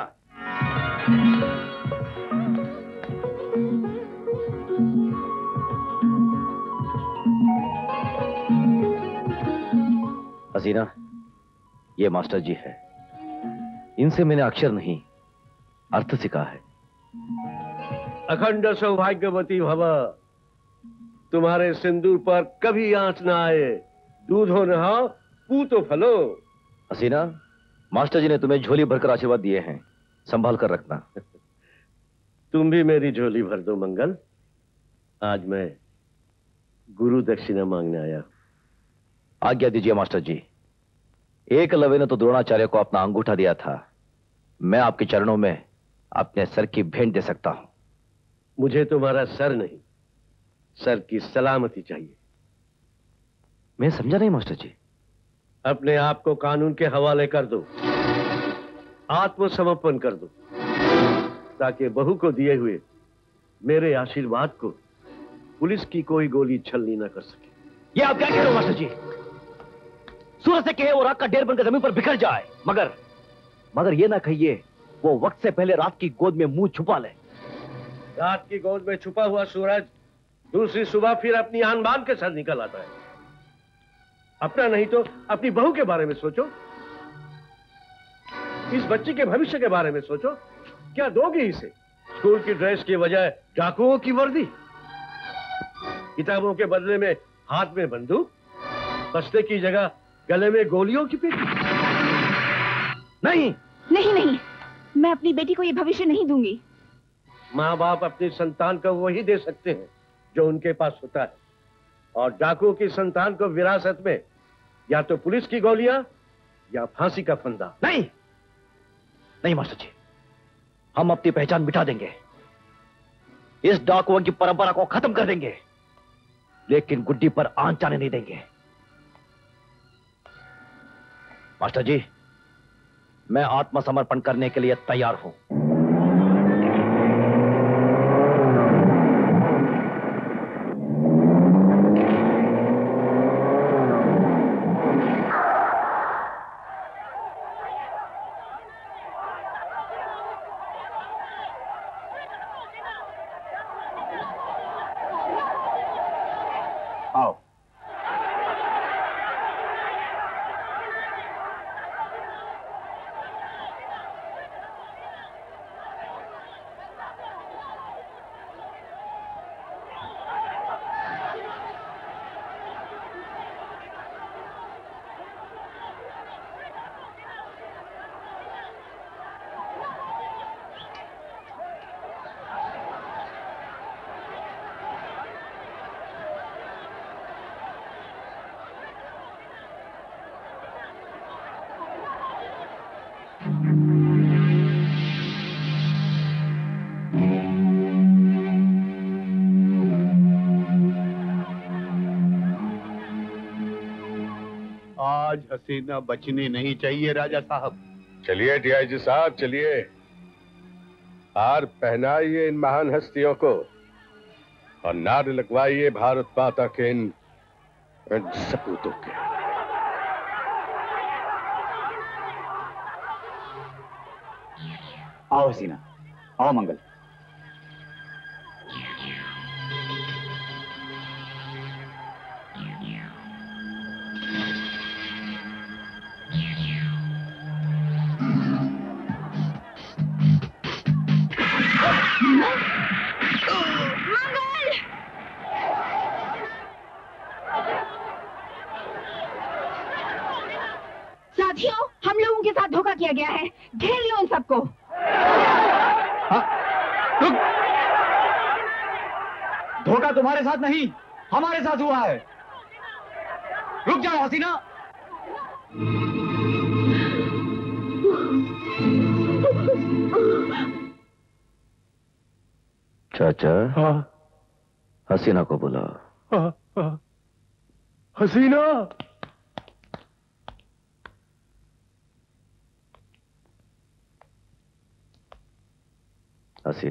हसीना ये मास्टर जी है। इनसे मैंने अक्षर नहीं अर्थ सीखा है। अखंड सौभाग्यवती भव तुम्हारे सिंदूर पर कभी आँच ना आए दूध हो नहाओ पू तो फलो। हसीना मास्टर जी ने तुम्हें झोली भरकर आशीर्वाद दिए हैं संभाल कर रखना। [laughs] तुम भी मेरी झोली भर दो मंगल। आज मैं गुरु दक्षिणा मांगने आया आज्ञा दीजिए मास्टर जी। एक लवे ने तो द्रोणाचार्य को अपना अंगूठा दिया था। मैं आपके चरणों में अपने सर की भेंट दे सकता हूँ। मुझे तुम्हारा सर नहीं सर की सलामती चाहिए। मैं समझा नहीं मास्टर जी। अपने आप को कानून के हवाले कर दो आत्मसमर्पण कर दो ताकि बहू को दिए हुए मेरे आशीर्वाद को पुलिस की कोई गोली छलनी ना कर सके। ये आप क्या कह रहे हो मास्टर जी? सूरज से कहे वो रात का ढेर बनकर ज़मीन पर बिखर जाए। मगर मगर ये ना कहिए, वो वक्त से पहले रात की गोद में मुँह छुपा ले। रात की गोद में छुपा हुआ सूरज, दूसरी सुबह फिर अपनी आन बान के साथ निकल आता है। अपना नहीं तो अपनी बहू के बारे में सोचो। इस बच्ची के भविष्य के बारे में सोचो। क्या दोगे इसे? स्कूल की ड्रेस की बजाय डाकुओं की वर्दी। किताबों के बदले में हाथ में बंदूक। बस्ते की जगह गले में गोलियों की पेटी। नहीं। नहीं नहीं। मैं अपनी बेटी को ये भविष्य नहीं दूँगी। माँ बाप अपनी संतान को वही दे सकते हैं जो उनके पास होता है। और डाकू की संतान को विरासत में या तो पुलिस की गोलियाँ या फांसी का फंदा। नहीं। नहीं मास्टर जी। हम अपनी पहचान मिटा देंगे। इस डाकुओं की परंपरा को खत्म कर देंगे। लेकिन गुड्डी पर आँच आने नहीं देंगे। मास्टर जी मैं आत्मसमर्पण करने के लिए तैयार हूँ। हसीना बचनी नहीं चाहिए राजा साहब। चलिए डीआईजी साहब चलिए। हार पहनाइए इन महान हस्तियों को और नार लगवाइए भारत माता के इन, इन सपूतों के। आओ हसीना आओ मंगल।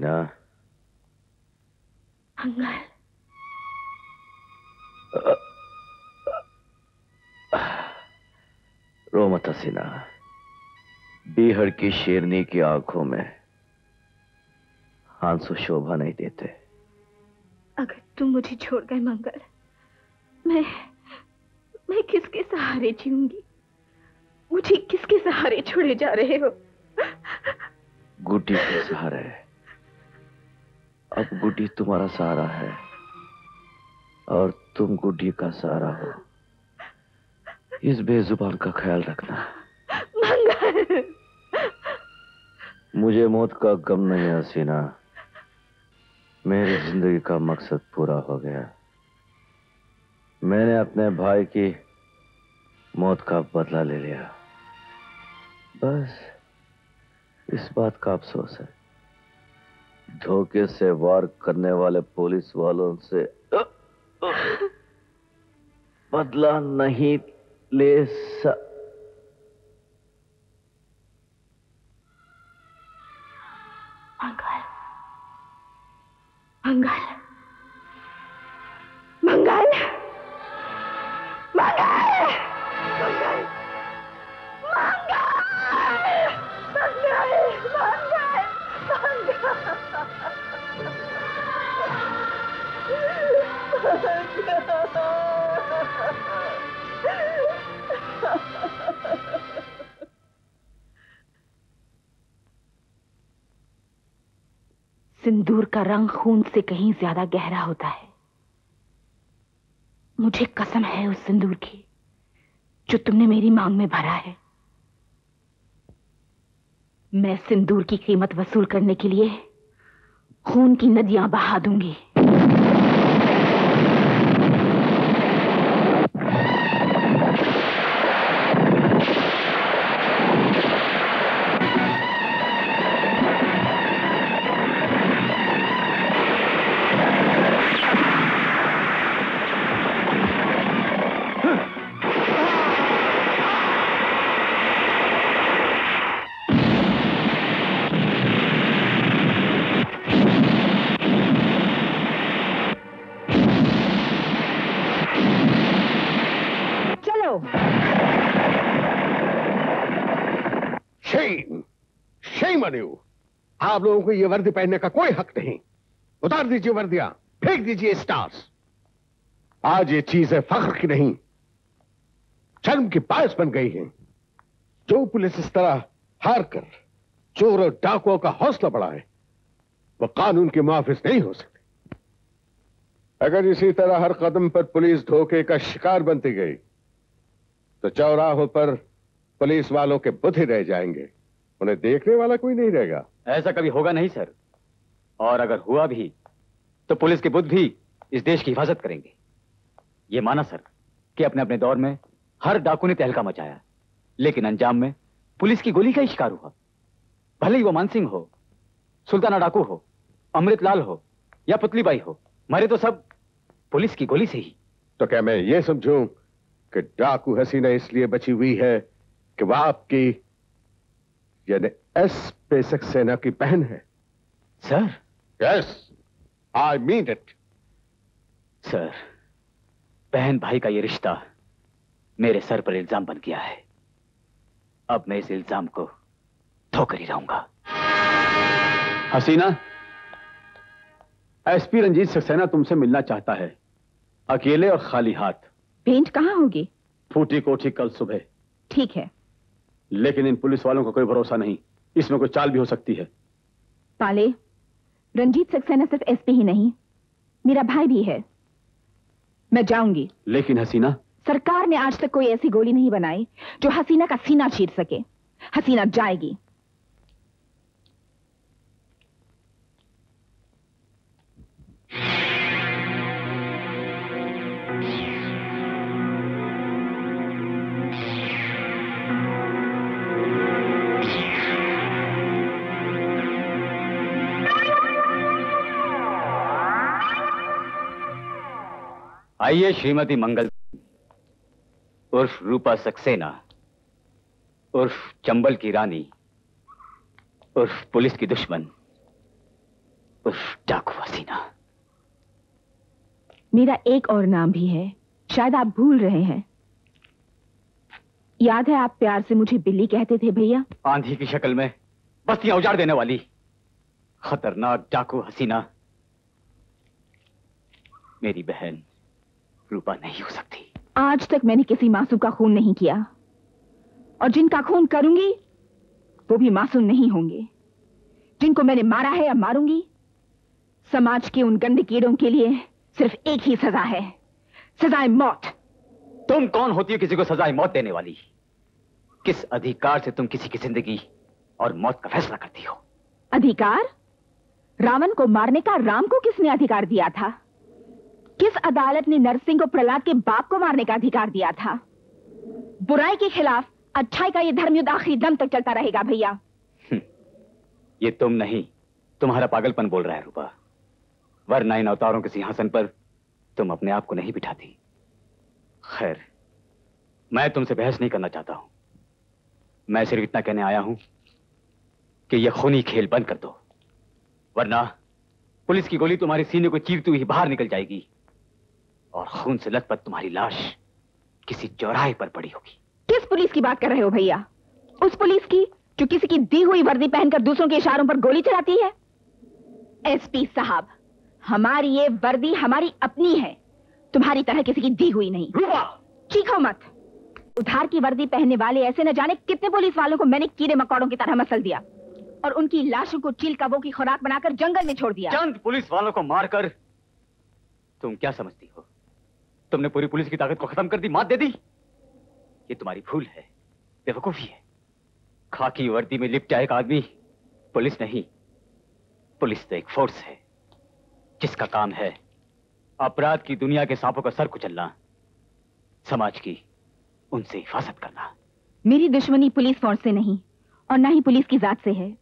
हसीना मंगल रो मत हसीना। बीहड़ की शेरनी की आँखों में आँसू शोभा नहीं देते। अगर तुम मुझे छोड़ गए मंगल मैं मैं किसके सहारे जीऊँगी? मुझे किसके सहारे छोड़े जा रहे हो? गुटी के सहारे गुड्डी तुम्हारा सहारा है और तुम गुड्डी का सहारा हो। इस बेजुबान का ख्याल रखना। मंगल। मुझे मौत का गम नहीं है हसीना मेरी ज़िंदगी का मकसद पूरा हो गया। मैंने अपने भाई की मौत का बदला ले लिया। बस इस बात का अफसोस है। धोखे से वार करने वाले पुलिस वालों से बदला नहीं ले स... अंकल। मंगल रंग खून से कहीं ज़्यादा गहरा होता है। मुझे कसम है उस सिंदूर की, जो तुमने मेरी मांग में भरा है। मैं सिंदूर की कीमत वसूल करने के लिए खून की नदियाँ बहा दूँगी। आप लोगों को ये वर्दी पहनने का कोई हक नहीं। उतार दीजिए वर्दियाँ, फेंक दीजिए स्टार्स आज ये चीज़ें फख्र की नहीं, शर्म की बायस बन गई हैं। जो पुलिस इस तरह हार कर चोर और डाकुओं का हौसला बढ़ाए, वो कानून के मुआफिस नहीं हो सकते। अगर इसी तरह हर कदम पर पुलिस धोखे का शिकार बनती गई तो चौराहों पर पुलिस वालों के बुद्धि रह जाएँगे। उन्हें देखने वाला कोई नहीं रहेगा। ऐसा कभी होगा नहीं सर। और अगर हुआ भी तो पुलिस के बुद्ध भी इस देश की हिफाजत करेंगे। ये माना सर कि अपने अपने दौर में हर डाकू ने तहलका मचाया। लेकिन अंजाम में पुलिस की गोली का ही शिकार हुआ। भले ही वो मानसिंह हो सुल्ताना डाकू हो अमृतलाल हो या पुतलीबाई हो मरे तो सब पुलिस की गोली से ही। तो क्या मैं ये समझूं कि डाकू हसीना इसलिए बची हुई है कि वह आपकी यानी एस बेसक सेना की बहन है। Sir? Yes I mean it sir बहन भाई का ये रिश्ता मेरे सर पर इल्ज़ाम बन गया है। अब मैं इस इल्ज़ाम को धोकर ही रहूँगा। हसीना एसपी रंजीत सक्सेना तुमसे मिलना चाहता है। अकेले और खाली हाथ। पेंट कहाँ होगी? फूटी कोठी कल सुबह। ठीक है। लेकिन इन पुलिस वालों का कोई भरोसा नहीं। इसमें कोई चाल भी हो सकती है। पाले रंजीत सक्सेना सिर्फ़ एसपी ही नहीं मेरा भाई भी है। मैं जाऊँगी। लेकिन हसीना? सरकार ने आज तक कोई ऐसी गोली नहीं बनाई जो हसीना का सीना छीर सके। हसीना जाएगी। आइए श्रीमती मंगल। उर्फ़ रूपा सक्सेना। उर्फ़ चंबल की रानी। उर्फ़ पुलिस की दुश्मन। उर्फ़ डाकू हसीना। मेरा एक और नाम भी है। शायद आप भूल रहे हैं। याद है आप प्यार से मुझे बिल्ली कहते थे भैया? आंधी की शक्ल में बस्तियाँ उजाड़ देने वाली। खतरनाक डाकू हसीना। मेरी बहन। रूपा नहीं हो सकती। आज तक मैंने किसी मासूम का खून नहीं किया। और जिनका खून करूँगी वो भी मासूम नहीं होंगे। जिनको मैंने मारा है या मारूँगी समाज के उन गंदे कीड़ों के लिए सिर्फ़ एक ही सजा है। सजाए मौत। तुम कौन होती हो किसी को सजाए मौत देने वाली? किस अधिकार से तुम किसी की ज़िंदगी और मौत का फैसला करती हो? अधिकार? रावण को मारने का राम को किसने अधिकार दिया था? किस अदालत ने नरसिंह को प्रहलाद के बाप को मारने का अधिकार दिया था? बुराई के खिलाफ अच्छाई का यह धर्मयुद्ध आखिरी दम तक चलता रहेगा, भैया। ये तुम नहीं, तुम्हारा पागलपन बोल रहा है, रूपा। वरना इन अवतारों के सिंहासन पर तुम अपने आप को नहीं बिठाती। खैर, मैं तुमसे बहस नहीं करना चाहता हूँ। मैं सिर्फ़ इतना कहने आया हूँ कि यह खूनी खेल बंद कर दो। वरना पुलिस की गोली तुम्हारे सीने को चीरती हुई बाहर निकल जाएगी। और खून से लथपथ तुम्हारी लाश किसी चौराहे पर पड़ी होगी। किस पुलिस की बात कर रहे हो भैया? उस पुलिस की जो किसी की दी हुई वर्दी पहनकर दूसरों के इशारों पर गोली चलाती है? एसपी साहब हमारी ये वर्दी हमारी अपनी है। तुम्हारी तरह किसी की दी हुई नहीं। चीखो मत। उधार की वर्दी पहनने वाले ऐसे न जाने कितने पुलिस वालों को मैंने कीड़े मकौड़ों की तरह मसल दिया और उनकी लाशों को चील कबों की खुराक बनाकर जंगल में छोड़ दिया। चंद पुलिस वालों को मारकर तुम क्या समझती हो? तुमने पूरी पुलिस की ताकत को खत्म कर दी, मात दे दी। ये तुम्हारी भूल है, बेवकूफ़ी है। खाकी वर्दी में लिपटा एक आदमी, पुलिस नहीं, पुलिस तो एक फोर्स है, जिसका काम है अपराध की दुनिया के सांपों का सर कुचलना, समाज की उनसे हिफाजत करना। मेरी दुश्मनी पुलिस फोर्स से नहीं, और ना ही पुलिस की जात से है।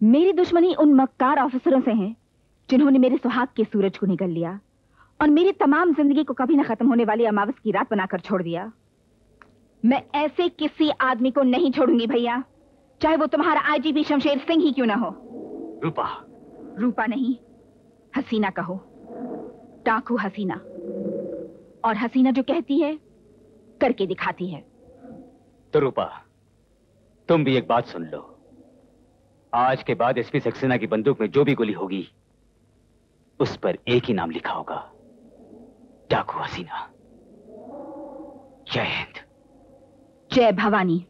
मेरी दुश्मनी उन मक्कार ऑफिसरों से है, जिन्होंने मेरे सुहाग के सूरज को निगल लिया। और मेरी तमाम ज़िंदगी को कभी ना खत्म होने वाली अमावस की रात बनाकर छोड़ दिया। मैं ऐसे किसी आदमी को नहीं छोड़ूँगी भैया चाहे वो तुम्हारा आईजीपी शमशेर सिंह ही क्यों ना हो। रूपा। रूपा नहीं हसीना कहो। डाकू हसीना। और हसीना जो कहती है करके दिखाती है। तो रूपा तुम भी एक बात सुन लो। आज के बाद एसपी सक्सेना की बंदूक में जो भी गोली होगी उस पर एक ही नाम लिखा होगा। डाकू हसीना। जय हिंद। जय भवानी।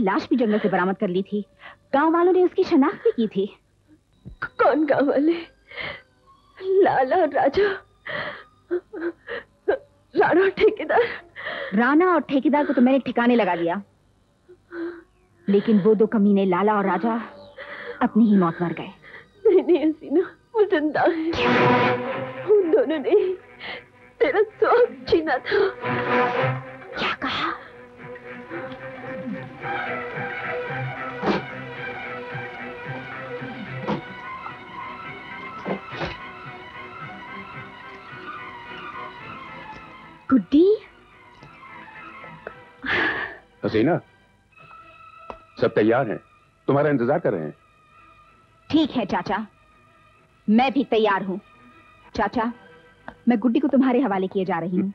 वालों ने तेरी लाश भी जंगल से बरामद कर ली थी। गाँव वालों ने उसकी शनाख्त भी की थी। कौन गाँव वाले? लाला और राजा। राणा और ठेकेदार। राणा और ठेकेदार को तो मैंने ठिकाने लगा दिया लेकिन वो दो कमीने लाला और राजा अपनी ही मौत मर गए। नहीं नहीं हसीना वो ज़िंदा है। उन दोनों ने तेरा सुहाग छीना था। क्या कहा? गुड्डी हसीना सब तैयार हैं? तुम्हारा इंतज़ार कर रहे हैं? ठीक है चाचा। मैं भी तैयार हूँ। चाचा मैं गुड्डी को तुम्हारे हवाले किए जा रही हूँ।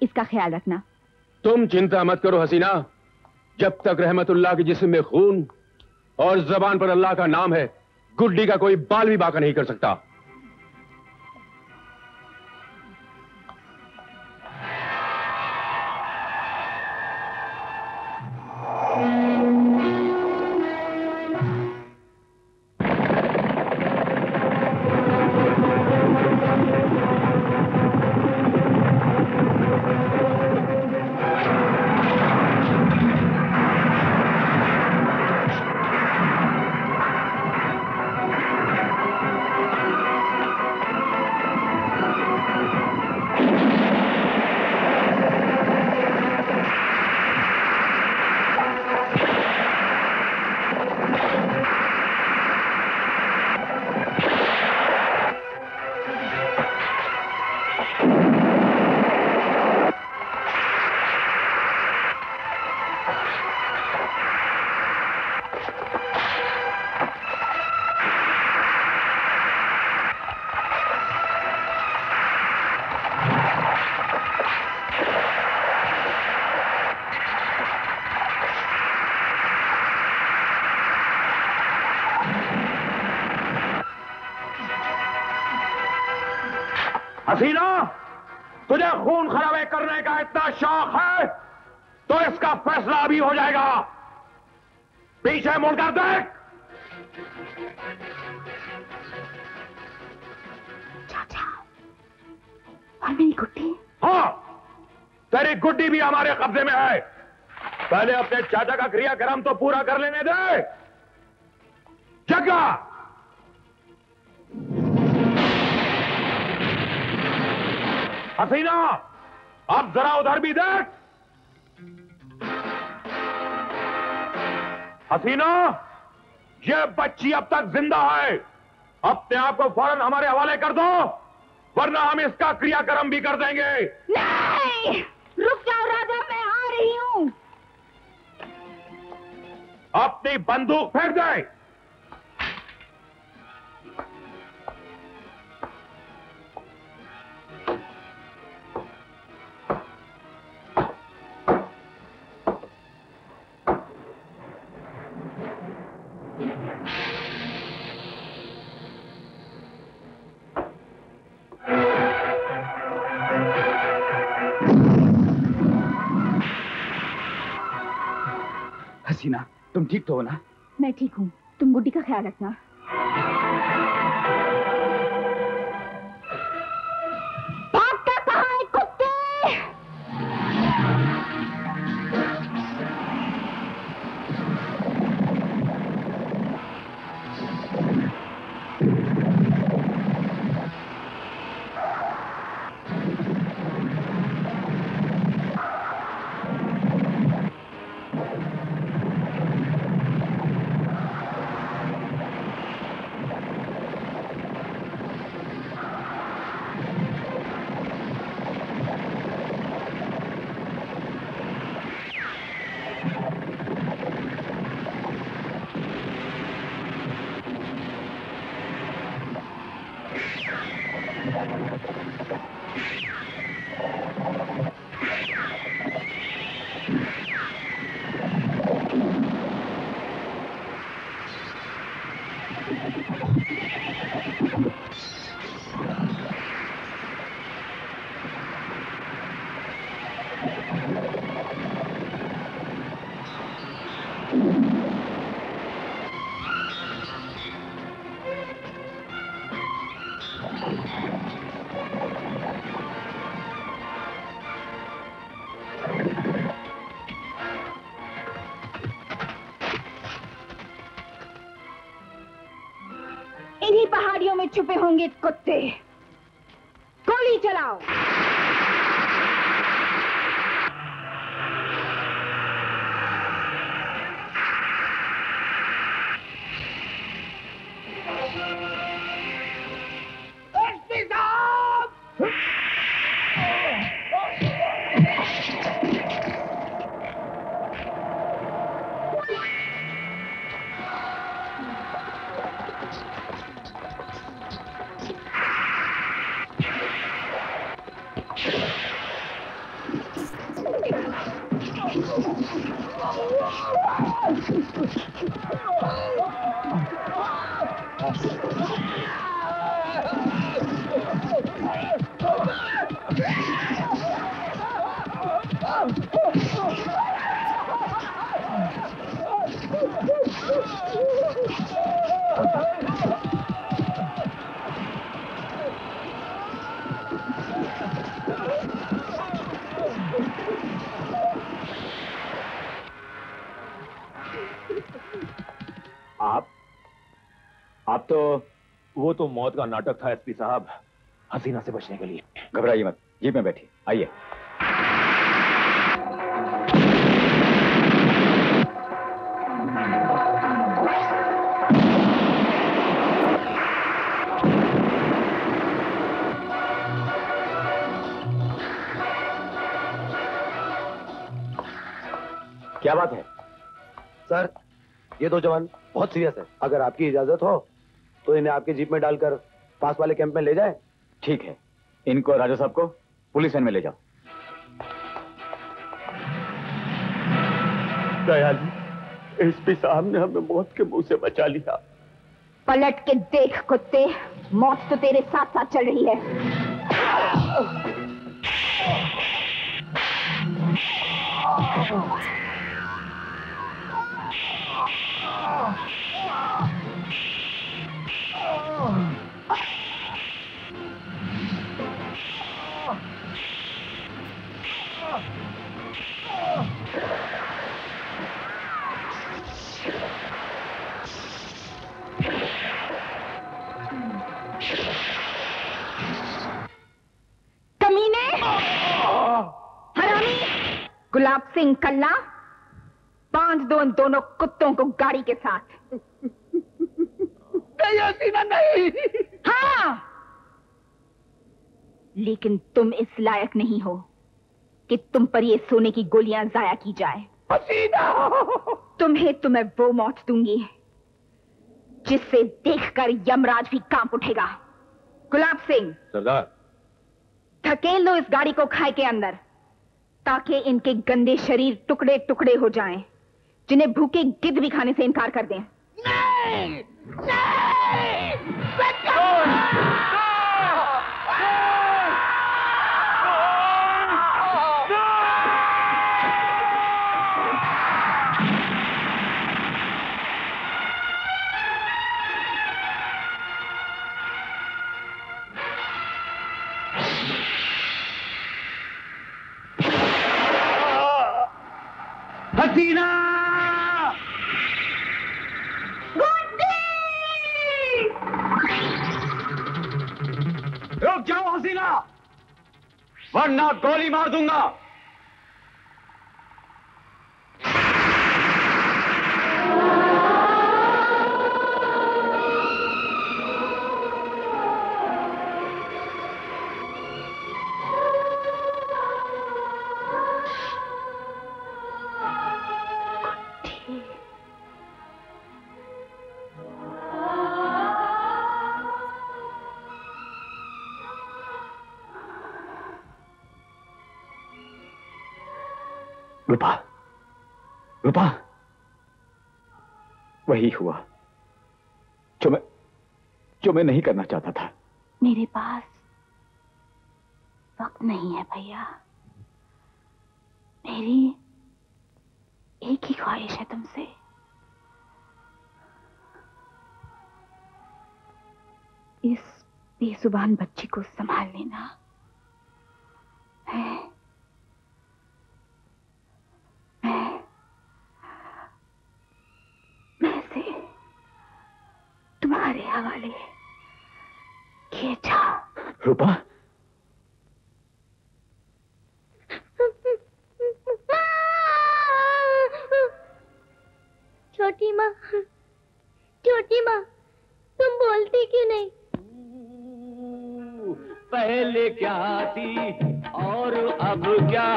इसका ख्याल रखना। तुम चिंता मत करो हसीना। जब तक रहमतुल्लाह के जिसम में खून और जबान पर अल्लाह का नाम है, गुड्डी का कोई बाल भी बाका नहीं कर सकता। हसीना तुझे खून खराबे करने का इतना शौक है तो इसका फैसला अभी हो जाएगा। पीछे मुड़कर देख। और मेरी गुड्डी? हाँ तेरी गुड्डी भी हमारे कब्जे में है। पहले अपने चाचा का क्रियाक्रम तो पूरा कर लेने दे। जगह हसीना अब जरा उधर भी देख। हसीना ये बच्ची अब तक ज़िंदा है। अपने आप को फ़ौरन हमारे हवाले कर दो वरना हम इसका क्रियाक्रम भी कर देंगे। नहीं! रुक जाओ राजा मैं आ रही हूँ। अपनी बंदूक फेंक दे। हसीना तुम ठीक तो हो ना? मैं ठीक हूँ। तुम गुड्डी का ख्याल रखना। छुपे होंगे कुत्ते। आप? आप तो वो तो मौत का नाटक था एसपी साहब। हसीना से बचने के लिए। घबराइए मत। जीप में बैठिए। आइए। क्या बात है? सर ये दो जवान बहुत सीरियस है। अगर आपकी इजाज़त हो तो इन्हें आपके जीप में डालकर पास वाले कैंप में ले जाए। ठीक है। इनको राजा साहब को पुलिस वैन में ले जाओ। दयाली एसपी साहब ने हमें मौत के मुँह से बचा लिया। पलट के देख कुत्ते मौत तो तेरे साथ साथ चल रही है। कमीने सिंह कल्ला बाँध दो इन दोनों कुत्तों को गाड़ी के साथ। नहीं नहीं। हाँ। लेकिन तुम इस लायक नहीं हो कि तुम पर ये सोने की गोलियाँ जाया की जाए। तुम्हें तुम्हें वो मौत दूँगी जिससे देखकर यमराज भी काँप उठेगा। गुलाब सिंह सरदार। धकेल लो इस गाड़ी को खाए के अंदर। ताकि इनके गंदे शरीर टुकड़े टुकड़े हो जाएँ, जिन्हें भूखे गिद्ध भी खाने से इनकार कर दें। नहीं! हसीना। रुक जाओ हसीना। वरना गोली मार दूँगा। रूपा वही हुआ जो मैं जो मैं नहीं करना चाहता था। मेरे पास वक्त नहीं है भैया। मेरी एक ही ख्वाहिश है तुमसे। इस बेजुबान बच्ची को संभाल लेना। मैं मैं मैं से तुम्हारे हवाले किए रूपा? छोटी माँ छोटी माँ तुम बोलती क्यों नहीं? पहले क्या थी और अब क्या